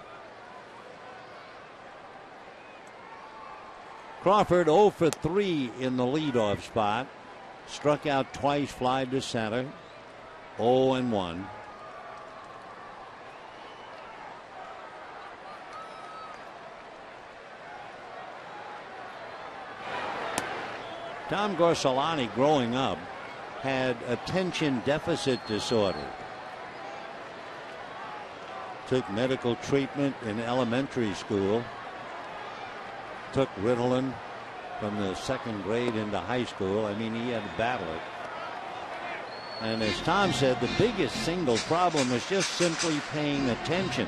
C: Crawford 0 for 3 in the leadoff spot. Struck out twice, fly to center. 0 and 1. Tom Gorzelanny growing up had attention deficit disorder. Took medical treatment in elementary school. Took Ritalin from the second grade into high school. I mean, he had to battle it. And as Tom said, the biggest single problem was just simply paying attention.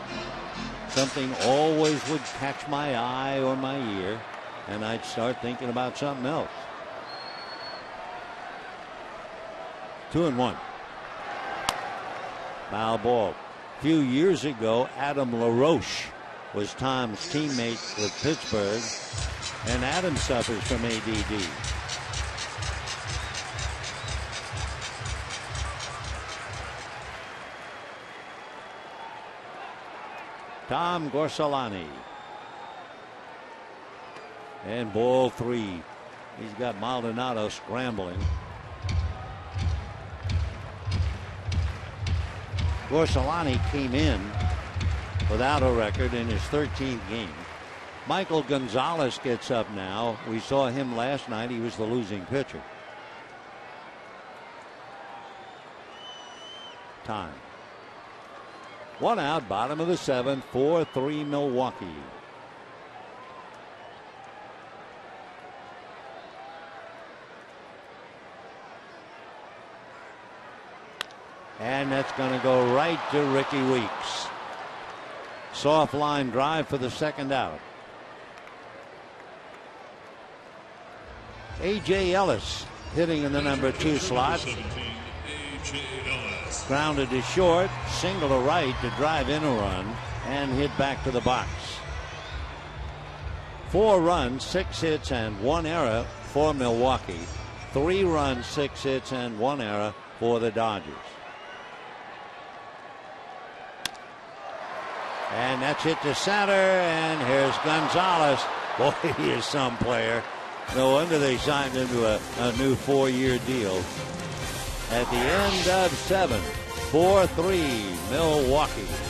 C: Something always would catch my eye or my ear, and I'd start thinking about something else. Two and one. Foul ball. A few years ago, Adam LaRoche was Tom's teammate with Pittsburgh, and Adam suffers from ADD. Tom Gorzelanny. And ball three. He's got Maldonado scrambling. Gorzelanny came in without a record in his 13th game. Michael Gonzalez gets up now. We saw him last night. He was the losing pitcher. Time. One out, bottom of the seventh, 4 3 Milwaukee. And that's going to go right to Rickie Weeks. Soft line drive for the second out. A.J. Ellis hitting in the number two slot. Grounded to short, single to right to drive in a run, and hit back to the box. Four runs, six hits, and one error for Milwaukee. Three runs, six hits, and one error for the Dodgers. And that's hit to center, and here's Gonzalez. Boy, he is some player. No wonder they signed him to a, a new four-year deal. At the end of seven, 4-3, Milwaukee.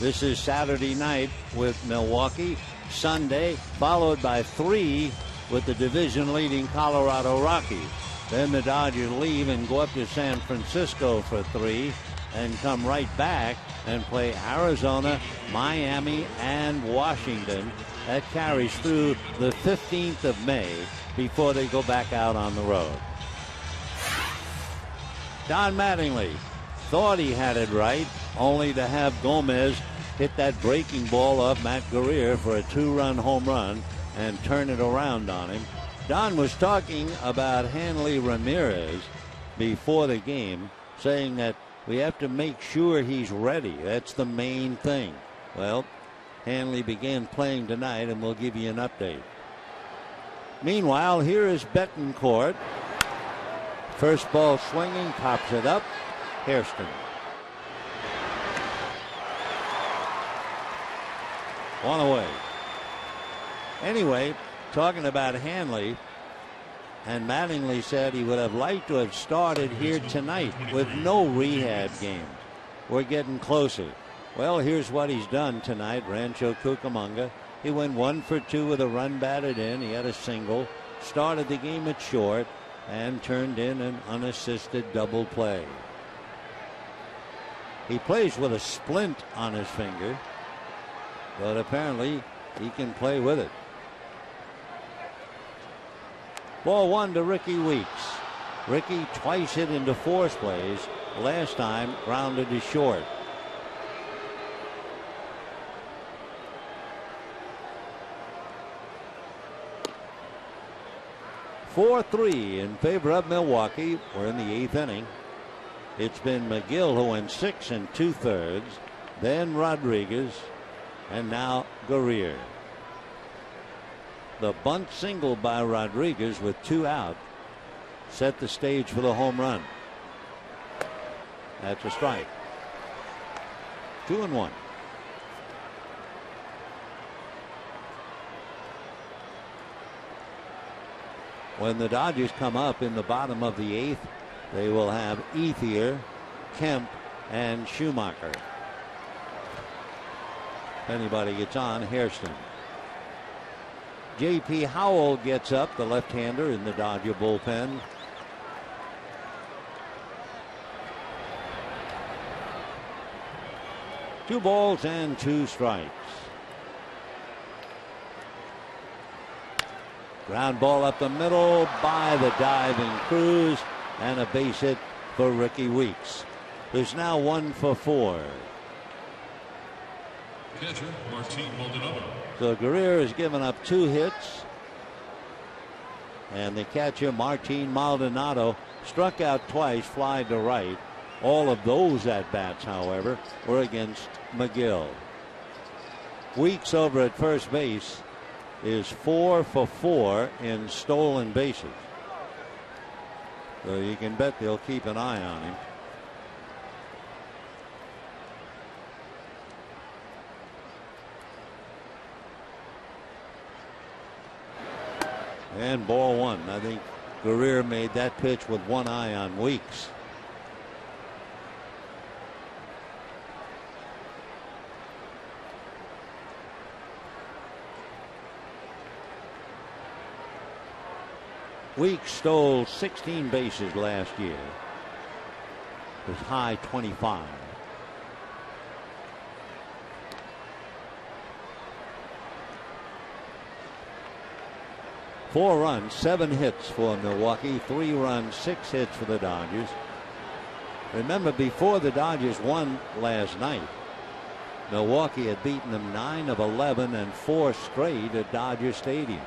C: This is Saturday night with Milwaukee. Sunday, followed by three with the division leading Colorado Rockies. Then the Dodgers leave and go up to San Francisco for three and come right back and play Arizona, Miami, and Washington. That carries through the 15th of May before they go back out on the road. Don Mattingly thought he had it right, only to have Gomez hit that breaking ball of Matt Guerrier for a two-run home run and turn it around on him. Don was talking about Hanley Ramirez before the game, saying that we have to make sure he's ready. That's the main thing. Well, Hanley began playing tonight, and we'll give you an update. Meanwhile, here is Betancourt. First ball swinging, pops it up. Hairston. One away. Anyway, talking about Hanley, and Mattingly said he would have liked to have started here tonight with no rehab games. We're getting closer. Well, here's what he's done tonight, Rancho Cucamonga. He went one for two with a run batted in. He had a single, started the game at short, and turned in an unassisted double play. He plays with a splint on his finger, but apparently he can play with it. Ball one to Rickie Weeks. Rickie twice hit into force plays. Last time grounded to short. Four three in favor of Milwaukee. We're in the eighth inning. It's been Magill who went six and two thirds, then Rodriguez, and now Guerrier. The bunt single by Rodriguez with two out set the stage for the home run. That's a strike. Two and one. When the Dodgers come up in the bottom of the eighth, they will have Ethier, Kemp, and Schumaker. If anybody gets on, Hairston. J.P. Howell gets up, the left-hander in the Dodger bullpen. Two balls and two strikes. Ground ball up the middle by the diving Cruz and a base hit for Rickie Weeks. There's now one for four.
B: Catcher, Martin Maldonado.
C: So Guerrier has given up two hits. And the catcher, Martin Maldonado, struck out twice, fly to right. All of those at bats, however, were against Magill. Weeks over at first base is four for four in stolen bases. So you can bet they'll keep an eye on him. And ball one. I think Guerrier made that pitch with one eye on Weeks. Weeks stole 16 bases last year. His high 25. Four runs, seven hits for Milwaukee, three runs, six hits for the Dodgers. Remember, before the Dodgers won last night, Milwaukee had beaten them 9 of 11 and 4 straight at Dodger Stadium.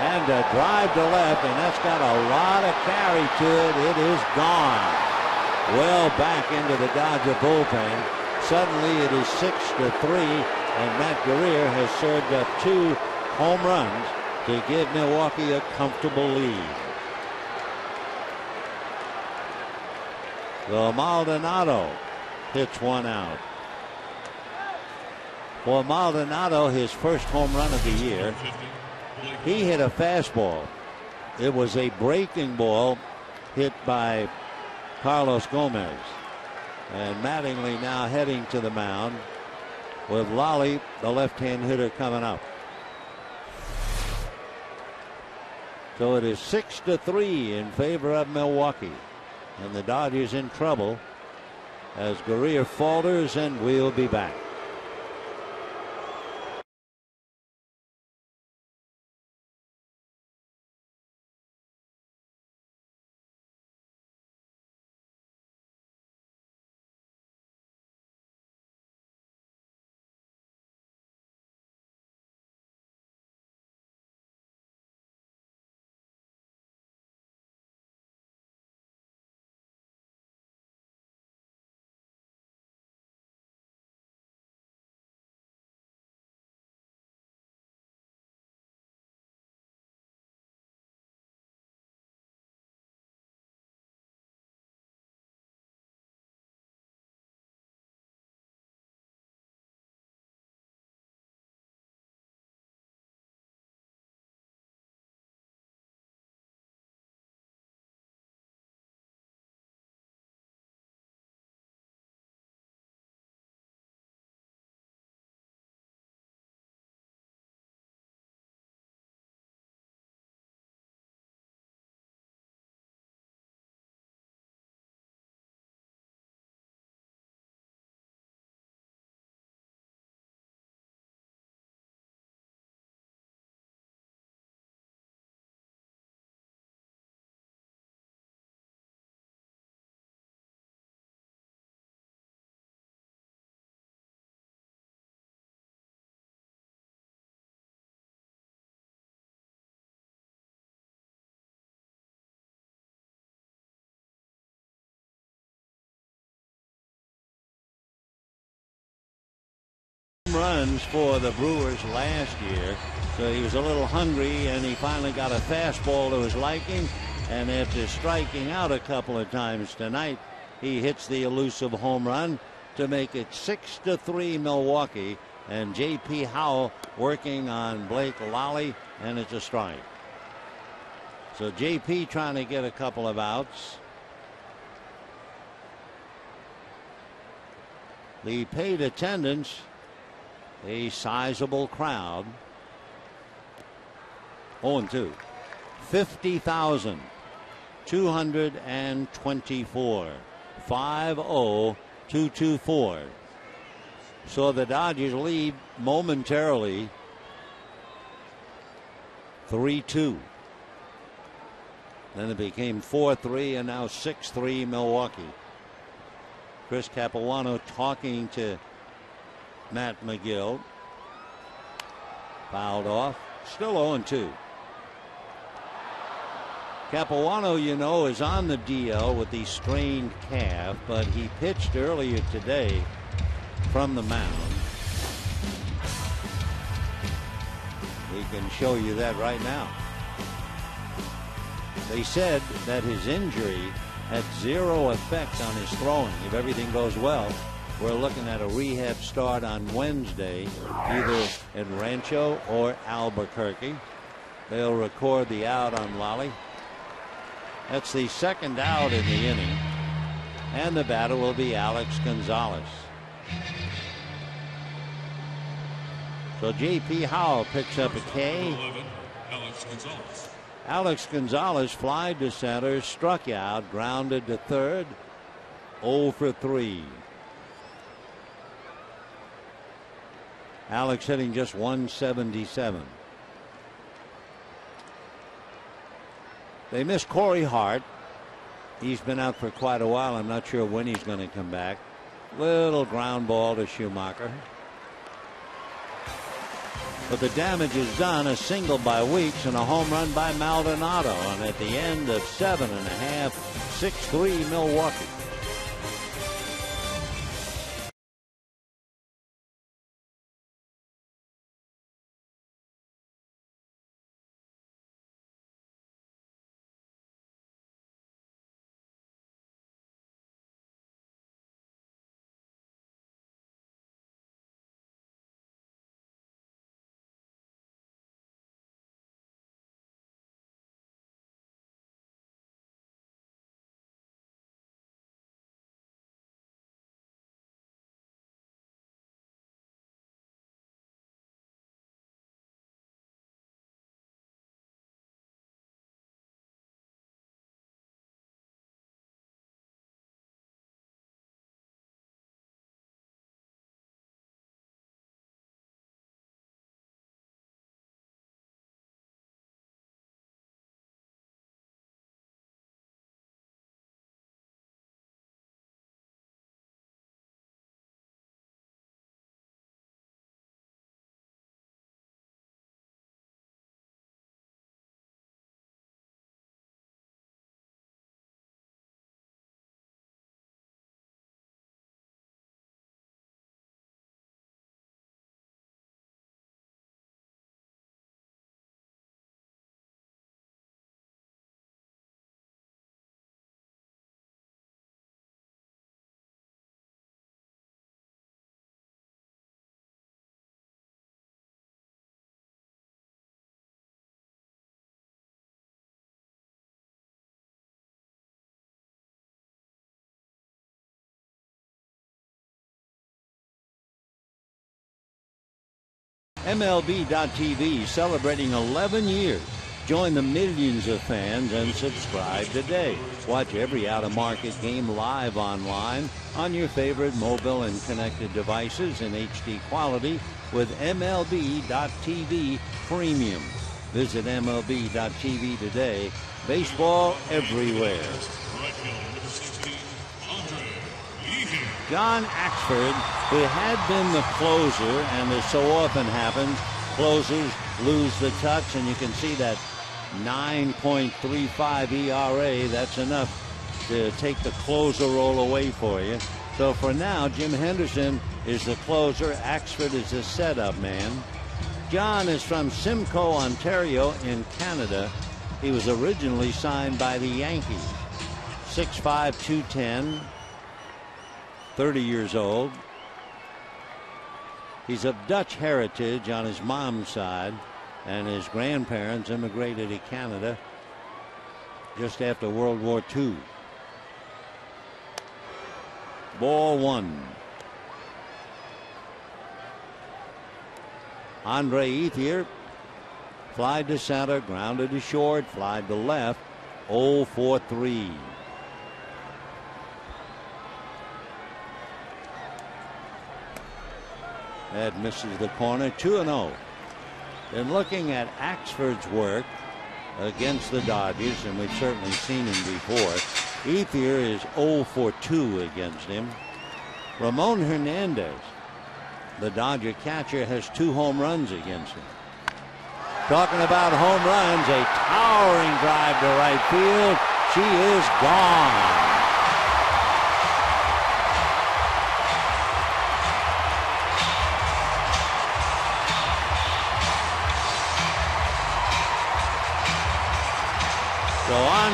C: And a drive to left, and that's got a lot of carry to it. It is gone. Well back into the Dodger bullpen. Suddenly it is 6 to 3, and Matt Guerrier has served up two home runs to give Milwaukee a comfortable lead. The Maldonado hits one out. For Maldonado, his first home run of the year, he hit a fastball. It was a breaking ball hit by Carlos Gomez. And Mattingly now heading to the mound with Lalli, the left-hand hitter, coming up. So it is six to three in favor of Milwaukee. And the Dodgers in trouble as Guerrier falters and we'll be back. Runs for the Brewers last year. So he was a little hungry and he finally got a fastball to his liking. And after striking out a couple of times tonight, he hits the elusive home run to make it 6 to 3 Milwaukee. And J.P. Howell working on Blake Lalli, and it's a strike. So J.P. trying to get a couple of outs. The paid attendance a sizable crowd. 0 2. 50,224. 5 0 224. So the Dodgers lead momentarily 3 2. Then it became 4 3 and now 6 3 Milwaukee. Chris Capuano talking to Matt Magill. Fouled off. Still 0 2. Capuano, you know, is on the DL with the strained calf, but he pitched earlier today from the mound. We can show you that right now. They said that his injury had zero effect on his throwing. If everything goes well, we're looking at a rehab start on Wednesday, either in Rancho or Albuquerque. They'll record the out on Lalli. That's the second out in the inning. And the batter will be Alex Gonzalez. So J.P. Howell picks up a K.
B: 11, Alex Gonzalez.
C: Alex to center, struck out, grounded to third. 0 for 3. Alex hitting just 177. They miss Corey Hart. He's been out for quite a while. I'm not sure when he's going to come back. Little ground ball to Schumaker. But the damage is done. A single by Weeks and a home run by Maldonado. And at the end of seven and a half, 6 3 Milwaukee. MLB.TV celebrating 11 years. Join the millions of fans and subscribe today. Watch every out of market game live online on your favorite mobile and connected devices in HD quality with MLB.TV Premium. Visit MLB.TV today. Baseball everywhere.
B: Right field, number 16, Andre Ethier.
C: John Axford, who had been the closer, and as so often happens, closers lose the touch, and you can see that 9.35 ERA. That's enough to take the closer role away for you. So for now, Jim Henderson is the closer. Axford is the setup man. John is from Simcoe, Ontario, in Canada. He was originally signed by the Yankees. 6'5, 210, 30 years old. He's of Dutch heritage on his mom's side, and his grandparents immigrated to Canada just after World War II. Ball one. Andre Ethier flied to center, grounded to short, flied to left, 0 for 3. That misses the corner, 2 0. And oh. looking at Axford's work against the Dodgers, and we've certainly seen him before, Ethier is 0 for 2 against him. Ramon Hernandez, the Dodger catcher, has two home runs against him. Talking about home runs, a towering drive to right field. She is gone.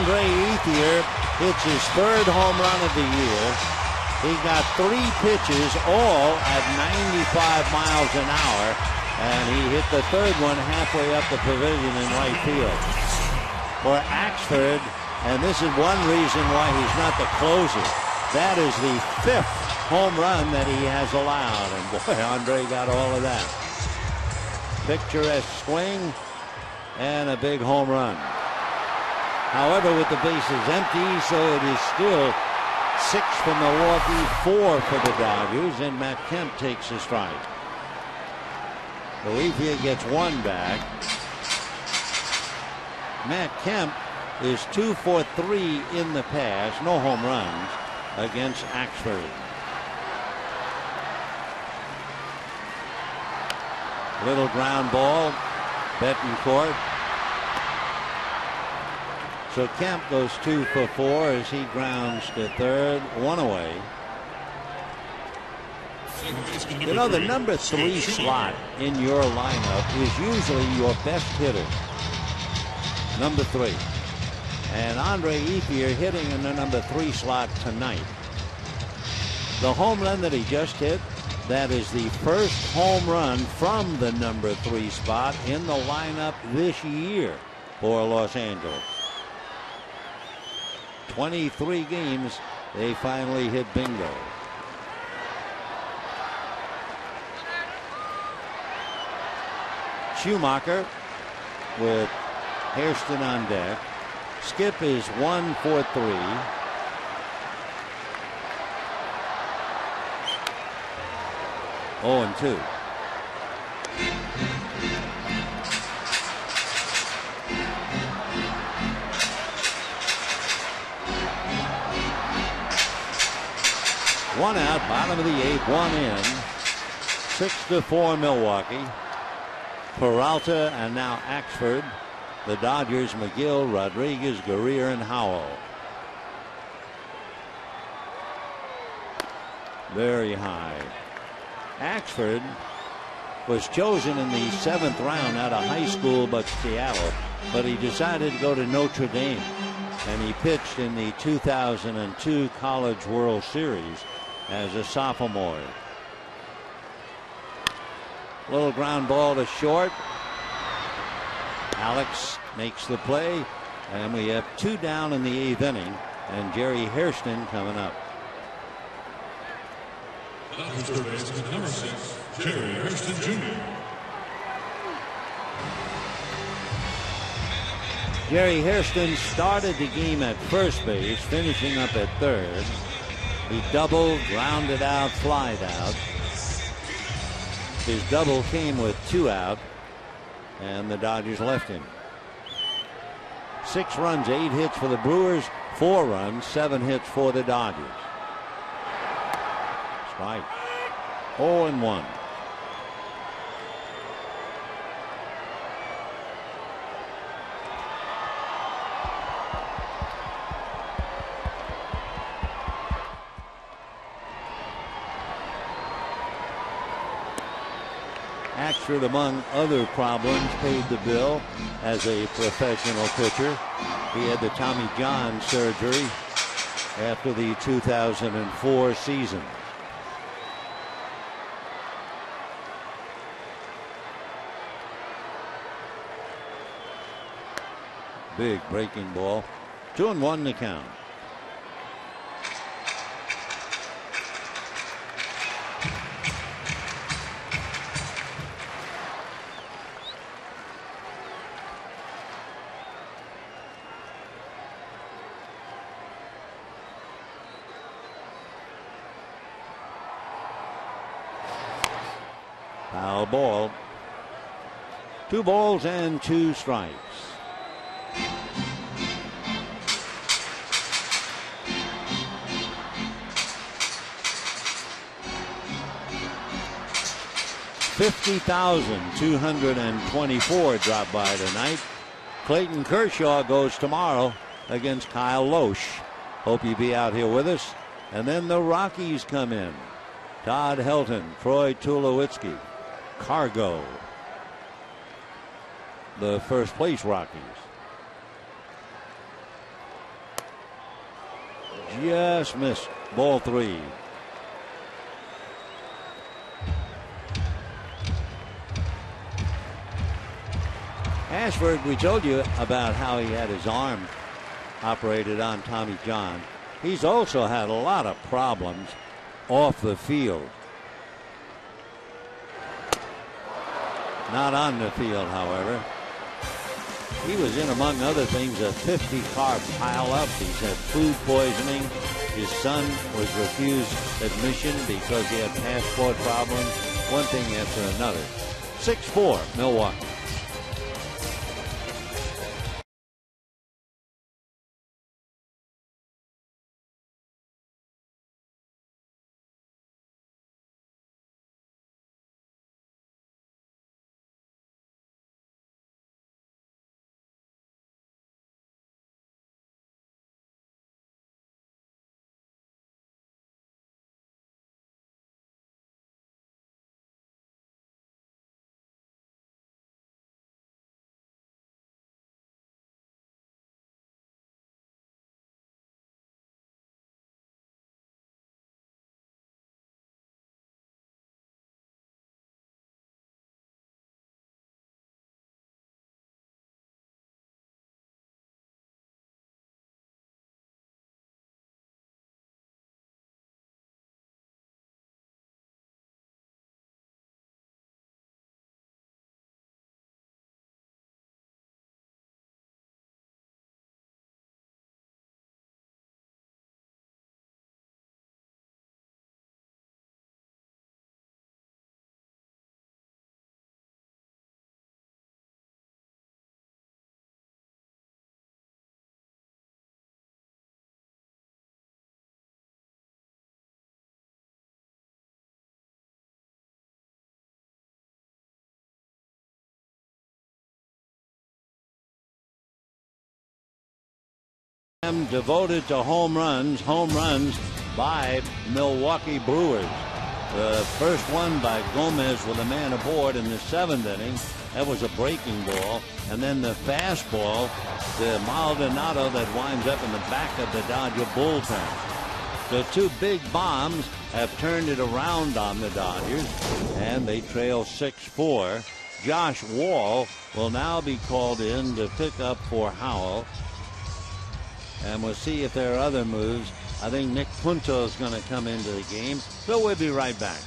C: Andre Ethier hits his third home run of the year. He got three pitches, all at 95 miles an hour, and he hit the third one halfway up the pavilion in right field. For Axford, and this is one reason why he's not the closer, that is the fifth home run that he has allowed, and boy, Andre got all of that. Picturesque swing and a big home run. However, with the bases empty, so it is still six for Milwaukee, four for the Dodgers, and Matt Kemp takes a strike. Ethier gets one back. Matt Kemp is two for three in the past, no home runs against Axford. Little ground ball, Betancourt so Kemp goes two for four as he grounds to third, one away. You know, the number three slot in your lineup is usually your best hitter. Number three. And Andre Ethier hitting in the number three slot tonight. The home run that he just hit, that is the first home run from the number three spot in the lineup this year for Los Angeles. 23 games, they finally hit bingo. Schumaker with Hairston on deck. Skip is one for three. Oh, and two. One out, bottom of the eighth, one in. Six to four, Milwaukee. Peralta and now Axford. The Dodgers, Magill, Rodriguez, Guerrier, and Howell. Very high. Axford was chosen in the seventh round out of high school, but Seattle. But he decided to go to Notre Dame, and he pitched in the 2002 College World Series as a sophomore. Little ground ball to short. Alex makes the play, and we have two down in the eighth inning, and Jerry Hairston coming up.
B: number six, Jerry Hairston Jr.
C: Jerry Hairston started the game at first base, finishing up at third. He doubled, grounded out, flied out. His double came with two out, and the Dodgers left him. Six runs, eight hits for the Brewers, four runs, seven hits for the Dodgers. Strike. 0 and 1. Axford, among other problems, paid the bill as a professional pitcher. He had the Tommy John surgery after the 2004 season. Big breaking ball. Two and one to count. Ball. Two balls and two strikes. Fifty thousand two hundred and twenty-four dropped by tonight. Clayton Kershaw goes tomorrow against Kyle Lohse. Hope you be out here with us. And then the Rockies come in. Todd Helton, Troy Tulowitzki, Cargo, the first place Rockies. Just missed ball three. Axford, we told you about how he had his arm operated on Tommy John. He's also had a lot of problems off the field. Not on the field, however. He was in, among other things, a 50 car pileup. He's had food poisoning. His son was refused admission because he had passport problems. One thing after another. 6-4, Milwaukee. Devoted to home runs, home runs by Milwaukee Brewers. The first one by Gomez with a man aboard in the seventh inning. That was a breaking ball. And then the fastball to Maldonado that winds up in the back of the Dodger bullpen. The two big bombs have turned it around on the Dodgers, and they trail 6 4. Josh Wall will now be called in to pick up for Howell and we'll see if there are other moves. I think Nick Punto is going to come into the game. So we'll be right back.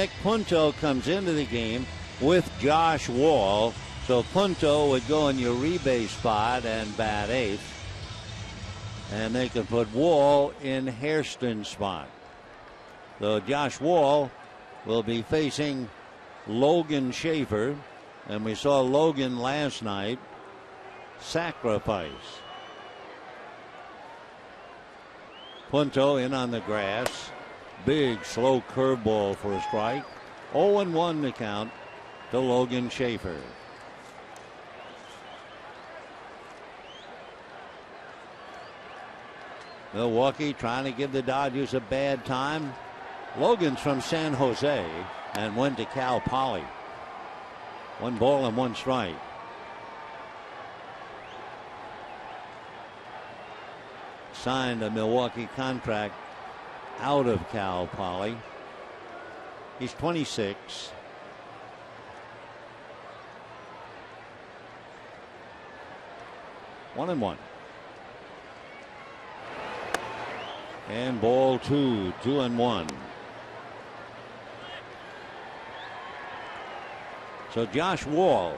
C: Nick Punto comes into the game with Josh Wall. So Punto would go in Uribe spot and bat eighth. And they could put Wall in Hairston's spot. So Josh Wall will be facing Logan Schafer. And we saw Logan last night sacrifice. Punto in on the grass. Big slow curveball for a strike. 0 1 the count to Logan Schafer. Milwaukee trying to give the Dodgers a bad time. Logan's from San Jose and went to Cal Poly. One ball and one strike. Signed a Milwaukee contract out of Cal Poly. He's 26. One and one. And ball two, two and one. So Josh Wall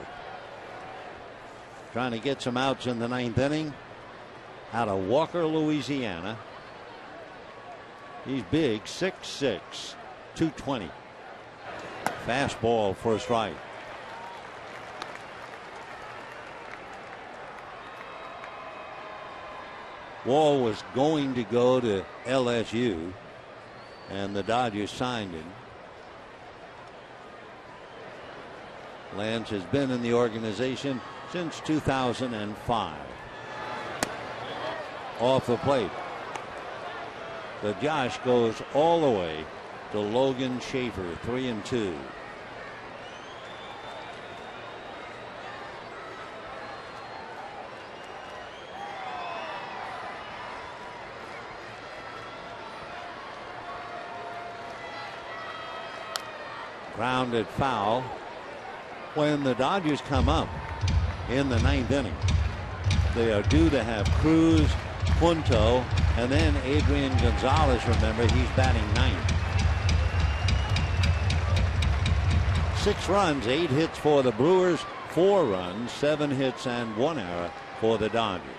C: trying to get some outs in the ninth inning out of Walker, Louisiana. He's big, 6'6, 220. Fastball a strike. Wall was going to go to LSU, and the Dodgers signed him. Lance has been in the organization since 2005. Off the plate. The Josh goes all the way to Logan Schafer, three and two. Grounded foul. When the Dodgers come up in the ninth inning, they are due to have Cruz, Punto, and then Adrian Gonzalez. Remember, he's batting ninth. Six runs, eight hits for the Brewers, four runs, seven hits, and one error for the Dodgers.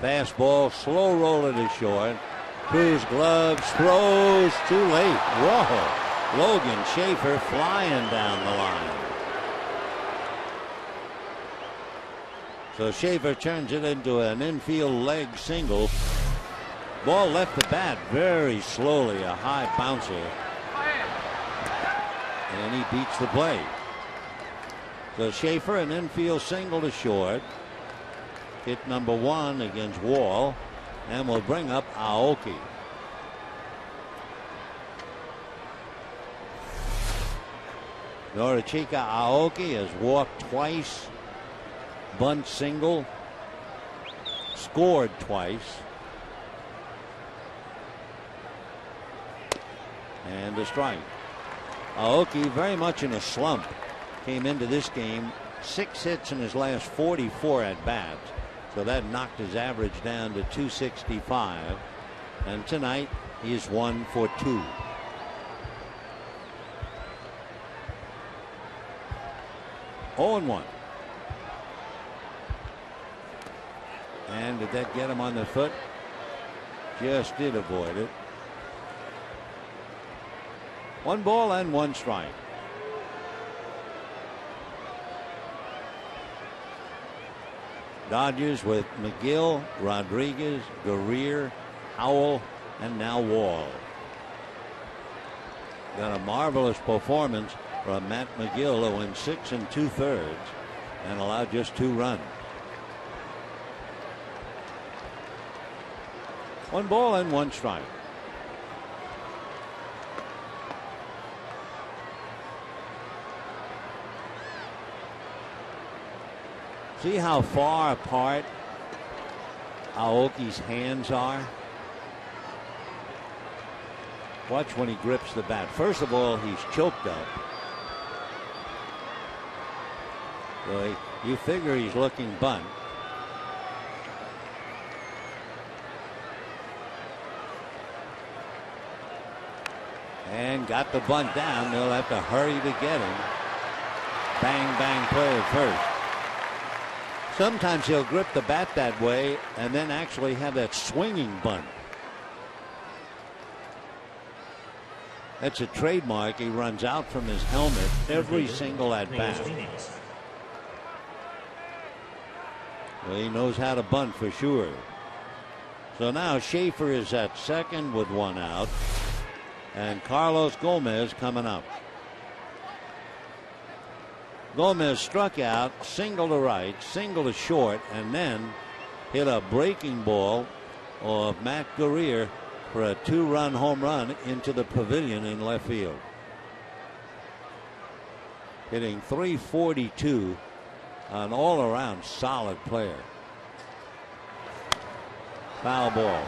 C: Fastball, slow roller to short. Cruz gloves, throws too late. Whoa. Logan Schafer flying down the line. So Schafer turns it into an infield leg single. Ball left the bat very slowly, a high bouncer. And he beats the play. So Schafer, an infield single to short. Hit number one against Wall. And will bring up Aoki. Norichika Aoki has walked twice, bunt single, scored twice. And a strike. Aoki very much in a slump. Came into this game six hits in his last 44 at bats. So that knocked his average down to 265. And tonight he's one for two. Oh and one. And did that get him on the foot? Just did avoid it. One ball and one strike. Dodgers with Magill, Rodriguez, Guerrier, Howell, and now Wall. Got a marvelous performance from Matt Magill, oh, who went six and two thirds and allowed just two runs. One ball and one strike. See how far apart Aoki's hands are? Watch when he grips the bat. First of all, he's choked up. So he, you figure he's looking bunt. And got the bunt down. They'll have to hurry to get him. Bang, bang play first. Sometimes he'll grip the bat that way and then actually have that swinging bunt. That's a trademark. He runs out from his helmet every single at bat. Well, he knows how to bunt for sure. So now Schafer is at second with one out, and Carlos Gomez coming up. Gomez struck out, single to right, single to short, and then hit a breaking ball of Matt Guerrier for a two run home run into the pavilion in left field. Hitting 342, an all around solid player. Foul ball.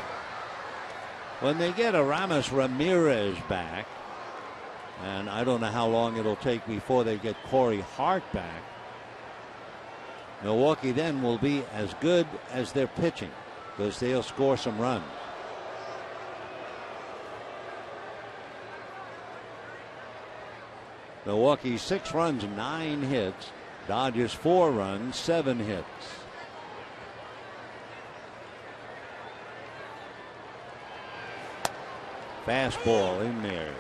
C: When they get Aramis Ramirez back, and I don't know how long it'll take before they get Corey Hart back. Milwaukee then will be as good as their pitching because they'll score some runs. Milwaukee six runs, nine hits. Dodgers four runs, seven hits. Fastball in there.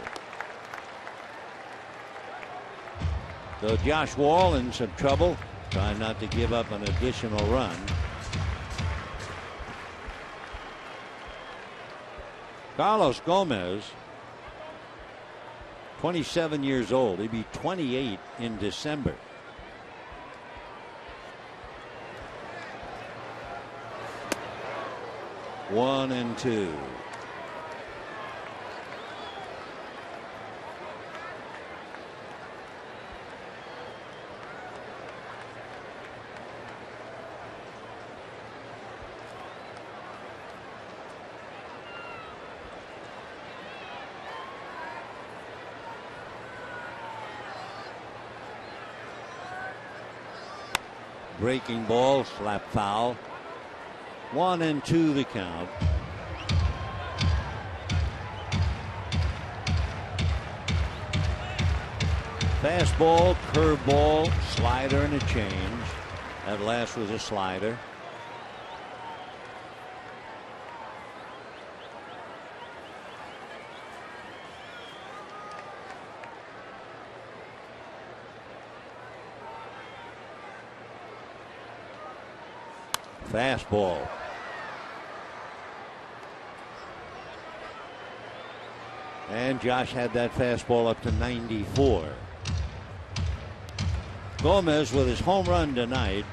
C: So Josh Wall in some trouble, trying not to give up an additional run. Carlos Gomez, 27 years old. He'd be 28 in December. One and two. breaking ball, slap foul. One and two the count. Fastball, curveball, slider, and a change. That last was a slider. Fastball. And Josh had that fastball up to 94. Gomez with his home run tonight.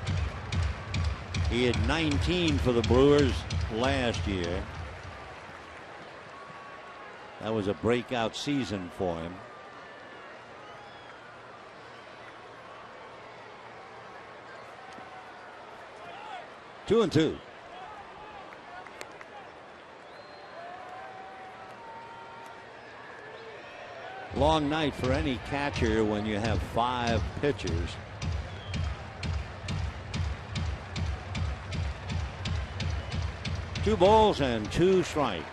C: He had 19 for the Brewers last year. That was a breakout season for him. Two and two. Long night for any catcher when you have five pitchers. Two balls and two strikes.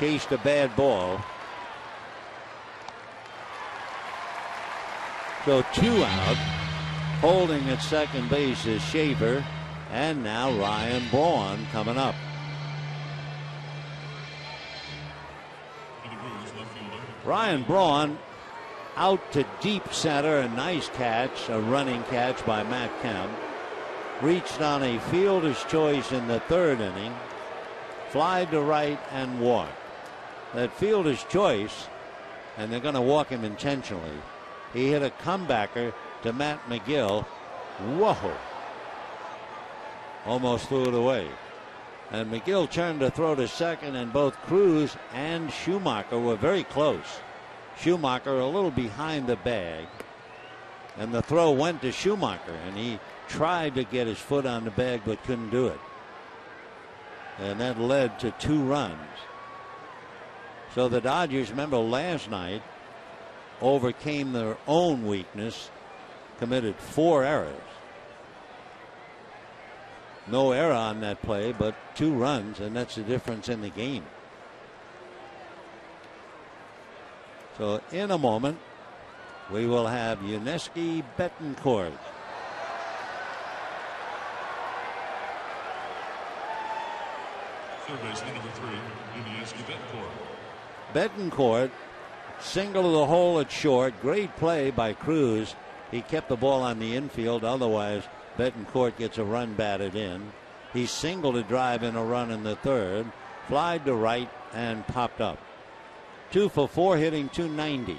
C: chased a bad ball. So two out. Holding at second base is Schafer. And now Ryan Braun coming up. Ryan Braun out to deep center. A nice catch, a running catch by Matt Kemp. Reached on a fielder's choice in the third inning. Fly to right and walk. that fielder's choice, and they're going to walk him intentionally. He hit a comebacker to Matt Magill. Whoa! Almost threw it away. And Magill turned to throw to second, and both Cruz and Schumaker were very close. Schumaker a little behind the bag. And the throw went to Schumaker, and he tried to get his foot on the bag but couldn't do it. And that led to two runs. So the Dodgers, remember last night, overcame their own weakness, committed four errors. No error on that play, but two runs, and that's the difference in the game. So in a moment, we will have Yuniesky Betancourt.
B: Third baseman number three, Betancourt.
C: Betancourt, single to the hole at short. Great play by Cruz. He kept the ball on the infield. Otherwise, Betancourt gets a run batted in. He singled to drive in a run in the third, flied to right, and popped up. Two for four, hitting 290.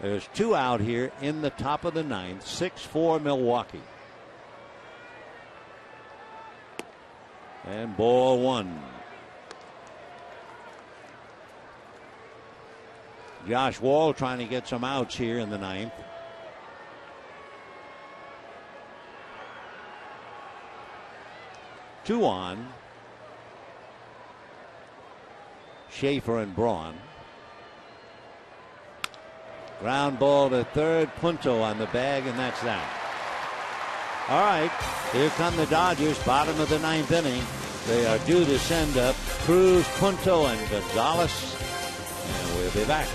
C: There's two out here in the top of the ninth, 6 4 Milwaukee. And ball one. Josh Wall trying to get some outs here in the ninth. Two on. Schafer and Braun. Ground ball to third. Punto on the bag, and that's that. All right, here come the Dodgers, bottom of the ninth inning. They are due to send up Cruz, Punto, and Gonzalez. And we'll be back.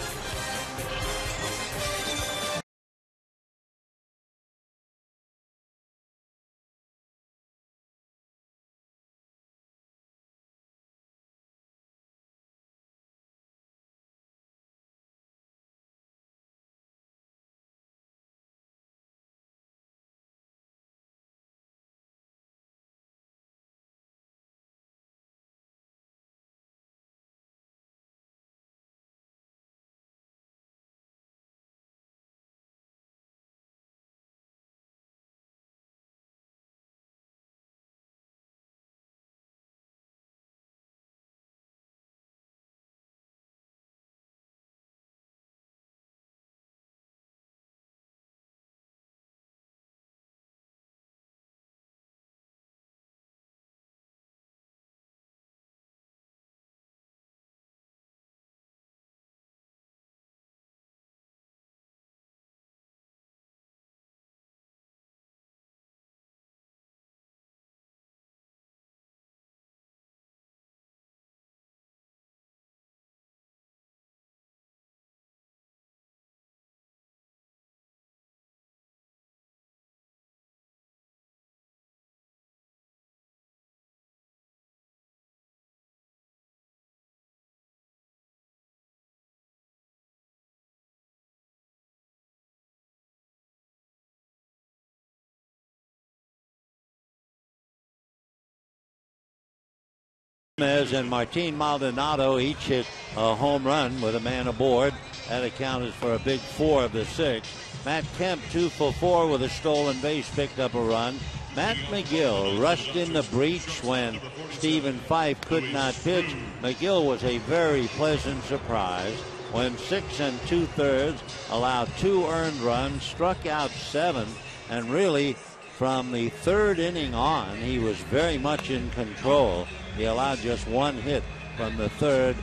C: Gomez and Martin Maldonado each hit a home run with a man aboard. That accounted for a big four of the six. Matt Kemp, two for four with a stolen base, picked up a run. Matt Magill rushed in the breach when Stephen Fife could not pitch. Magill was a very pleasant surprise when six and two thirds allowed two earned runs, struck out seven, and really from the third inning on, he was very much in control. He allowed just one hit from the third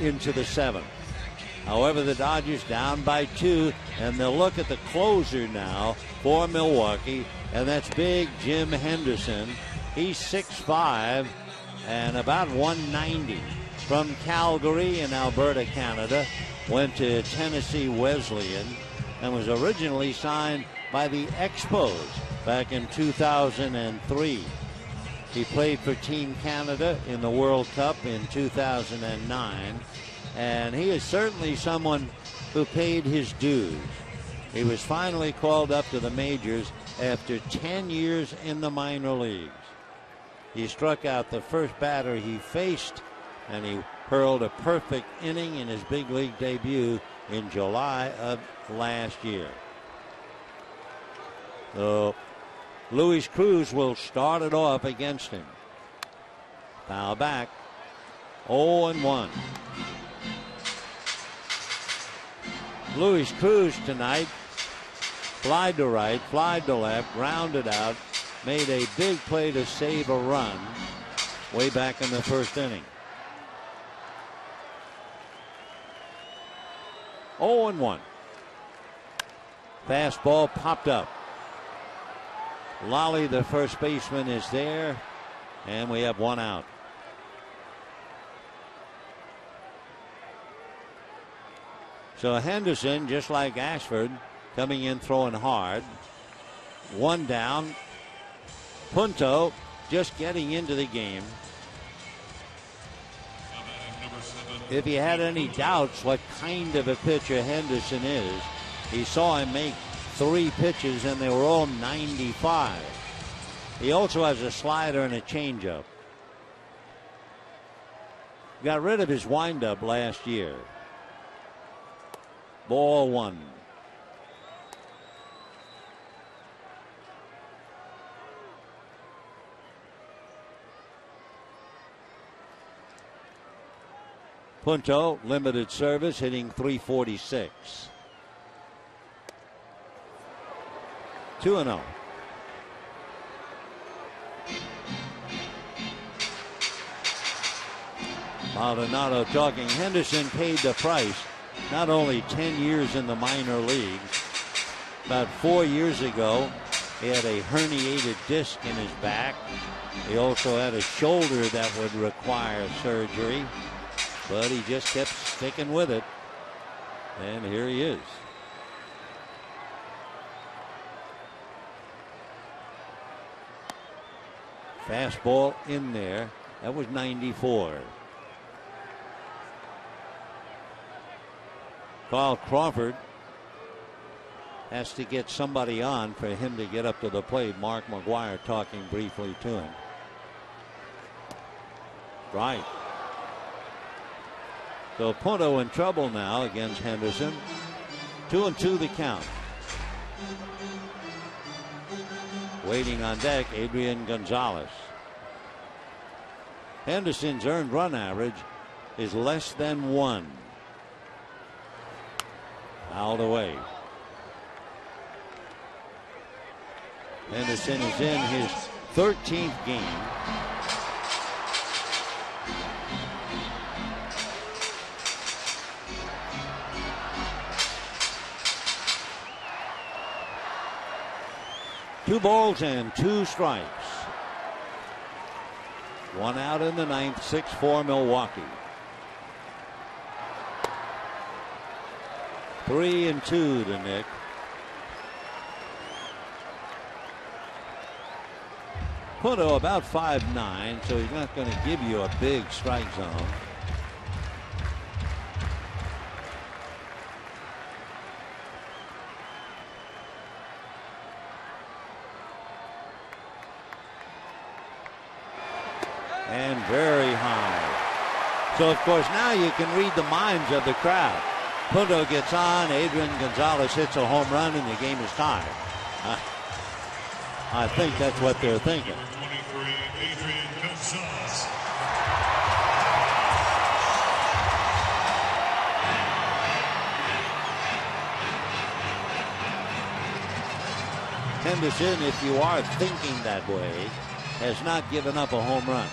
C: into the seventh. However, the Dodgers down by two, and they'll look at the closer now for Milwaukee, and that's big Jim Henderson. He's 6'5 and about 190 from Calgary in Alberta, Canada. Went to Tennessee Wesleyan and was originally signed by the Expos back in 2003. He played for Team Canada in the World Cup in 2009, and he is certainly someone who paid his dues. He was finally called up to the majors after 10 years in the minor leagues. He struck out the first batter he faced, and he hurled a perfect inning in his big league debut in July of last year. So Luis Cruz will start it off against him. Foul back. 0 and 1. Luis Cruz tonight flied to right, flied to left, grounded out, made a big play to save a run way back in the first inning. 0 and 1. Fastball popped up. Lalli, the first baseman, is there, and we have one out. So Henderson, just like Axford, coming in throwing hard. One down. Punto just getting into the game. If you had any doubts what kind of a pitcher Henderson is, he saw him make three pitches and they were all 95. He also has a slider and a changeup. Got rid of his windup last year. Ball one. Punto, limited service, hitting 346. 2 0. Maldonado talking. Henderson paid the price. Not only 10 years in the minor leagues, about four years ago, he had a herniated disc in his back. He also had a shoulder that would require surgery but he just kept sticking with it. And here he is. Fastball in there. That was 94. Carl Crawford has to get somebody on for him to get up to the plate. Mark McGwire talking briefly to him. Right. So Punto in trouble now against Henderson. Two and two the count. Waiting on deck, Adrian Gonzalez. Henderson's earned run average is less than one. Out away. Henderson is in his 13th game. Two balls and two strikes. One out in the ninth, 6 4 Milwaukee. Three and two to Nick. Punto about five nine, so he's not going to give you a big strike zone. and very high. So, of course, now you can read the minds of the crowd. Punto gets on, Adrian Gonzalez hits a home run, and the game is tied. Uh, I think that's what they're thinking. Henderson, if you are thinking that way, has not given up a home run.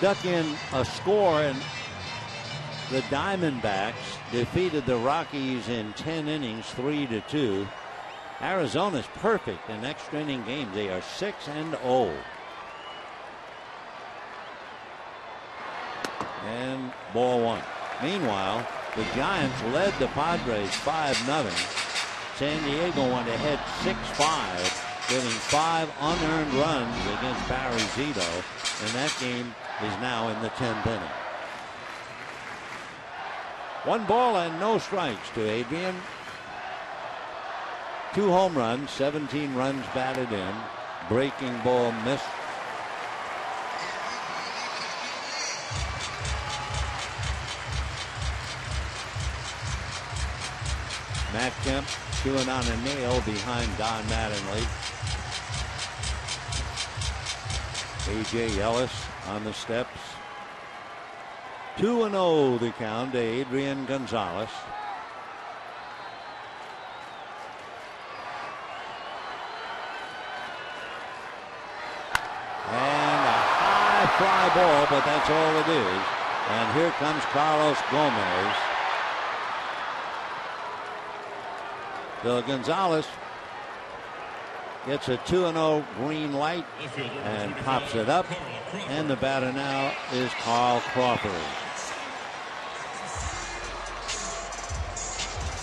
C: Duck in a score, and the Diamondbacks defeated the Rockies in 10 innings, 3 to 2. Arizona's perfect in extra inning games. They are 6 and 0. And ball one. Meanwhile, the Giants led the Padres 5 0. San Diego went ahead 6 5, getting five unearned runs against Barry Zito. And that game is now in the 10th inning. One ball and no strikes to Adrian. Two home runs, 17 runs batted in. Breaking ball missed. Matt Kemp chewing on a nail behind Don Mattingly. A.J. Ellis on the steps. 2 and 0 the count to Adrian Gonzalez. And a high fly ball, but that's all it is. And here comes Carlos Gomez. So Gonzalez gets a 2-0 green light and pops it up. And the batter now is Carl Crawford.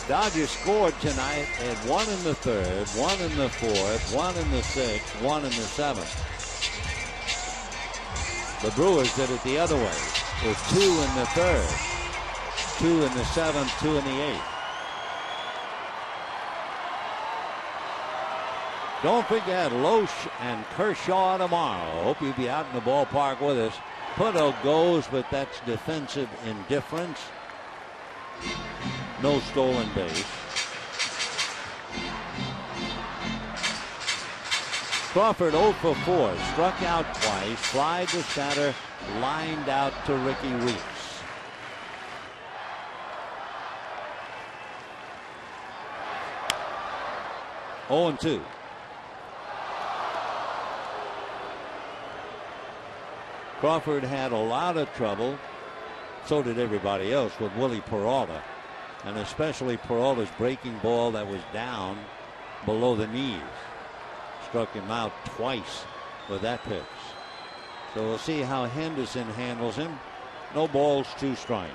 C: Dodgers scored tonight at one in the third, one in the fourth, one in the sixth, one in the seventh. The Brewers did it the other way with two in the third, two in the seventh, two in the eighth. Don't forget Lohse and Kershaw tomorrow. Hope you'll be out in the ballpark with us. Punto goes, but that's defensive indifference. No stolen base. Crawford 0 for 4, struck out twice, flied to center, lined out to Rickie Weeks. Oh and 2. Crawford had a lot of trouble. So did everybody else with Wily Peralta. And especially Peralta's breaking ball that was down below the knees. Struck him out twice with that pitch. So we'll see how Henderson handles him. No balls, two strikes.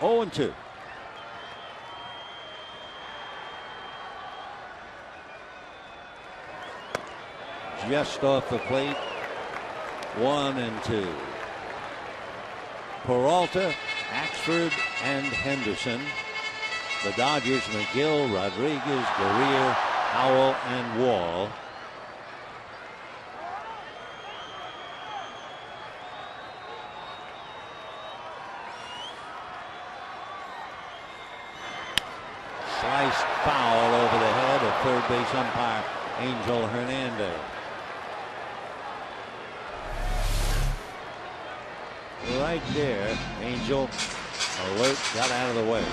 C: Oh and 2. Just off the plate. One and two. Peralta, Axford, and Henderson. The Dodgers, Magill, Rodriguez, Guerrier, Howell, and Wall. Foul over the head of third base umpire Angel Hernandez. Right there, Angel alert got out of the way.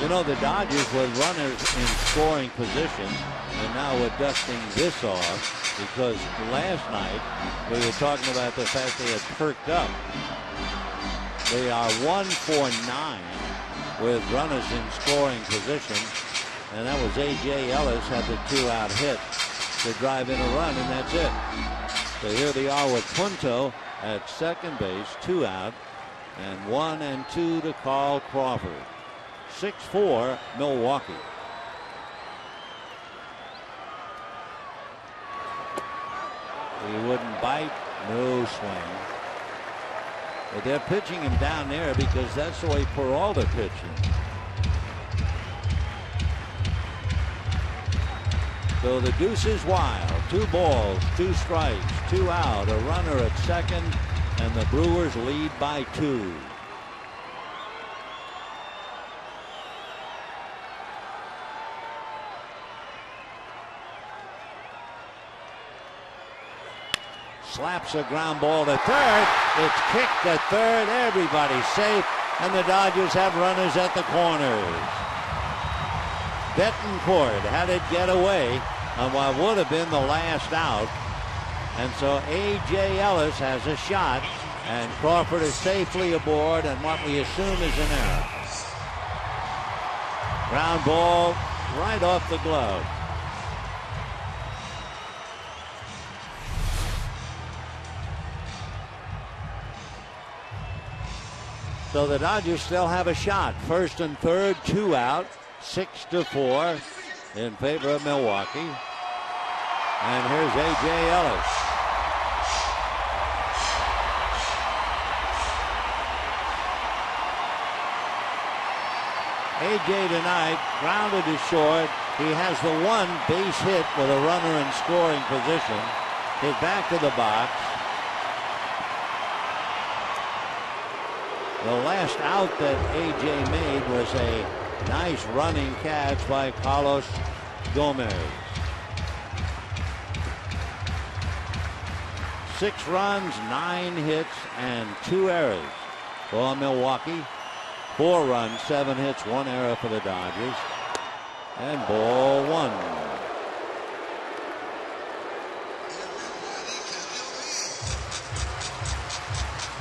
C: You know the Dodgers with runners in scoring position, and now we're dusting this off because last night we were talking about the fact they had perked up. They are one for nine with runners in scoring position. And that was A.J. Ellis had the two-out hit to drive in a run, and that's it. So here they are with Punto at second base, two out, and one and two to Carl Crawford. 6-4 Milwaukee. He wouldn't bite, no swing. But they're pitching him down there because that's the way Peralta pitching. So the deuce is wild. Two balls, two strikes, two out, a runner at second, and the Brewers lead by two. slaps a ground ball to third. It's kicked at third. Everybody's safe. And the Dodgers have runners at the corners. Betancourt had it get away on what would have been the last out. And so A.J. Ellis has a shot. And Crawford is safely aboard and what we assume is an error. Ground ball right off the glove. So the Dodgers still have a shot. First and third, two out, six to four in favor of Milwaukee. And here's A.J. Ellis. A.J. tonight grounded to short. He has the one base hit with a runner in scoring position. His back to the box. The last out that AJ made was a nice running catch by Carlos Gomez. Six runs, nine hits, and two errors for Milwaukee. Four runs, seven hits, one error for the Dodgers. And ball one.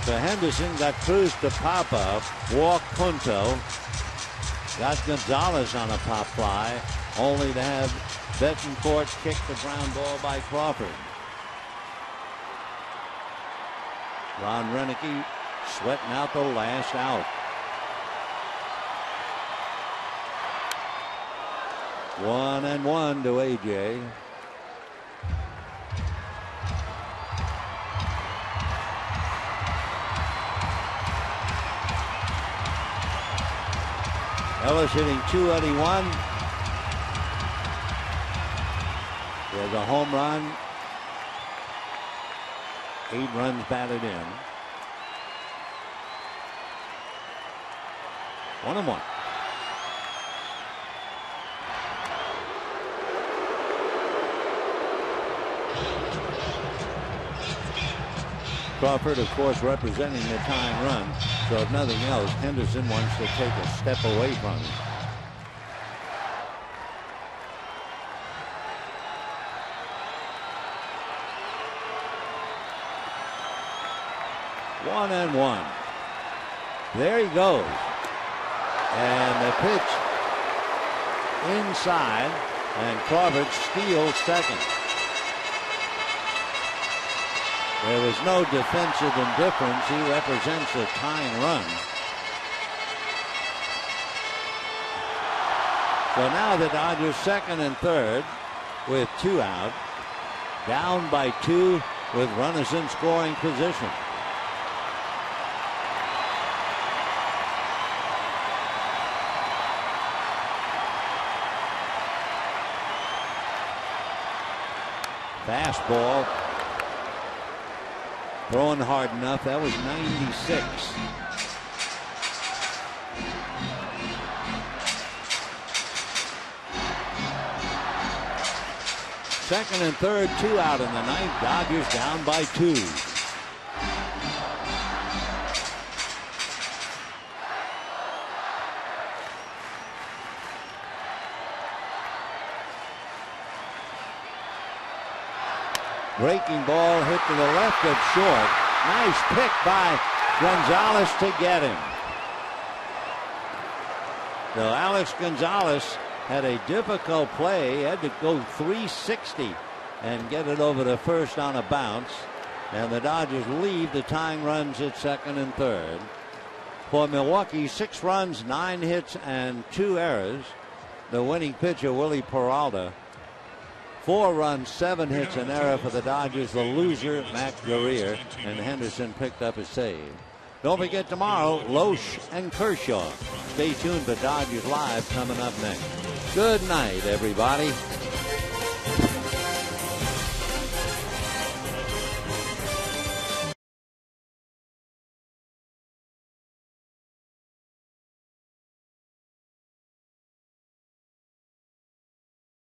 C: So Henderson got Cruz to pop up, walk Punto, got Gonzalez on a pop fly, only to have Betancourt kick the ground ball by Crawford. Ron Roenicke sweating out the last out. One and one to AJ. Ellis hitting 281. There's a home run. Eight runs batted in. One and one. Crawford, of course, representing the tying run. So if nothing else, Henderson wants to take a step away from him. One and one. There he goes. And the pitch inside, and Crawford steals second. There was no defensive indifference. He represents a tying run. So now the Dodgers second and third with two out. Down by two with runners in scoring position. Fastball Throwing hard enough. That was 96. Second and third, two out in the ninth. Dodgers down by two. Breaking ball hit to the left of short. Nice pick by Gonzalez to get him. So Alex Gonzalez had a difficult play. He had to go 360 and get it over to first on a bounce. And the Dodgers leave the tying runs at second and third. For Milwaukee, six runs, nine hits, and two errors. The winning pitcher, Wily Peralta, Four runs, seven hits, an error for the Dodgers. The loser, Matt Guerrier, and Henderson picked up a save. Don't forget tomorrow, Lohse and Kershaw. Stay tuned for Dodgers Live coming up next. Good night, everybody.